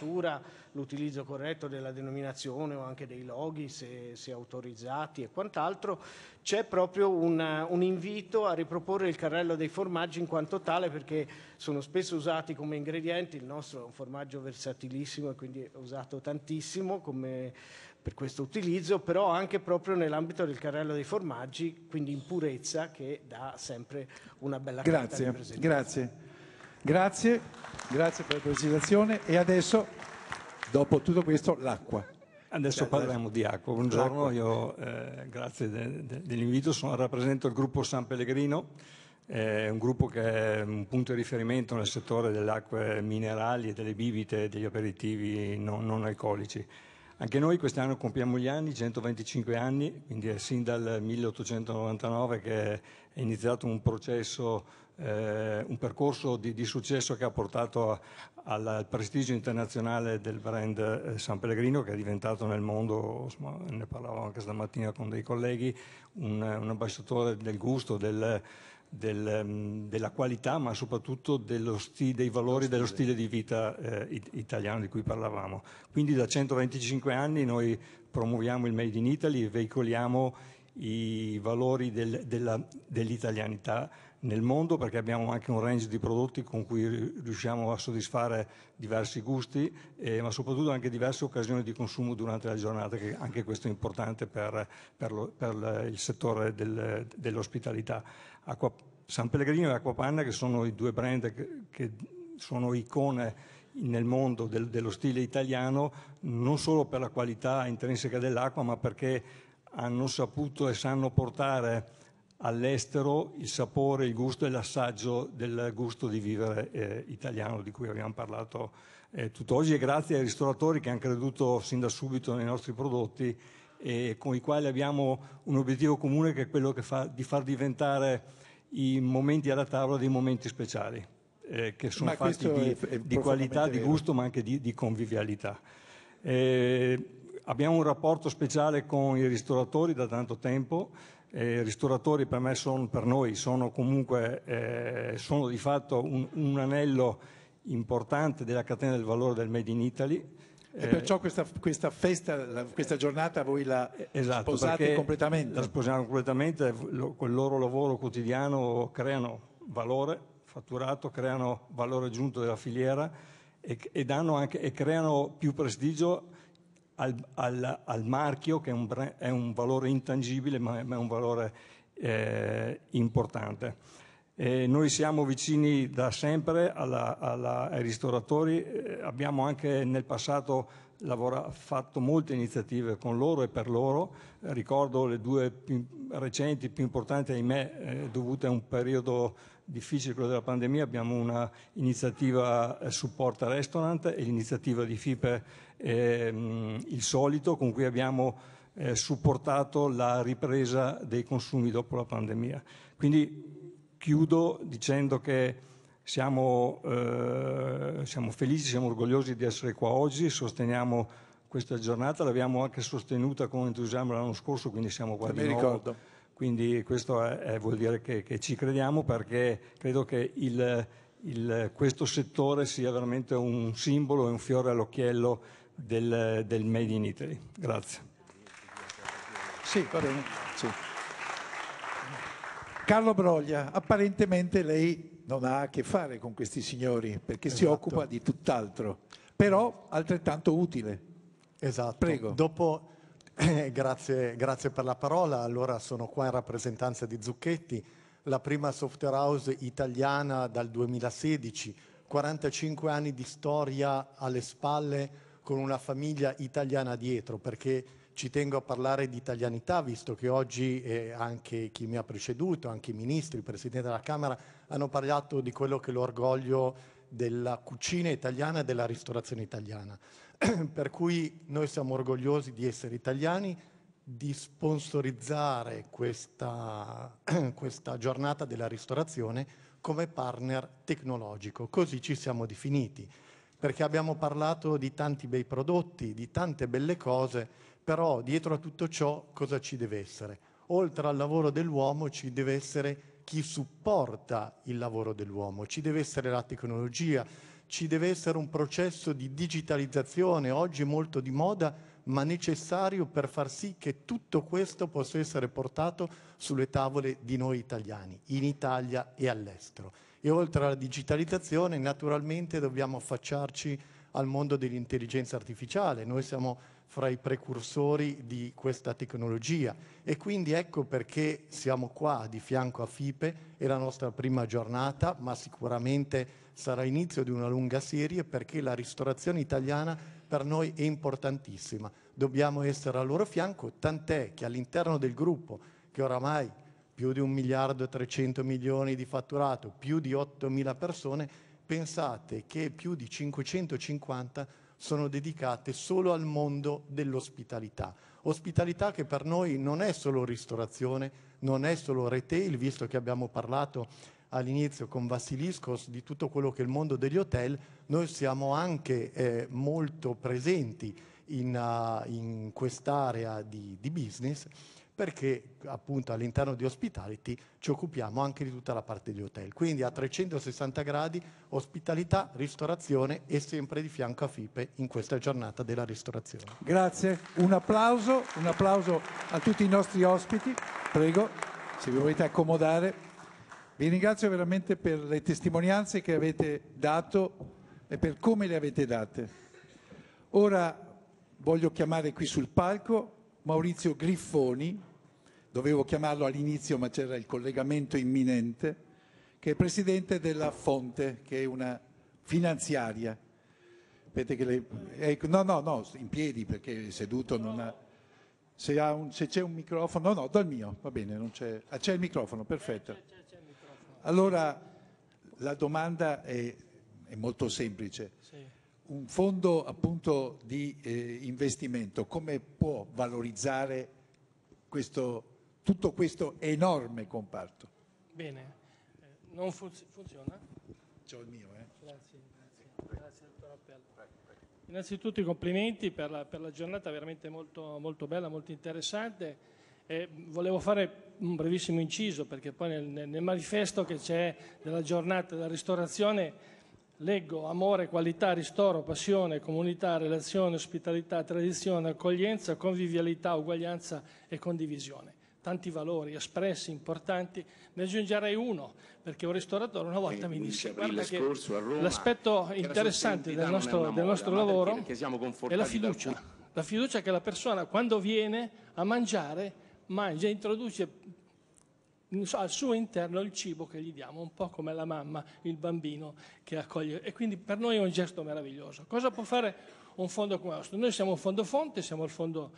l'utilizzo corretto della denominazione o anche dei loghi se, se autorizzati e quant'altro, c'è proprio un, un invito a riproporre il carrello dei formaggi in quanto tale perché sono spesso usati come ingredienti, il nostro è un formaggio versatilissimo e quindi è usato tantissimo come per questo utilizzo, però anche proprio nell'ambito del carrello dei formaggi, quindi in purezza, che dà sempre una bella carta di Grazie, presenza. grazie. Grazie, grazie per la precisazione. E adesso, dopo tutto questo, l'acqua. Adesso Cioè, parliamo di acqua. Buongiorno, L'acqua. io eh, grazie de- de- dell'invito, sono, rappresento il gruppo San Pellegrino, è un gruppo che è un punto di riferimento nel settore delle acque minerali e delle bibite e degli aperitivi non, non alcolici. Anche noi quest'anno compiamo gli anni, 125 anni, quindi è sin dal 1899 che è iniziato un processo, eh, un percorso di, di successo che ha portato al, al prestigio internazionale del brand eh, San Pellegrino che è diventato nel mondo, insomma, ne parlavo anche stamattina con dei colleghi, un, un ambasciatore del gusto, del, del, mm, della qualità, ma soprattutto dello sti- dei valori dello stile di vita eh, it- italiano di cui parlavamo. Quindi da 125 anni noi promuoviamo il Made in Italy e veicoliamo i valori del- della- dell'italianità nel mondo perché abbiamo anche un range di prodotti con cui ri- riusciamo a soddisfare diversi gusti, eh, ma soprattutto anche diverse occasioni di consumo durante la giornata, che anche questo è importante per, per lo- per il settore del- dell'ospitalità. Acqua- San Pellegrino e Acquapanna, che sono i due brand che, che sono icone nel mondo del- dello stile italiano, non solo per la qualità intrinseca dell'acqua, ma perché hanno saputo e sanno portare all'estero il sapore, il gusto e l'assaggio del gusto di vivere eh, italiano di cui abbiamo parlato eh, tutt'oggi e grazie ai ristoratori che hanno creduto sin da subito nei nostri prodotti e con i quali abbiamo un obiettivo comune che è quello che fa- di far diventare i momenti alla tavola dei momenti speciali, eh, che sono Ma fatti di, è- è di qualità, profondamente di vero. gusto, ma anche di, di convivialità. Eh, abbiamo un rapporto speciale con i ristoratori da tanto tempo. Eh, I ristoratori per, me sono, per noi sono comunque eh, sono di fatto un, un anello importante della catena del valore del Made in Italy. E Eh, perciò questa, questa festa, questa giornata voi la Esatto, sposate completamente. La sposiamo completamente, lo- col loro lavoro quotidiano creano valore, fatturato, creano valore aggiunto della filiera e, e danno anche, e creano più prestigio al, al- al marchio che è un, è un valore intangibile ma è, ma è un valore eh, importante. Eh, noi siamo vicini da sempre alla- alla- ai ristoratori, abbiamo anche nel passato lavora- fatto molte iniziative con loro e per loro, ricordo le due più recenti, più importanti ahimè, eh, dovute a un periodo difficile, quello della pandemia, abbiamo una iniziativa eh, Supporta Restaurant e l'iniziativa di FIPE ehm, Il Solito con cui abbiamo eh, supportato la ripresa dei consumi dopo la pandemia. Quindi chiudo dicendo che siamo, eh, siamo felici, siamo orgogliosi di essere qua oggi, sosteniamo questa giornata, l'abbiamo anche sostenuta con entusiasmo l'anno scorso, quindi siamo qua Me di nuovo. ricordo. Quindi questo è- è- vuol dire che, che ci crediamo perché credo che il- il- questo settore sia veramente un simbolo e un fiore all'occhiello del, del Made in Italy. Grazie. Sì, va bene. sì. Carlo Broglia, apparentemente lei non ha a che fare con questi signori perché si Esatto. occupa di tutt'altro, però altrettanto utile. Esatto. Prego. Dopo, eh, grazie, grazie per la parola. Allora sono qua in rappresentanza di Zucchetti, la prima software house italiana dal 2016, 45 anni di storia alle spalle con una famiglia italiana dietro, perché ci tengo a parlare di italianità, visto che oggi eh, anche chi mi ha preceduto, anche i ministri, il Presidente della Camera, hanno parlato di quello che è l'orgoglio della cucina italiana e della ristorazione italiana. [clears throat] per cui noi siamo orgogliosi di essere italiani, di sponsorizzare questa, [clears throat] questa giornata della ristorazione come partner tecnologico. Così ci siamo definiti, perché abbiamo parlato di tanti bei prodotti, di tante belle cose, però dietro a tutto ciò cosa ci deve essere? Oltre al lavoro dell'uomo ci deve essere chi supporta il lavoro dell'uomo, ci deve essere la tecnologia, ci deve essere un processo di digitalizzazione, oggi molto di moda, ma necessario per far sì che tutto questo possa essere portato sulle tavole di noi italiani, in Italia e all'estero. E oltre alla digitalizzazione, naturalmente dobbiamo affacciarci al mondo dell'intelligenza artificiale. Noi siamo fra i precursori di questa tecnologia e quindi ecco perché siamo qua di fianco a FIPE, è la nostra prima giornata, ma sicuramente sarà inizio di una lunga serie perché la ristorazione italiana per noi è importantissima. Dobbiamo essere al loro fianco, tant'è che all'interno del gruppo, che oramai più di un miliardo e 300 milioni di fatturato, più di 8 mila persone, pensate che più di 550 sono dedicate solo al mondo dell'ospitalità. Ospitalità che per noi non è solo ristorazione, non è solo retail, visto che abbiamo parlato all'inizio con Vassiliskos di tutto quello che è il mondo degli hotel, noi siamo anche eh, molto presenti in, uh, in quest'area di, di business perché appunto all'interno di Hospitality ci occupiamo anche di tutta la parte di hotel. Quindi a 360 gradi ospitalità, ristorazione e sempre di fianco a FIPE in questa giornata della ristorazione. Grazie, un applauso, un applauso a tutti i nostri ospiti. Prego, se vi volete accomodare. Vi ringrazio veramente per le testimonianze che avete dato e per come le avete date. Ora voglio chiamare qui sul palco Maurizio Griffoni, dovevo chiamarlo all'inizio ma c'era il collegamento imminente, che è presidente della Fonte, che è una finanziaria. Le... Ecco, no, no, no, in piedi perché seduto non ha... Se, ha un... Se c'è un microfono, no, no, dal mio, va bene, non c'è... Ah, c'è il microfono, perfetto. Allora, la domanda è, è molto semplice. Un fondo appunto di eh, investimento come può valorizzare questo tutto questo enorme comparto. Bene, eh, non fun- funziona? C'ho il mio, eh. Grazie, grazie, grazie dottor Appello. Innanzitutto i complimenti per la, per la giornata veramente molto, molto, bella, molto interessante. Eh, volevo fare un brevissimo inciso perché poi nel, nel manifesto che c'è della giornata della ristorazione leggo amore, qualità, ristoro, passione, comunità, relazione, ospitalità, tradizione, accoglienza, convivialità, uguaglianza e condivisione. Tanti valori espressi, importanti, ne aggiungerei uno, perché un ristoratore una volta mi disse guarda che l'aspetto interessante del nostro, del nostro lavoro è la fiducia, la fiducia che la persona quando viene a mangiare mangia, introduce al suo interno il cibo che gli diamo, un po' come la mamma, il bambino che accoglie. E quindi per noi è un gesto meraviglioso. Cosa può fare un fondo come questo? Noi siamo un fondo fonte, siamo il fondo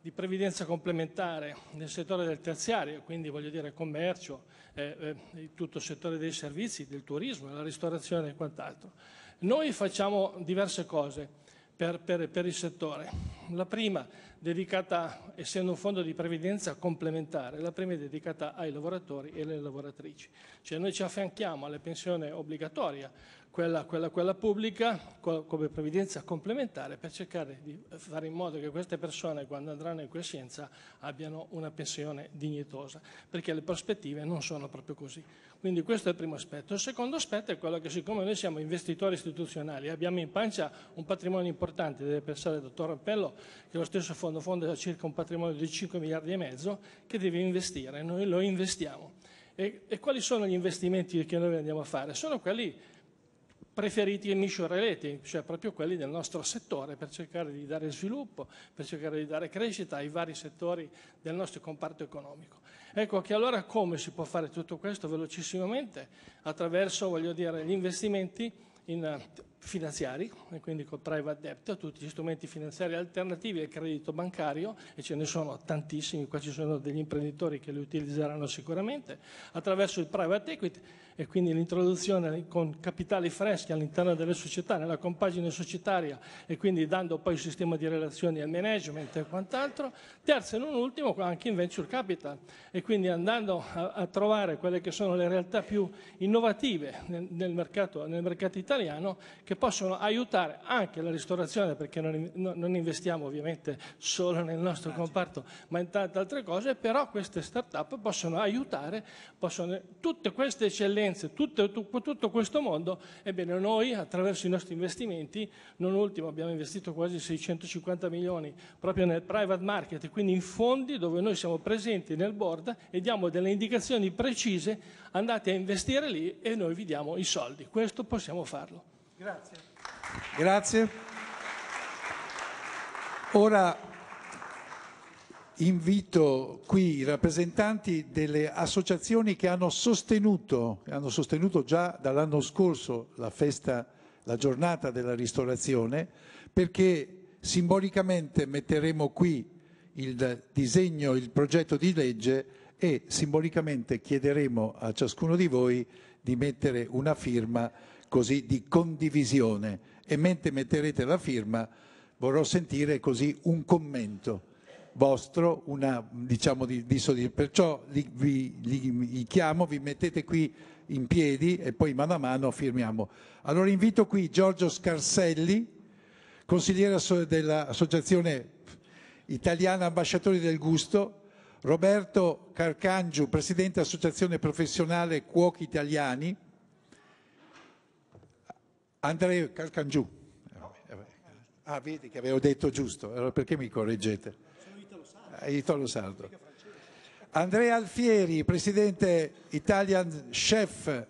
di previdenza complementare nel settore del terziario, quindi voglio dire commercio, eh, eh, tutto il settore dei servizi, del turismo, della ristorazione e quant'altro. Noi facciamo diverse cose per, per, per, il settore. La prima dedicata, essendo un fondo di previdenza complementare, la prima è dedicata ai lavoratori e alle lavoratrici. Cioè noi ci affianchiamo alle pensioni obbligatorie quella, quella, quella pubblica come previdenza complementare per cercare di fare in modo che queste persone quando andranno in quiescenza abbiano una pensione dignitosa, perché le prospettive non sono proprio così. Quindi questo è il primo aspetto. Il secondo aspetto è quello che siccome noi siamo investitori istituzionali, abbiamo in pancia un patrimonio importante, deve pensare il dottor Rappello che lo stesso fondo fondo ha circa un patrimonio di 5 miliardi e mezzo che deve investire, noi lo investiamo. E, e quali sono gli investimenti che noi andiamo a fare? Sono quelli preferiti e mission related, cioè proprio quelli del nostro settore, per cercare di dare sviluppo, per cercare di dare crescita ai vari settori del nostro comparto economico. Ecco che allora come si può fare tutto questo velocissimamente? Attraverso, voglio dire, gli investimenti in finanziari, e quindi con private debt, tutti gli strumenti finanziari alternativi al credito bancario, e ce ne sono tantissimi, qua ci sono degli imprenditori che li utilizzeranno sicuramente, attraverso il private equity e quindi l'introduzione con capitali freschi all'interno delle società, nella compagine societaria e quindi dando poi il sistema di relazioni al management e quant'altro. Terzo e non ultimo anche in venture capital e quindi andando a, a trovare quelle che sono le realtà più innovative nel, nel, mercato, nel mercato italiano che possono aiutare anche la ristorazione, perché non, non investiamo ovviamente solo nel nostro comparto, ma in tante altre cose, però queste start-up possono aiutare, possono, tutte queste eccellenze, tutto, tutto questo mondo, ebbene noi attraverso i nostri investimenti, non ultimo abbiamo investito quasi 650 milioni proprio nel private market, quindi in fondi dove noi siamo presenti nel board e diamo delle indicazioni precise, andate a investire lì e noi vi diamo i soldi. Questo possiamo farlo. Grazie. Grazie. Ora invito qui i rappresentanti delle associazioni che hanno sostenuto, hanno sostenuto già dall'anno scorso la festa, la giornata della ristorazione, perché simbolicamente metteremo qui il disegno, il progetto di legge e simbolicamente chiederemo a ciascuno di voi di mettere una firma così di condivisione. E mentre metterete la firma vorrò sentire così un commento vostro, una, diciamo di, di perciò li, vi, li, li chiamo, vi mettete qui in piedi e poi mano a mano firmiamo. Allora invito qui Giorgio Scarselli, consigliere dell'Associazione Italiana Ambasciatori del Gusto, Roberto Carcangiu, Presidente Associazione Professionale Cuochi Italiani, Andrea Carcangiù. Ah, vedi che avevo detto giusto, allora perché mi correggete? Italo Sardo. Andrea Alfieri, Presidente Italian Chef,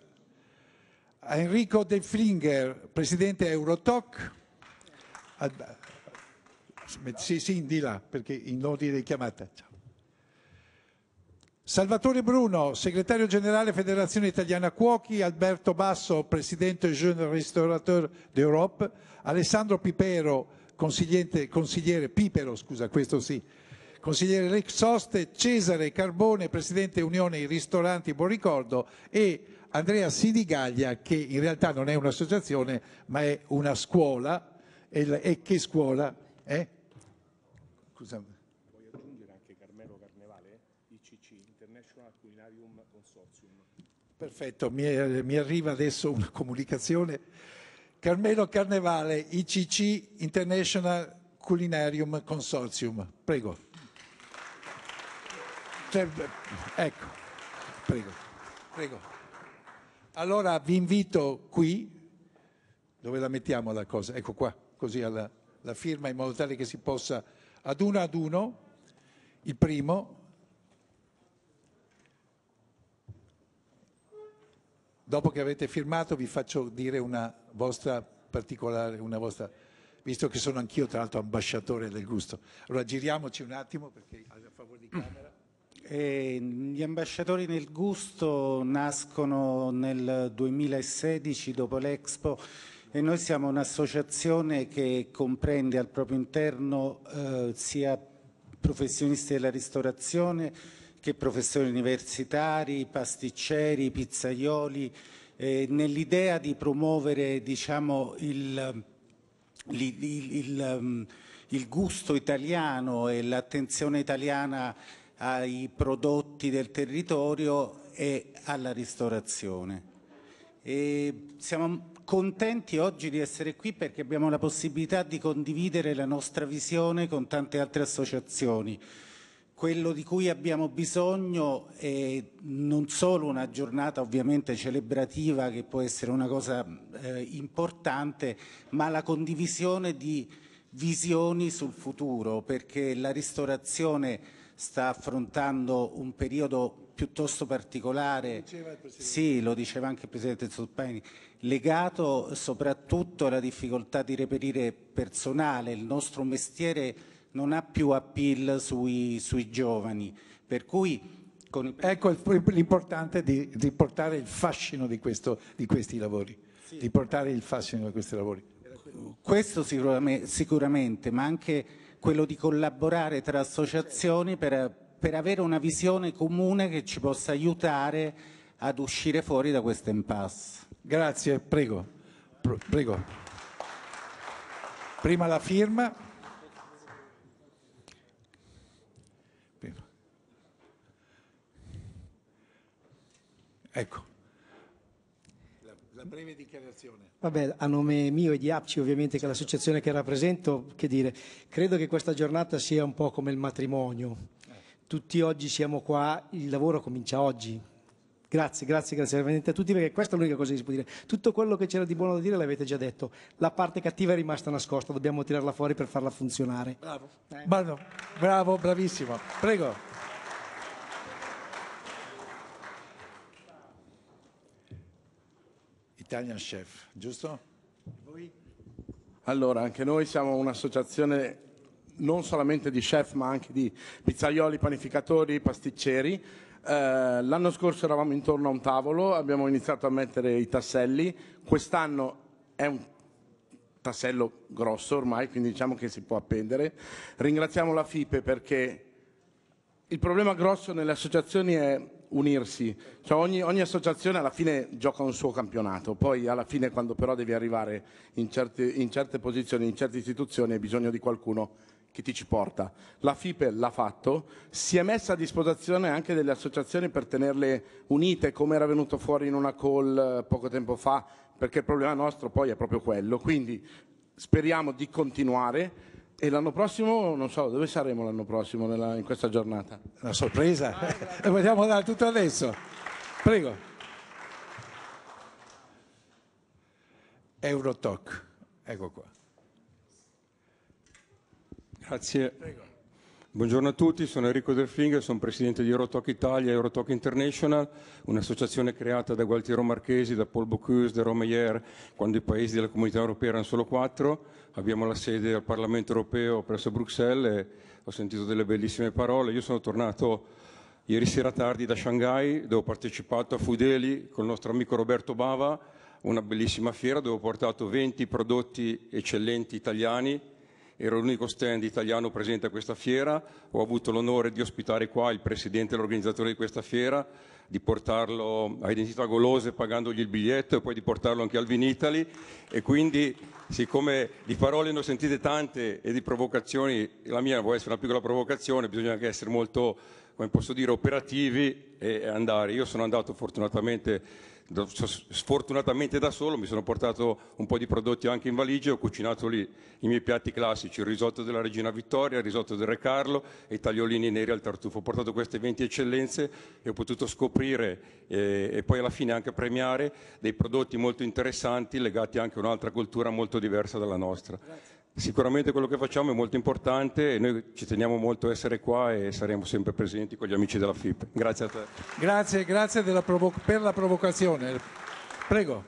Enrico De Flinger, Presidente Eurotoc, sì, sì, di là, perché in ordine di chiamata. Ciao. Salvatore Bruno, segretario generale Federazione Italiana Cuochi, Alberto Basso, presidente Jeune Restaurateur d'Europe, Alessandro Pipero, consigliere, consigliere Pipero, scusa, questo sì, consigliere Rex Soste, Cesare Carbone, presidente Unione Ristoranti Buon Ricordo e Andrea Sidigaglia, che in realtà non è un'associazione ma è una scuola. E, che scuola? Eh? Scusa. Perfetto, mi, mi, arriva adesso una comunicazione. Carmelo Carnevale, ICC International Culinarium Consortium. Prego. Ecco, prego, prego. Allora vi invito qui, dove la mettiamo la cosa? Ecco qua, così alla la firma in modo tale che si possa ad uno ad uno, il primo, Dopo che avete firmato vi faccio dire una vostra particolare, una vostra, visto che sono anch'io tra l'altro ambasciatore del gusto. Allora giriamoci un attimo perché a favore di camera. Eh, gli ambasciatori del gusto nascono nel 2016 dopo l'Expo e noi siamo un'associazione che comprende al proprio interno eh, sia professionisti della ristorazione che professori universitari, pasticceri, pizzaioli, eh, nell'idea di promuovere diciamo, il, il, il, il, gusto italiano e l'attenzione italiana ai prodotti del territorio e alla ristorazione. E siamo contenti oggi di essere qui perché abbiamo la possibilità di condividere la nostra visione con tante altre associazioni quello di cui abbiamo bisogno è non solo una giornata ovviamente celebrativa che può essere una cosa eh, importante, ma la condivisione di visioni sul futuro, perché la ristorazione sta affrontando un periodo piuttosto particolare, sì, lo diceva anche il Presidente Zuppani, legato soprattutto alla difficoltà di reperire personale. Il nostro mestiere non ha più appeal sui, sui giovani, per cui il... Ecco l'importante di, di, portare il fascino di, questo, di questi lavori, sì. di portare il fascino di questi lavori. Questo sicuramente, sicuramente, ma anche quello di collaborare tra associazioni per, per avere una visione comune che ci possa aiutare ad uscire fuori da questo impasse. Grazie, prego. prego. Prima la firma. Ecco. La, la breve Vabbè, a nome mio e di APCI ovviamente, che è l'associazione che rappresento, che dire, credo che questa giornata sia un po' come il matrimonio. Tutti oggi siamo qua, il lavoro comincia oggi. Grazie, grazie, grazie veramente a tutti perché questa è l'unica cosa che si può dire. Tutto quello che c'era di buono da dire l'avete già detto. La parte cattiva è rimasta nascosta, dobbiamo tirarla fuori per farla funzionare. Bravo, bravo, bravo bravissimo. Prego. Italian Chef, giusto? Allora, anche noi siamo un'associazione non solamente di chef, ma anche di pizzaioli, panificatori, pasticceri. Eh, l'anno scorso eravamo intorno a un tavolo, abbiamo iniziato a mettere i tasselli. Quest'anno è un tassello grosso ormai, quindi diciamo che si può appendere. Ringraziamo la FIPE perché il problema grosso nelle associazioni è unirsi, cioè ogni, ogni, associazione alla fine gioca un suo campionato, poi alla fine quando però devi arrivare in certe, in certe posizioni, in certe istituzioni hai bisogno di qualcuno che ti ci porta. La FIPE l'ha fatto, si è messa a disposizione anche delle associazioni per tenerle unite, come era venuto fuori in una call eh, poco tempo fa, perché il problema nostro poi è proprio quello. Quindi speriamo di continuare e l'anno prossimo, non so, dove saremo l'anno prossimo nella, in questa giornata? Una sorpresa? [laughs] Lo vogliamo dare tutto adesso? Prego. Eurotalk, ecco qua. Grazie. Prego. Buongiorno a tutti, sono Enrico Delfinger, sono presidente di Eurotalk Italia e Eurotalk International, un'associazione creata da Gualtiero Marchesi, da Paul Bocuse, da Romeyer, quando i paesi della comunità europea erano solo quattro. Abbiamo la sede al Parlamento europeo presso Bruxelles e ho sentito delle bellissime parole. Io sono tornato ieri sera tardi da Shanghai, dove ho partecipato a Fudeli con il nostro amico Roberto Bava, una bellissima fiera dove ho portato 20 prodotti eccellenti italiani ero l'unico stand italiano presente a questa fiera, ho avuto l'onore di ospitare qua il presidente e l'organizzatore di questa fiera, di portarlo a Identità Golose pagandogli il biglietto e poi di portarlo anche al Vinitali e quindi siccome di parole ne ho sentite tante e di provocazioni, la mia può essere una piccola provocazione, bisogna anche essere molto, come posso dire, operativi e andare. Io sono andato fortunatamente sfortunatamente da solo mi sono portato un po' di prodotti anche in valigia e ho cucinato lì i miei piatti classici, il risotto della Regina Vittoria, il risotto del Re Carlo e i tagliolini neri al tartufo. Ho portato queste 20 eccellenze e ho potuto scoprire eh, e poi alla fine anche premiare dei prodotti molto interessanti legati anche a un'altra cultura molto diversa dalla nostra. Grazie. Sicuramente quello che facciamo è molto importante e noi ci teniamo molto a essere qua e saremo sempre presenti con gli amici della FIP. Grazie a te. Grazie, grazie provo- per la provocazione. Prego.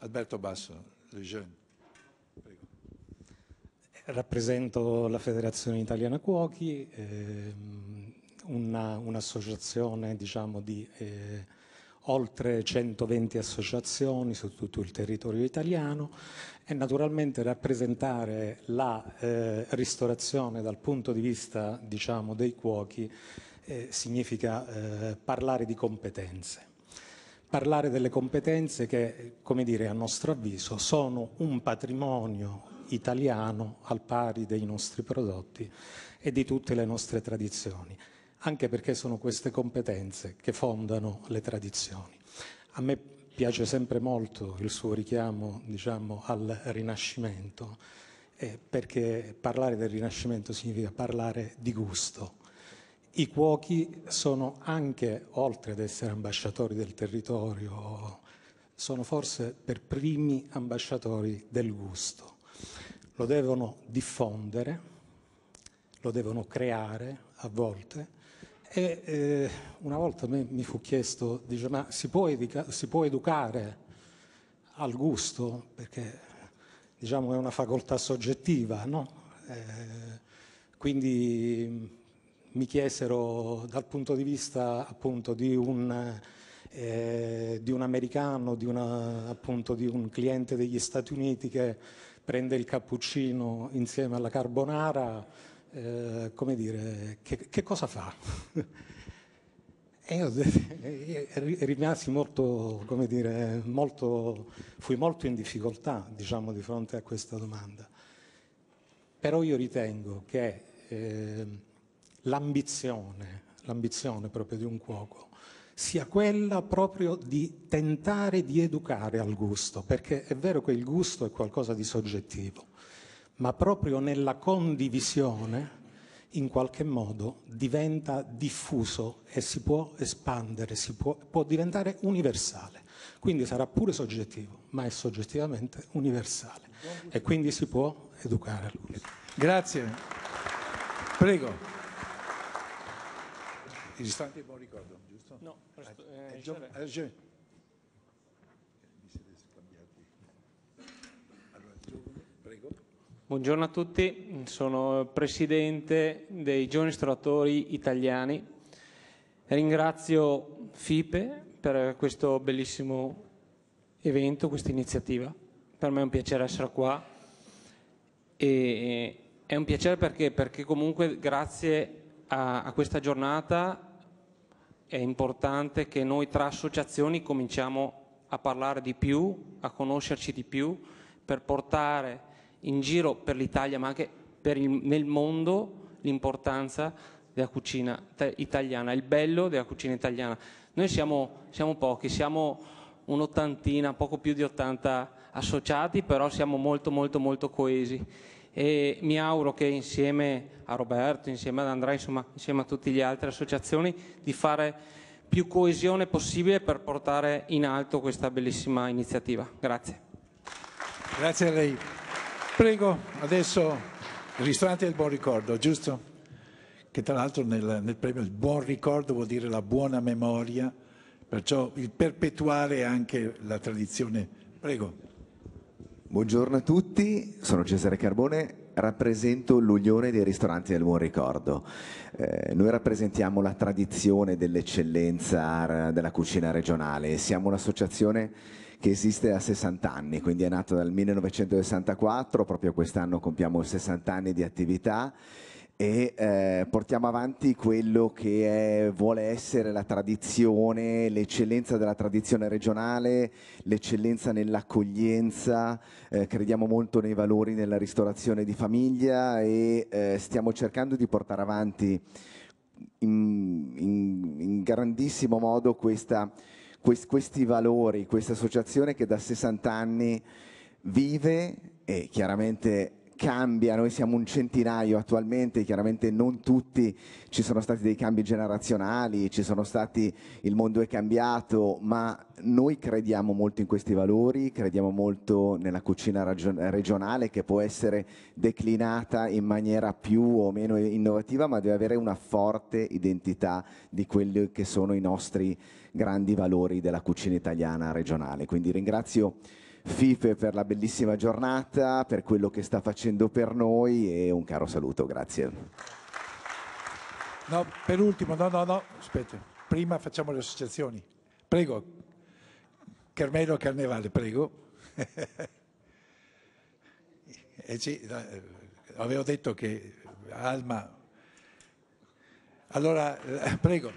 Alberto Basso, Le Jeune. Rappresento la Federazione Italiana Cuochi, ehm, una, un'associazione diciamo, di eh, oltre 120 associazioni su tutto il territorio italiano e naturalmente rappresentare la eh, ristorazione dal punto di vista diciamo, dei cuochi eh, significa eh, parlare di competenze. Parlare delle competenze che, come dire, a nostro avviso sono un patrimonio italiano al pari dei nostri prodotti e di tutte le nostre tradizioni anche perché sono queste competenze che fondano le tradizioni. A me piace sempre molto il suo richiamo diciamo, al Rinascimento, eh, perché parlare del Rinascimento significa parlare di gusto. I cuochi sono anche, oltre ad essere ambasciatori del territorio, sono forse per primi ambasciatori del gusto. Lo devono diffondere, lo devono creare a volte e eh, una volta mi fu chiesto, dice, ma si può, edica- si può, educare al gusto? Perché diciamo è una facoltà soggettiva, no? Eh, quindi mi chiesero dal punto di vista appunto di un, eh, di un americano, di, una, appunto, di un cliente degli Stati Uniti che prende il cappuccino insieme alla carbonara, eh, come dire, che, che cosa fa? [laughs] e io rimasi molto, come dire, molto, fui molto in difficoltà, diciamo, di fronte a questa domanda. Però io ritengo che eh, l'ambizione, l'ambizione proprio di un cuoco sia quella proprio di tentare di educare al gusto, perché è vero che il gusto è qualcosa di soggettivo, ma proprio nella condivisione in qualche modo diventa diffuso e si può espandere, si può, può diventare universale. Quindi sarà pure soggettivo, ma è soggettivamente universale e quindi si può educare. Grazie. Prego. Il ristorante buon ricordo, giusto? No, Eh, eh, Gio- Prego. Buongiorno a tutti, sono presidente dei giovani ristoratori italiani. Ringrazio FIPE per questo bellissimo evento, questa iniziativa. Per me è un piacere essere qua e è un piacere perché, perché comunque grazie a, a questa giornata è importante che noi tra associazioni cominciamo a parlare di più, a conoscerci di più, per portare in giro per l'Italia, ma anche il- nel mondo, l'importanza della cucina ta- italiana, il bello della cucina italiana. Noi siamo, siamo pochi, siamo un'ottantina, poco più di 80 associati, però siamo molto molto molto coesi e mi auguro che insieme a Roberto, insieme ad Andrea, insomma insieme a tutte le altre associazioni, di fare più coesione possibile per portare in alto questa bellissima iniziativa. Grazie. Grazie a lei. Prego, adesso il ristorante del buon ricordo, giusto? Che tra l'altro nel, nel premio il buon ricordo vuol dire la buona memoria, perciò il perpetuare anche la tradizione. Prego. Buongiorno a tutti, sono Cesare Carbone, rappresento l'Unione dei ristoranti del Buon Ricordo. Eh, noi rappresentiamo la tradizione dell'eccellenza della cucina regionale, siamo un'associazione che esiste da 60 anni, quindi è nata dal 1964, proprio quest'anno compiamo 60 anni di attività e eh, portiamo avanti quello che è- vuole essere la tradizione, l'eccellenza della tradizione regionale, l'eccellenza nell'accoglienza, eh, crediamo molto nei valori nella ristorazione di famiglia e eh, stiamo cercando di portare avanti in, in- in grandissimo modo questa- quest- questi valori, questa associazione che da 60 anni vive e chiaramente cambia, noi siamo un centinaio attualmente, chiaramente non tutti, ci sono stati dei cambi generazionali, ci sono stati, il mondo è cambiato, ma noi crediamo molto in questi valori, crediamo molto nella cucina regionale che può essere declinata in maniera più o meno innovativa, ma deve avere una forte identità di quelli che sono i nostri grandi valori della cucina italiana regionale. Quindi ringrazio Fife per la bellissima giornata, per quello che sta facendo per noi e un caro saluto, grazie. No, per ultimo, no, no, no, aspetta, prima facciamo le associazioni. Prego, Carmelo Carnevale, prego. [laughs] Eh sì, eh, avevo detto che Alma... Allora, eh, prego.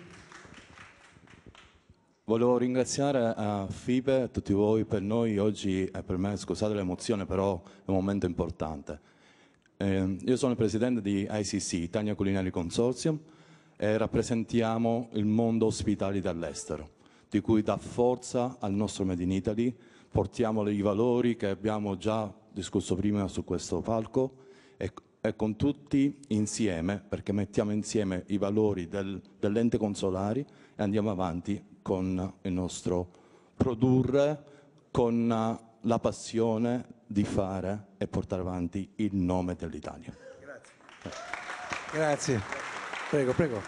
Volevo ringraziare a FIPE e a tutti voi per noi oggi, e per me scusate l'emozione, però è un momento importante. Eh, io sono il presidente di ICC, Italia Culinary Consortium, e rappresentiamo il mondo ospitali all'estero, di cui dà forza al nostro Made in Italy, portiamo i valori che abbiamo già discusso prima su questo palco e, e con tutti insieme, perché mettiamo insieme i valori del- dell'ente consolari e andiamo avanti con il nostro produrre, con eh, la passione di fare e portare avanti il nome dell'Italia. Grazie. Prego, prego.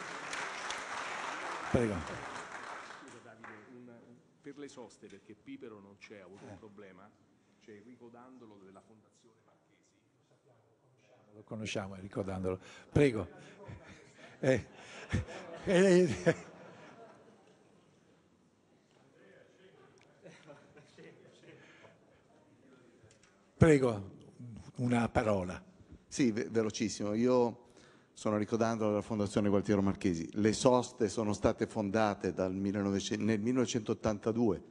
Prego. per le soste, perché Pipero non c'è, ha avuto un problema, c'è Enrico Dandolo della Fondazione Marchesi. Lo conosciamo, eh, ricordandolo. Prego. Eh, eh, prego, una parola. Sì, ve- velocissimo. Io sono ricordando della Fondazione Gualtiero Marchesi. Le soste sono state fondate dal 1900 nel 1982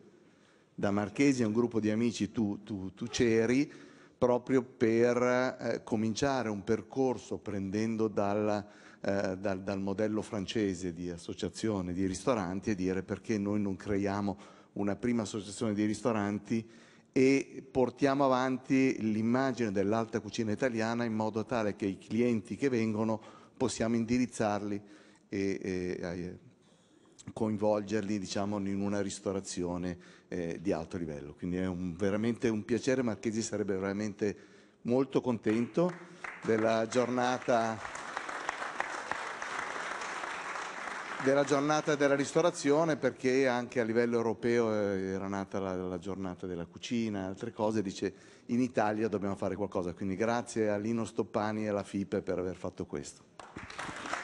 da Marchesi e un gruppo di amici, tu, tu- tu c'eri, proprio per eh, cominciare un percorso prendendo dal- eh, dal, dal modello francese di associazione di ristoranti e dire perché noi non creiamo una prima associazione di ristoranti e portiamo avanti l'immagine dell'alta cucina italiana in modo tale che i clienti che vengono possiamo indirizzarli e, e eh, coinvolgerli diciamo, in una ristorazione eh, di alto livello. Quindi è un, veramente un piacere, Marchesi sarebbe veramente molto contento della giornata della giornata della ristorazione perché anche a livello europeo eh, era nata la, la giornata della cucina altre cose, dice in Italia dobbiamo fare qualcosa, quindi grazie a Lino Stoppani e alla FIPE per aver fatto questo.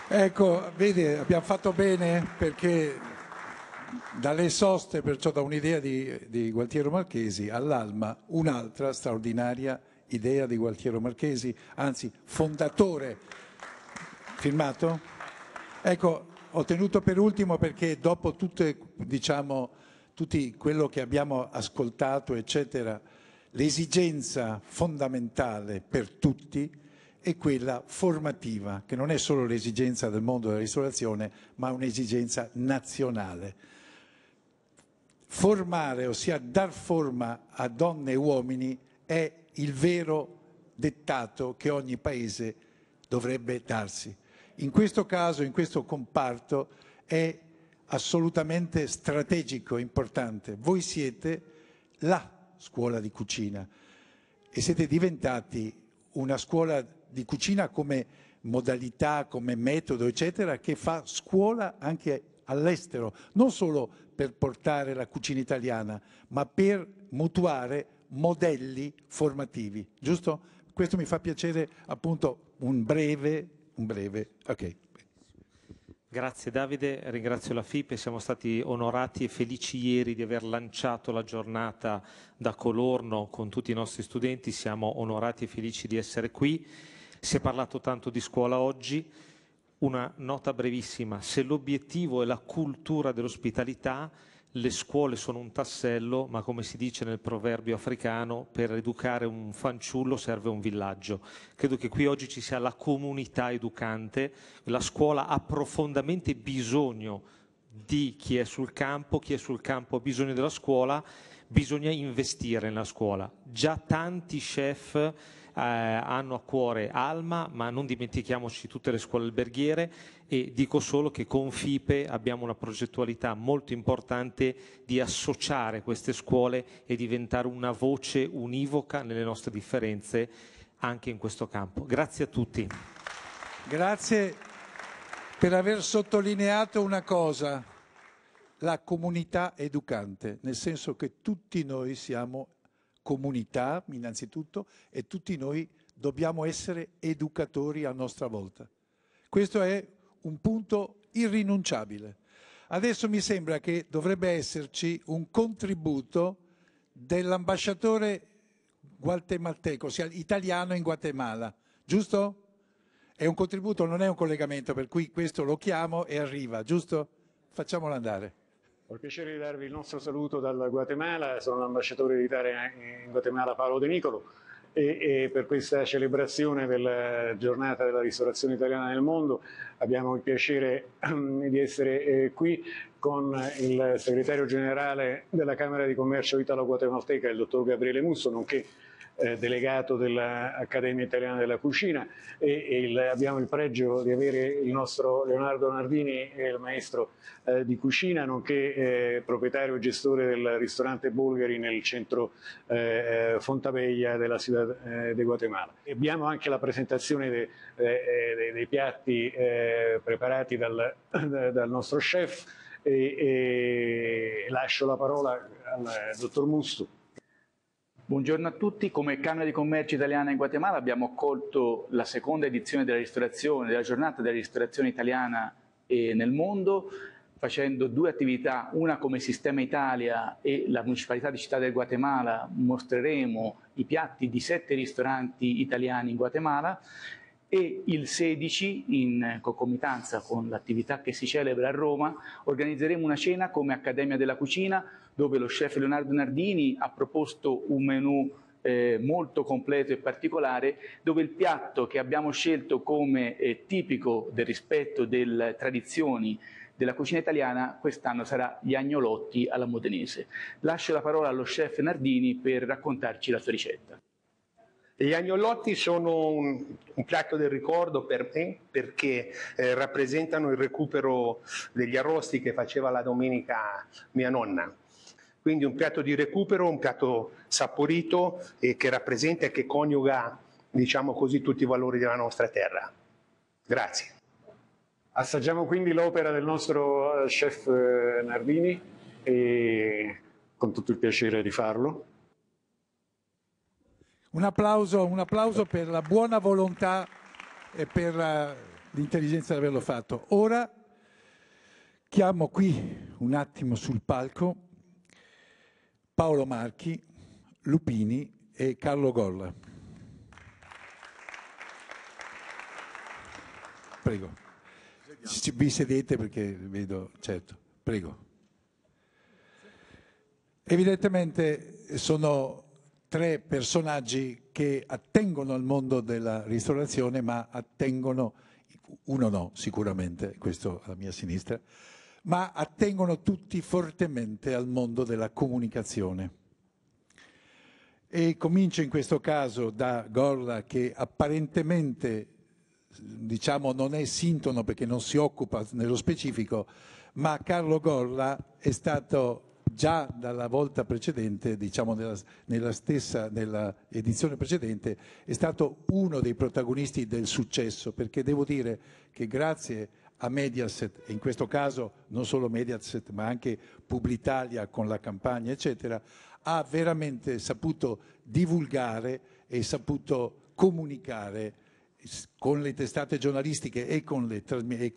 Ecco, vedi, abbiamo fatto bene perché dalle soste, perciò da un'idea di, di Gualtiero Marchesi all'Alma, un'altra straordinaria idea di Gualtiero Marchesi, anzi fondatore. Filmato? Ecco, ho tenuto per ultimo perché dopo tutte, diciamo, tutti quello che abbiamo ascoltato, eccetera, l'esigenza fondamentale per tutti è quella formativa, che non è solo l'esigenza del mondo della ristorazione, ma un'esigenza nazionale. Formare, ossia dar forma a donne e uomini, è il vero dettato che ogni paese dovrebbe darsi. In questo caso, in questo comparto, è assolutamente strategico, importante. Voi siete la scuola di cucina e siete diventati una scuola di cucina come modalità, come metodo, eccetera, che fa scuola anche all'estero, non solo per portare la cucina italiana, ma per mutuare modelli formativi, giusto? Questo mi fa piacere appunto un breve, un breve, ok. Grazie Davide, ringrazio la FIPE, siamo stati onorati e felici ieri di aver lanciato la giornata da Colorno con tutti i nostri studenti, siamo onorati e felici di essere qui. Si è parlato tanto di scuola oggi, una nota brevissima, se l'obiettivo è la cultura dell'ospitalità, le scuole sono un tassello, ma come si dice nel proverbio africano, per educare un fanciullo serve un villaggio. Credo che qui oggi ci sia la comunità educante, la scuola ha profondamente bisogno di chi è sul campo, chi è sul campo ha bisogno della scuola, bisogna investire nella scuola. Già tanti chef eh, hanno a cuore Alma, ma non dimentichiamoci tutte le scuole alberghiere e dico solo che con FIPE abbiamo una progettualità molto importante di associare queste scuole e diventare una voce univoca nelle nostre differenze anche in questo campo. Grazie a tutti. Grazie per aver sottolineato una cosa, la comunità educante, nel senso che tutti noi siamo comunità innanzitutto e tutti noi dobbiamo essere educatori a nostra volta. Questo è un punto irrinunciabile. Adesso mi sembra che dovrebbe esserci un contributo dell'ambasciatore guatemalteco, ossia italiano in Guatemala, giusto? È un contributo, non è un collegamento, per cui questo lo chiamo e arriva, giusto? Facciamolo andare. Ho il piacere di darvi il nostro saluto dal Guatemala, sono l'ambasciatore d'Italia in Guatemala Paolo De Nicolo e, e, per questa celebrazione della giornata della ristorazione italiana nel mondo abbiamo il piacere di essere eh, qui con il segretario generale della Camera di Commercio Italo-Guatemalteca, il dottor Gabriele Musso, nonché eh, delegato dell'Accademia Italiana della Cucina e, e il, abbiamo il pregio di avere il nostro Leonardo Nardini, il maestro eh, di cucina, nonché eh, proprietario e gestore del ristorante Bulgari nel centro eh, eh, Fontaveglia della città eh, di Guatemala. Abbiamo anche la presentazione de, de, dei piatti preparati dal, [coughs] dal, nostro chef e, e lascio la parola al dottor Musto. Buongiorno a tutti, come Camera di Commercio Italiana in Guatemala abbiamo accolto la seconda edizione della della giornata della ristorazione italiana nel mondo, facendo due attività, una come Sistema Italia e la Municipalità di Città del Guatemala. Mostreremo i piatti di sette ristoranti italiani in Guatemala. E il 16, in concomitanza con l'attività che si celebra a Roma, organizzeremo una cena come Accademia della Cucina dove lo chef Leonardo Nardini ha proposto un menù eh, molto completo e particolare, dove il piatto che abbiamo scelto come eh, tipico del rispetto delle tradizioni della cucina italiana quest'anno sarà gli agnolotti alla modenese. Lascio la parola allo chef Nardini per raccontarci la sua ricetta. Gli agnolotti sono un, un, piatto del ricordo per me perché eh, rappresentano il recupero degli arrosti che faceva la domenica mia nonna. Quindi un piatto di recupero, un piatto saporito e che rappresenta e che coniuga, diciamo così, tutti i valori della nostra terra. Grazie. Assaggiamo quindi l'opera del nostro eh, chef eh, Nardini e con tutto il piacere di farlo. Un applauso, un applauso per la buona volontà e per l'intelligenza di averlo fatto. Ora chiamo qui un attimo sul palco Paolo Marchi, Lupini e Carlo Golla. Prego. Vi sedete perché vedo, certo, prego. Evidentemente sono tre personaggi che attengono al mondo della ristorazione, ma attengono, uno no sicuramente, questo alla mia sinistra, ma attengono tutti fortemente al mondo della comunicazione. E comincio in questo caso da Gorla che apparentemente diciamo non è sintono perché non si occupa nello specifico, ma Carlo Gorla è stato già dalla volta precedente, diciamo nella, nella stessa nella edizione precedente, è stato uno dei protagonisti del successo, perché devo dire che grazie a Mediaset, e in questo caso non solo Mediaset, ma anche Publitalia con la campagna, eccetera, ha veramente saputo divulgare e saputo comunicare con le testate giornalistiche e, e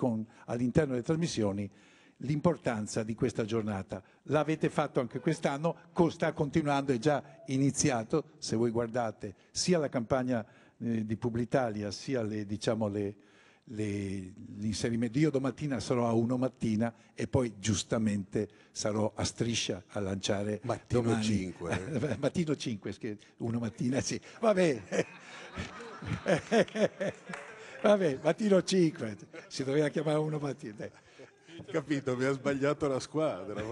all'interno delle trasmissioni l'importanza di questa giornata. L'avete fatto anche quest'anno, sta continuando, è già iniziato, se voi guardate sia la campagna eh, di Publitalia sia le, diciamo, le, l'inserimento. Io domattina sarò a uno mattina e poi giustamente sarò a striscia a lanciare mattino domani. 5. [laughs] mattino 5, uno mattina sì. Vabbè. [laughs] Vabbè, mattino 5, si doveva chiamare uno mattina. Capito, mi ha sbagliato la squadra.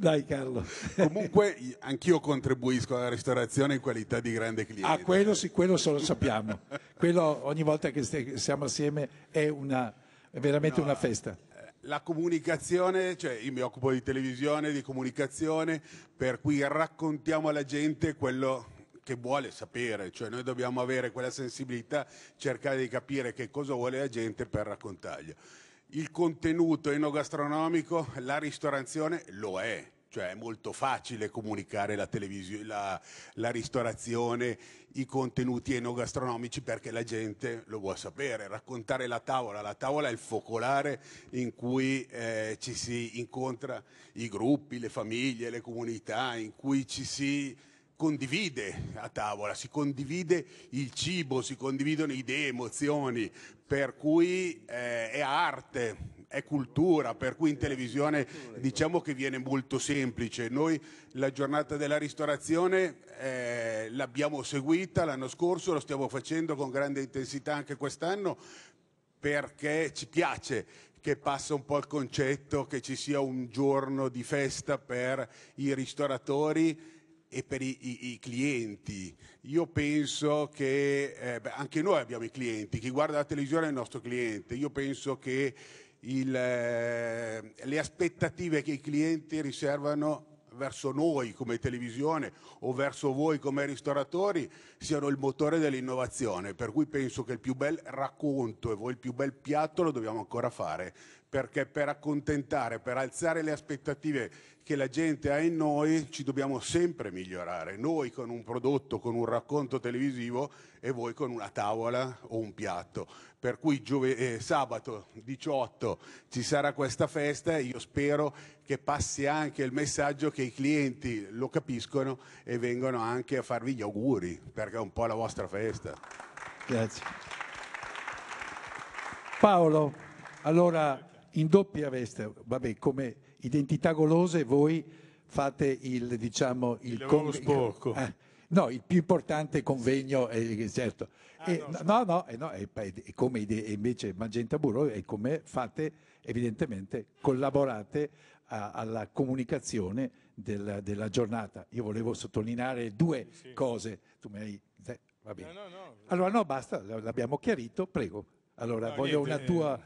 Dai Carlo. Comunque anch'io contribuisco alla ristorazione in qualità di grande cliente. Ah, quello sì, quello lo sappiamo. quello ogni volta che siamo assieme è, una, è veramente no, una festa. La comunicazione, cioè io mi occupo di televisione, di comunicazione, per cui raccontiamo alla gente quello che vuole sapere, cioè noi dobbiamo avere quella sensibilità, cercare di capire che cosa vuole la gente per raccontargli. Il contenuto enogastronomico, la ristorazione lo è, cioè è molto facile comunicare la, la, la ristorazione, i contenuti enogastronomici perché la gente lo vuole sapere, raccontare la tavola, la tavola è il focolare in cui eh, ci si incontra i gruppi, le famiglie, le comunità, in cui ci si condivide a tavola, si condivide il cibo, si condividono idee, emozioni, per cui eh, è arte, è cultura, per cui in televisione diciamo che viene molto semplice. Noi la giornata della ristorazione eh, l'abbiamo seguita l'anno scorso, lo stiamo facendo con grande intensità anche quest'anno perché ci piace che passa un po' il concetto che ci sia un giorno di festa per i ristoratori e per i, i, i, clienti. Io penso che eh, beh, anche noi abbiamo i clienti, chi guarda la televisione è il nostro cliente. Io penso che il, eh, le aspettative che i clienti riservano verso noi come televisione o verso voi come ristoratori siano il motore dell'innovazione, per cui penso che il più bel racconto e voi il più bel piatto lo dobbiamo ancora fare, perché per accontentare, per alzare le aspettative che la gente ha in noi ci dobbiamo sempre migliorare, noi con un prodotto, con un racconto televisivo e voi con una tavola o un piatto. Per cui eh, sabato 18 ci sarà questa festa e io spero che passi anche il messaggio che i clienti lo capiscono e vengono anche a farvi gli auguri, perché è un po' la vostra festa. Grazie. Paolo, allora in doppia veste, vabbè, come identità golose voi fate il, diciamo, il, Il con- sporco. eh, no, il più importante convegno, eh, certo. Ah, E- no, no, eh, no, e poi- e come invece Magenta Burro è come fate, evidentemente, collaborate a- alla comunicazione del- della giornata. Io volevo sottolineare due cose. Tu mi hai... eh, va bene. Allora no, basta, l'abbiamo chiarito, prego. Allora, No, voglio niente, una tua...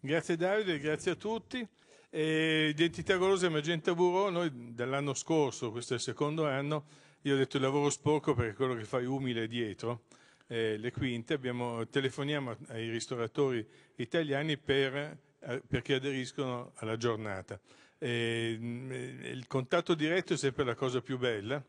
Grazie Davide, grazie a tutti. E Identità Golosa e Magenta Bureau, noi dall'anno scorso, questo è il secondo anno, io ho detto il lavoro sporco perché quello che fai umile dietro, eh, le quinte, abbiamo, telefoniamo ai ristoratori italiani per, eh, perché aderiscono alla giornata. E, mh, il contatto diretto è sempre la cosa più bella.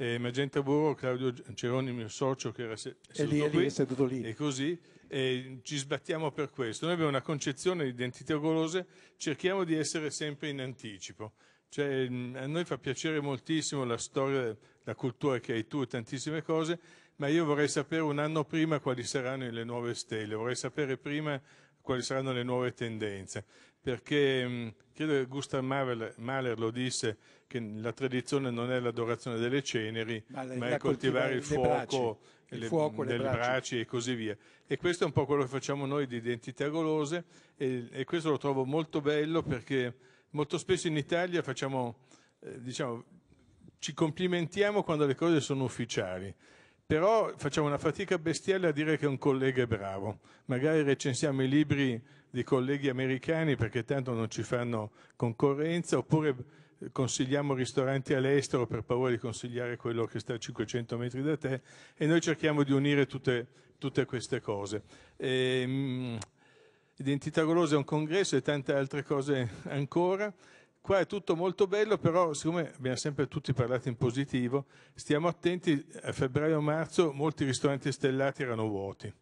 Eh, Magenta Burro, Claudio Ceroni, mio socio, che era se- lì, seduto è lì, qui, è seduto lì. e così e ci sbattiamo per questo. Noi abbiamo una concezione di identità golose, cerchiamo di essere sempre in anticipo. Cioè, a noi fa piacere moltissimo la storia, la cultura che hai tu e tantissime cose, ma io vorrei sapere un anno prima quali saranno le nuove stelle, vorrei sapere prima quali saranno le nuove tendenze, perché mh, credo che Gustav Mahler, Mahler lo disse che la tradizione non è l'adorazione delle ceneri, Ma ma, la- la è coltivare il coltivare fuoco, braci, il le- fuoco le braci. braci e così via. E questo è un po' quello che facciamo noi di identità golose e, e questo lo trovo molto bello perché molto spesso in Italia facciamo, eh, diciamo, ci complimentiamo quando le cose sono ufficiali. Però facciamo una fatica bestiale a dire che un collega è bravo. Magari recensiamo i libri di colleghi americani perché tanto non ci fanno concorrenza, oppure consigliamo ristoranti all'estero per paura di consigliare quello che sta a 500 metri da te e noi cerchiamo di unire tutte, tutte queste cose. E, mm, Identità Golosa è un congresso e tante altre cose ancora. Qua è tutto molto bello, però siccome abbiamo sempre tutti parlato in positivo, stiamo attenti, a febbraio-marzo molti ristoranti stellati erano vuoti,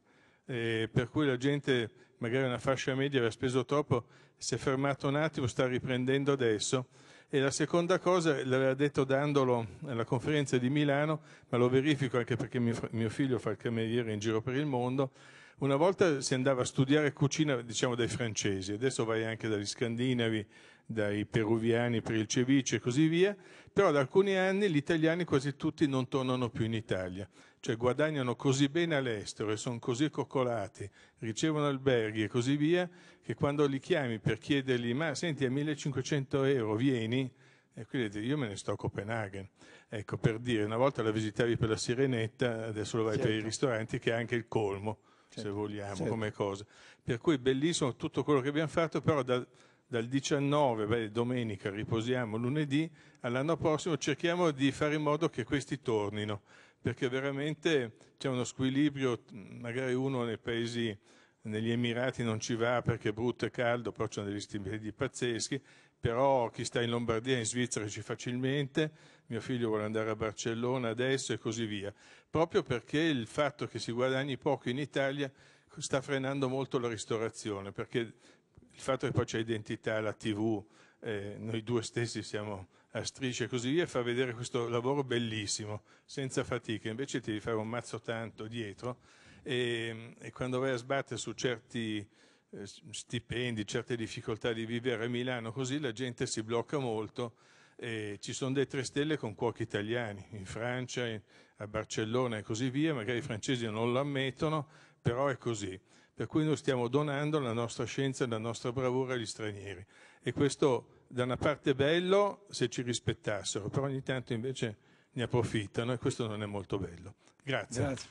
Eh, per cui la gente, magari una fascia media, aveva speso troppo, si è fermato un attimo, sta riprendendo adesso. E la seconda cosa, l'aveva detto Dandolo alla conferenza di Milano, ma lo verifico anche perché mio, figlio fa il cameriere in giro per il mondo, una volta si andava a studiare cucina, diciamo, dai francesi, adesso vai anche dagli scandinavi, dai peruviani per il ceviche e così via, però da alcuni anni gli italiani quasi tutti non tornano più in Italia, cioè guadagnano così bene all'estero e sono così coccolati, ricevono alberghi e così via, che quando li chiami per chiedergli, ma senti a 1500 euro vieni, e quindi dici, io me ne sto a Copenaghen. Ecco, per dire, una volta la visitavi per la Sirenetta, adesso lo vai per i Certo. ristoranti, che è anche il colmo, se Certo. vogliamo, Certo. come cosa. Per cui bellissimo tutto quello che abbiamo fatto, però da- dal 19, beh, domenica riposiamo, lunedì, all'anno prossimo cerchiamo di fare in modo che questi tornino, perché veramente c'è uno squilibrio, magari uno nei paesi, negli Emirati non ci va perché è brutto e caldo, però c'è degli stipendi pazzeschi, però chi sta in Lombardia in Svizzera ci facilmente, mio figlio vuole andare a Barcellona adesso e così via, proprio perché il fatto che si guadagni poco in Italia sta frenando molto la ristorazione, perché il fatto che poi c'è identità, la tv, eh, noi due stessi siamo a strisce e così via, fa vedere questo lavoro bellissimo, senza fatica, invece ti devi fare un mazzo tanto dietro e, e quando vai a sbattere su certi eh, stipendi, certe difficoltà di vivere a Milano, così la gente si blocca molto e ci sono dei tre stelle con cuochi italiani, in Francia, in- a Barcellona e così via, magari i francesi non lo ammettono, però è così. Per cui noi stiamo donando la nostra scienza e la nostra bravura agli stranieri. E questo da una parte bello se ci rispettassero, però ogni tanto invece ne approfittano e questo non è molto bello. Grazie. Grazie,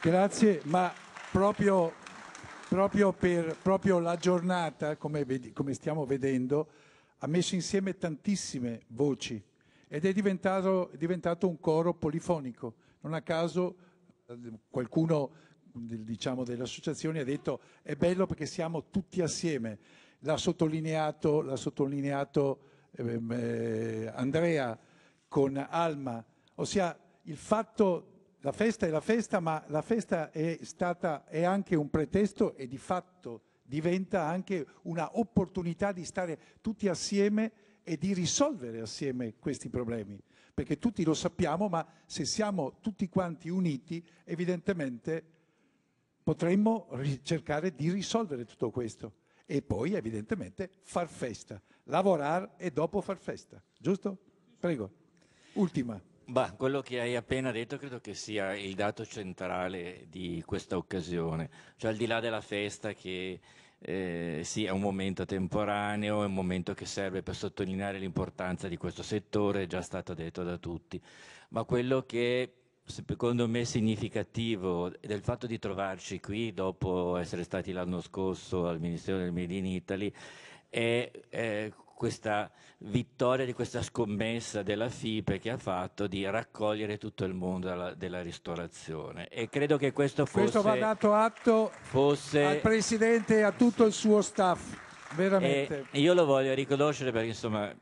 Grazie, ma proprio, proprio per proprio la giornata, come, vedi- come stiamo vedendo, ha messo insieme tantissime voci ed è diventato, è diventato un coro polifonico. Non a caso qualcuno diciamo, delle associazioni ha detto è bello perché siamo tutti assieme. L'ha sottolineato, l'ha sottolineato ehm, eh, Andrea con Alma, ossia il fatto, la festa è la festa, ma la festa è stata, è anche un pretesto e di fatto diventa anche una opportunità di stare tutti assieme e di risolvere assieme questi problemi. Perché tutti lo sappiamo, ma se siamo tutti quanti uniti, evidentemente potremmo cercare di risolvere tutto questo. E poi, evidentemente, far festa, lavorare e dopo far festa, giusto? Prego. Ultima. Bah, quello che hai appena detto credo che sia il dato centrale di questa occasione, cioè al di là della festa che eh, sì è un momento temporaneo, è un momento che serve per sottolineare l'importanza di questo settore, è già stato detto da tutti, ma quello che secondo me significativo del fatto di trovarci qui dopo essere stati l'anno scorso al Ministero del Made in Italy è, è questa vittoria di questa scommessa della FIPE che ha fatto di raccogliere tutto il mondo della, della ristorazione e credo che questo fosse Questo va dato atto fosse- al Presidente e a tutto il suo staff, veramente. E io lo voglio riconoscere perché insomma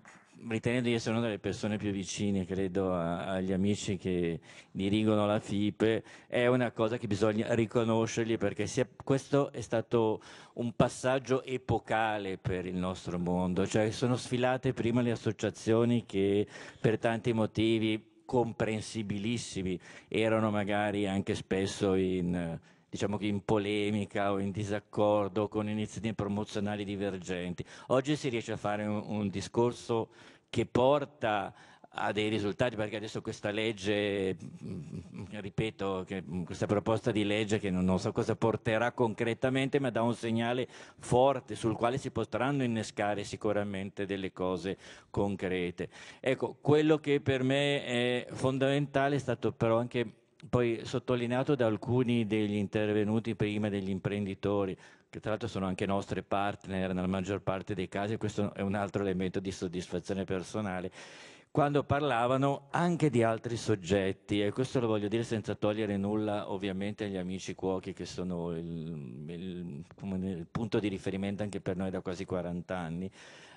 ritenendo di essere una delle persone più vicine, credo, a- agli amici che dirigono la FIPE, è una cosa che bisogna riconoscergli perché sia- questo è stato un passaggio epocale per il nostro mondo, cioè sono sfilate prima le associazioni che per tanti motivi comprensibilissimi erano magari anche spesso in diciamo che in polemica o in disaccordo con iniziative promozionali divergenti. Oggi si riesce a fare un, un discorso che porta a dei risultati perché adesso questa legge, mm, ripeto, mm, questa proposta di legge che non so cosa porterà concretamente, ma dà un segnale forte sul quale si potranno innescare sicuramente delle cose concrete. Ecco, quello che per me è fondamentale è stato però anche poi sottolineato da alcuni degli intervenuti prima degli imprenditori, che tra l'altro sono anche nostri partner nella maggior parte dei casi, questo è un altro elemento di soddisfazione personale, quando parlavano anche di altri soggetti, e questo lo voglio dire senza togliere nulla ovviamente agli amici cuochi che sono il, il- il punto di riferimento anche per noi da quasi 40 anni,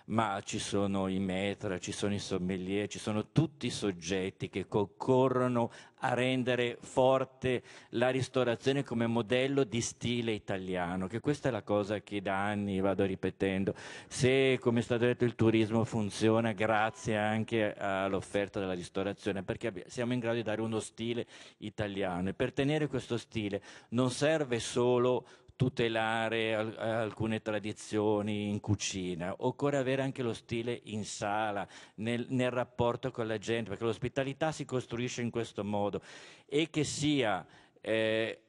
ma ci sono i metra, ci sono i sommelier, ci sono tutti i soggetti che concorrono a rendere forte la ristorazione come modello di stile italiano, che questa è la cosa che da anni vado ripetendo. Se, come è stato detto, il turismo funziona grazie anche all'offerta della ristorazione, perché siamo in grado di dare uno stile italiano e per tenere questo stile non serve solo tutelare al- alcune tradizioni in cucina, occorre avere anche lo stile in sala, nel, nel rapporto con la gente, perché l'ospitalità si costruisce in questo modo. E che sia eh,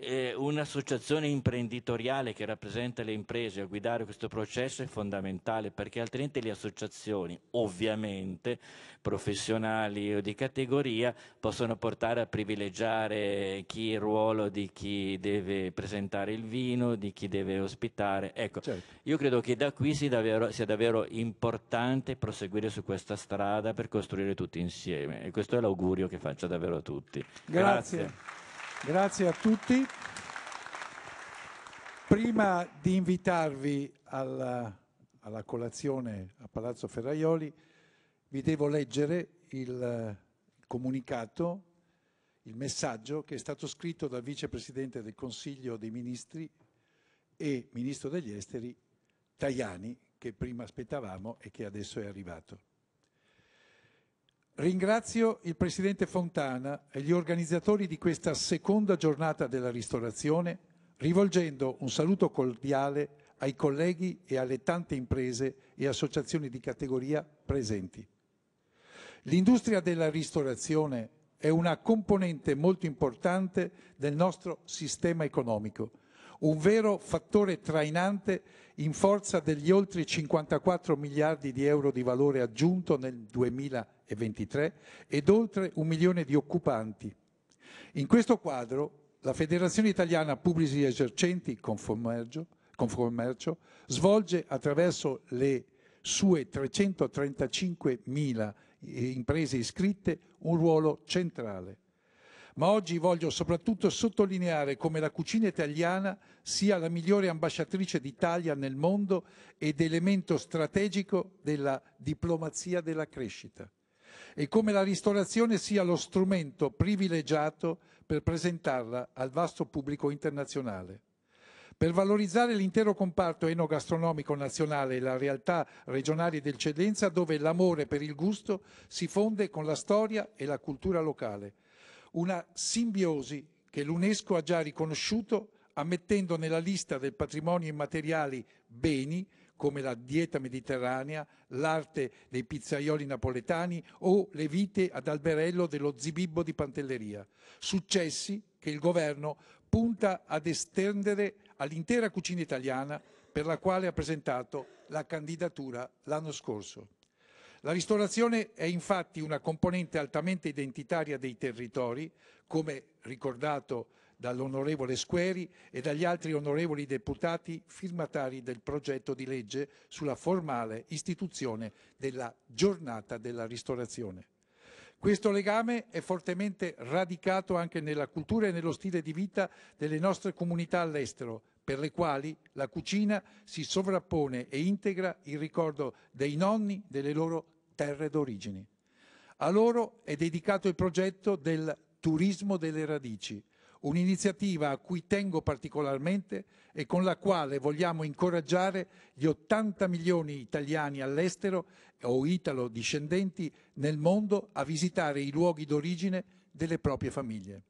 eh, un'associazione imprenditoriale che rappresenta le imprese a guidare questo processo è fondamentale perché altrimenti le associazioni, ovviamente professionali o di categoria, possono portare a privilegiare chi il ruolo di chi deve presentare il vino, di chi deve ospitare. Ecco, io credo che da qui sia davvero, sia davvero importante proseguire su questa strada per costruire tutti insieme e questo è l'augurio che faccio davvero a tutti. Grazie. Grazie a tutti. Prima di invitarvi alla, alla colazione a Palazzo Ferraioli, vi devo leggere il comunicato, il messaggio che è stato scritto dal vicepresidente del Consiglio dei Ministri e ministro degli esteri Tajani, che prima aspettavamo e che adesso è arrivato. Ringrazio il Presidente Fontana e gli organizzatori di questa seconda giornata della ristorazione, rivolgendo un saluto cordiale ai colleghi e alle tante imprese e associazioni di categoria presenti. L'industria della ristorazione è una componente molto importante del nostro sistema economico, un vero fattore trainante in forza degli oltre 54 miliardi di euro di valore aggiunto nel 2023 ed oltre un milione di occupanti. In questo quadro la Federazione Italiana Pubblici Esercenti Confommercio, Confcommercio svolge attraverso le sue 335.000 imprese iscritte un ruolo centrale. Ma oggi voglio soprattutto sottolineare come la cucina italiana sia la migliore ambasciatrice d'Italia nel mondo ed elemento strategico della diplomazia della crescita e come la ristorazione sia lo strumento privilegiato per presentarla al vasto pubblico internazionale. Per valorizzare l'intero comparto enogastronomico nazionale e la realtà regionali d'eccellenza dove l'amore per il gusto si fonde con la storia e la cultura locale. Una simbiosi che l'UNESCO ha già riconosciuto ammettendo nella lista del patrimonio immateriali beni come la dieta mediterranea, l'arte dei pizzaioli napoletani o le vite ad alberello dello zibibbo di Pantelleria. Successi che il governo punta ad estendere all'intera cucina italiana per la quale ha presentato la candidatura l'anno scorso. La ristorazione è infatti una componente altamente identitaria dei territori, come ricordato dall'onorevole Squeri e dagli altri onorevoli deputati firmatari del progetto di legge sulla formale istituzione della giornata della ristorazione. Questo legame è fortemente radicato anche nella cultura e nello stile di vita delle nostre comunità all'estero, per le quali la cucina si sovrappone e integra il ricordo dei nonni delle loro terre d'origine. A loro è dedicato il progetto del Turismo delle Radici, un'iniziativa a cui tengo particolarmente e con la quale vogliamo incoraggiare gli 80 milioni italiani all'estero o italo-discendenti nel mondo a visitare i luoghi d'origine delle proprie famiglie.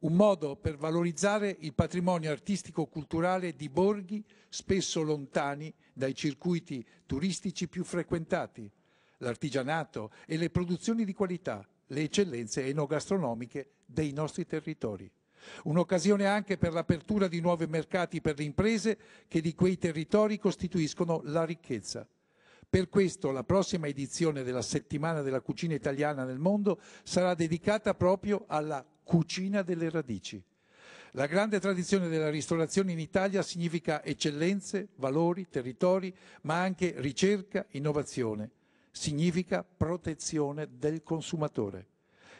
Un modo per valorizzare il patrimonio artistico-culturale di borghi spesso lontani dai circuiti turistici più frequentati, l'artigianato e le produzioni di qualità, le eccellenze enogastronomiche dei nostri territori. Un'occasione anche per l'apertura di nuovi mercati per le imprese che di quei territori costituiscono la ricchezza. Per questo la prossima edizione della Settimana della cucina italiana nel mondo sarà dedicata proprio alla cucina delle radici. La grande tradizione della ristorazione in Italia significa eccellenze, valori, territori, ma anche ricerca, innovazione. Significa protezione del consumatore.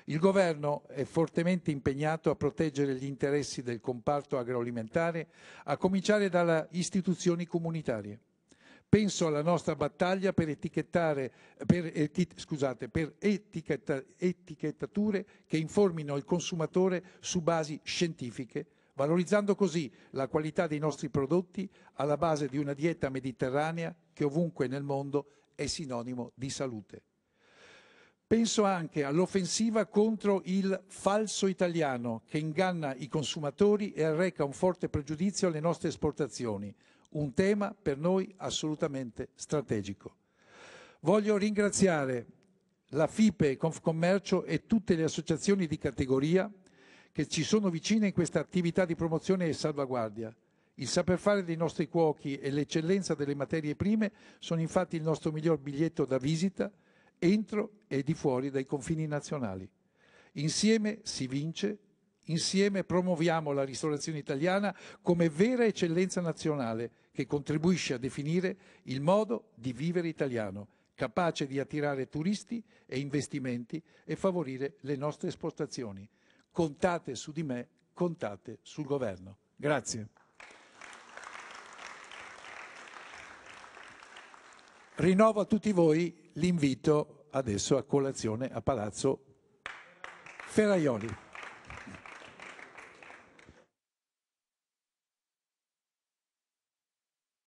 Il Governo è fortemente impegnato a proteggere gli interessi del comparto agroalimentare, a cominciare dalle istituzioni comunitarie. Penso alla nostra battaglia per, per, scusate, per etichetta, etichettature che informino il consumatore su basi scientifiche, valorizzando così la qualità dei nostri prodotti alla base di una dieta mediterranea che ovunque nel mondo è sinonimo di salute. Penso anche all'offensiva contro il falso italiano che inganna i consumatori e arreca un forte pregiudizio alle nostre esportazioni, un tema per noi assolutamente strategico. Voglio ringraziare la FIPE Confcommercio e tutte le associazioni di categoria che ci sono vicine in questa attività di promozione e salvaguardia. Il saper fare dei nostri cuochi e l'eccellenza delle materie prime sono infatti il nostro miglior biglietto da visita entro e di fuori dai confini nazionali. Insieme si vince, insieme promuoviamo la ristorazione italiana come vera eccellenza nazionale che contribuisce a definire il modo di vivere italiano, capace di attirare turisti e investimenti e favorire le nostre esportazioni. Contate su di me, contate sul governo. Grazie. Rinnovo a tutti voi l'invito adesso a colazione a Palazzo Ferraioli.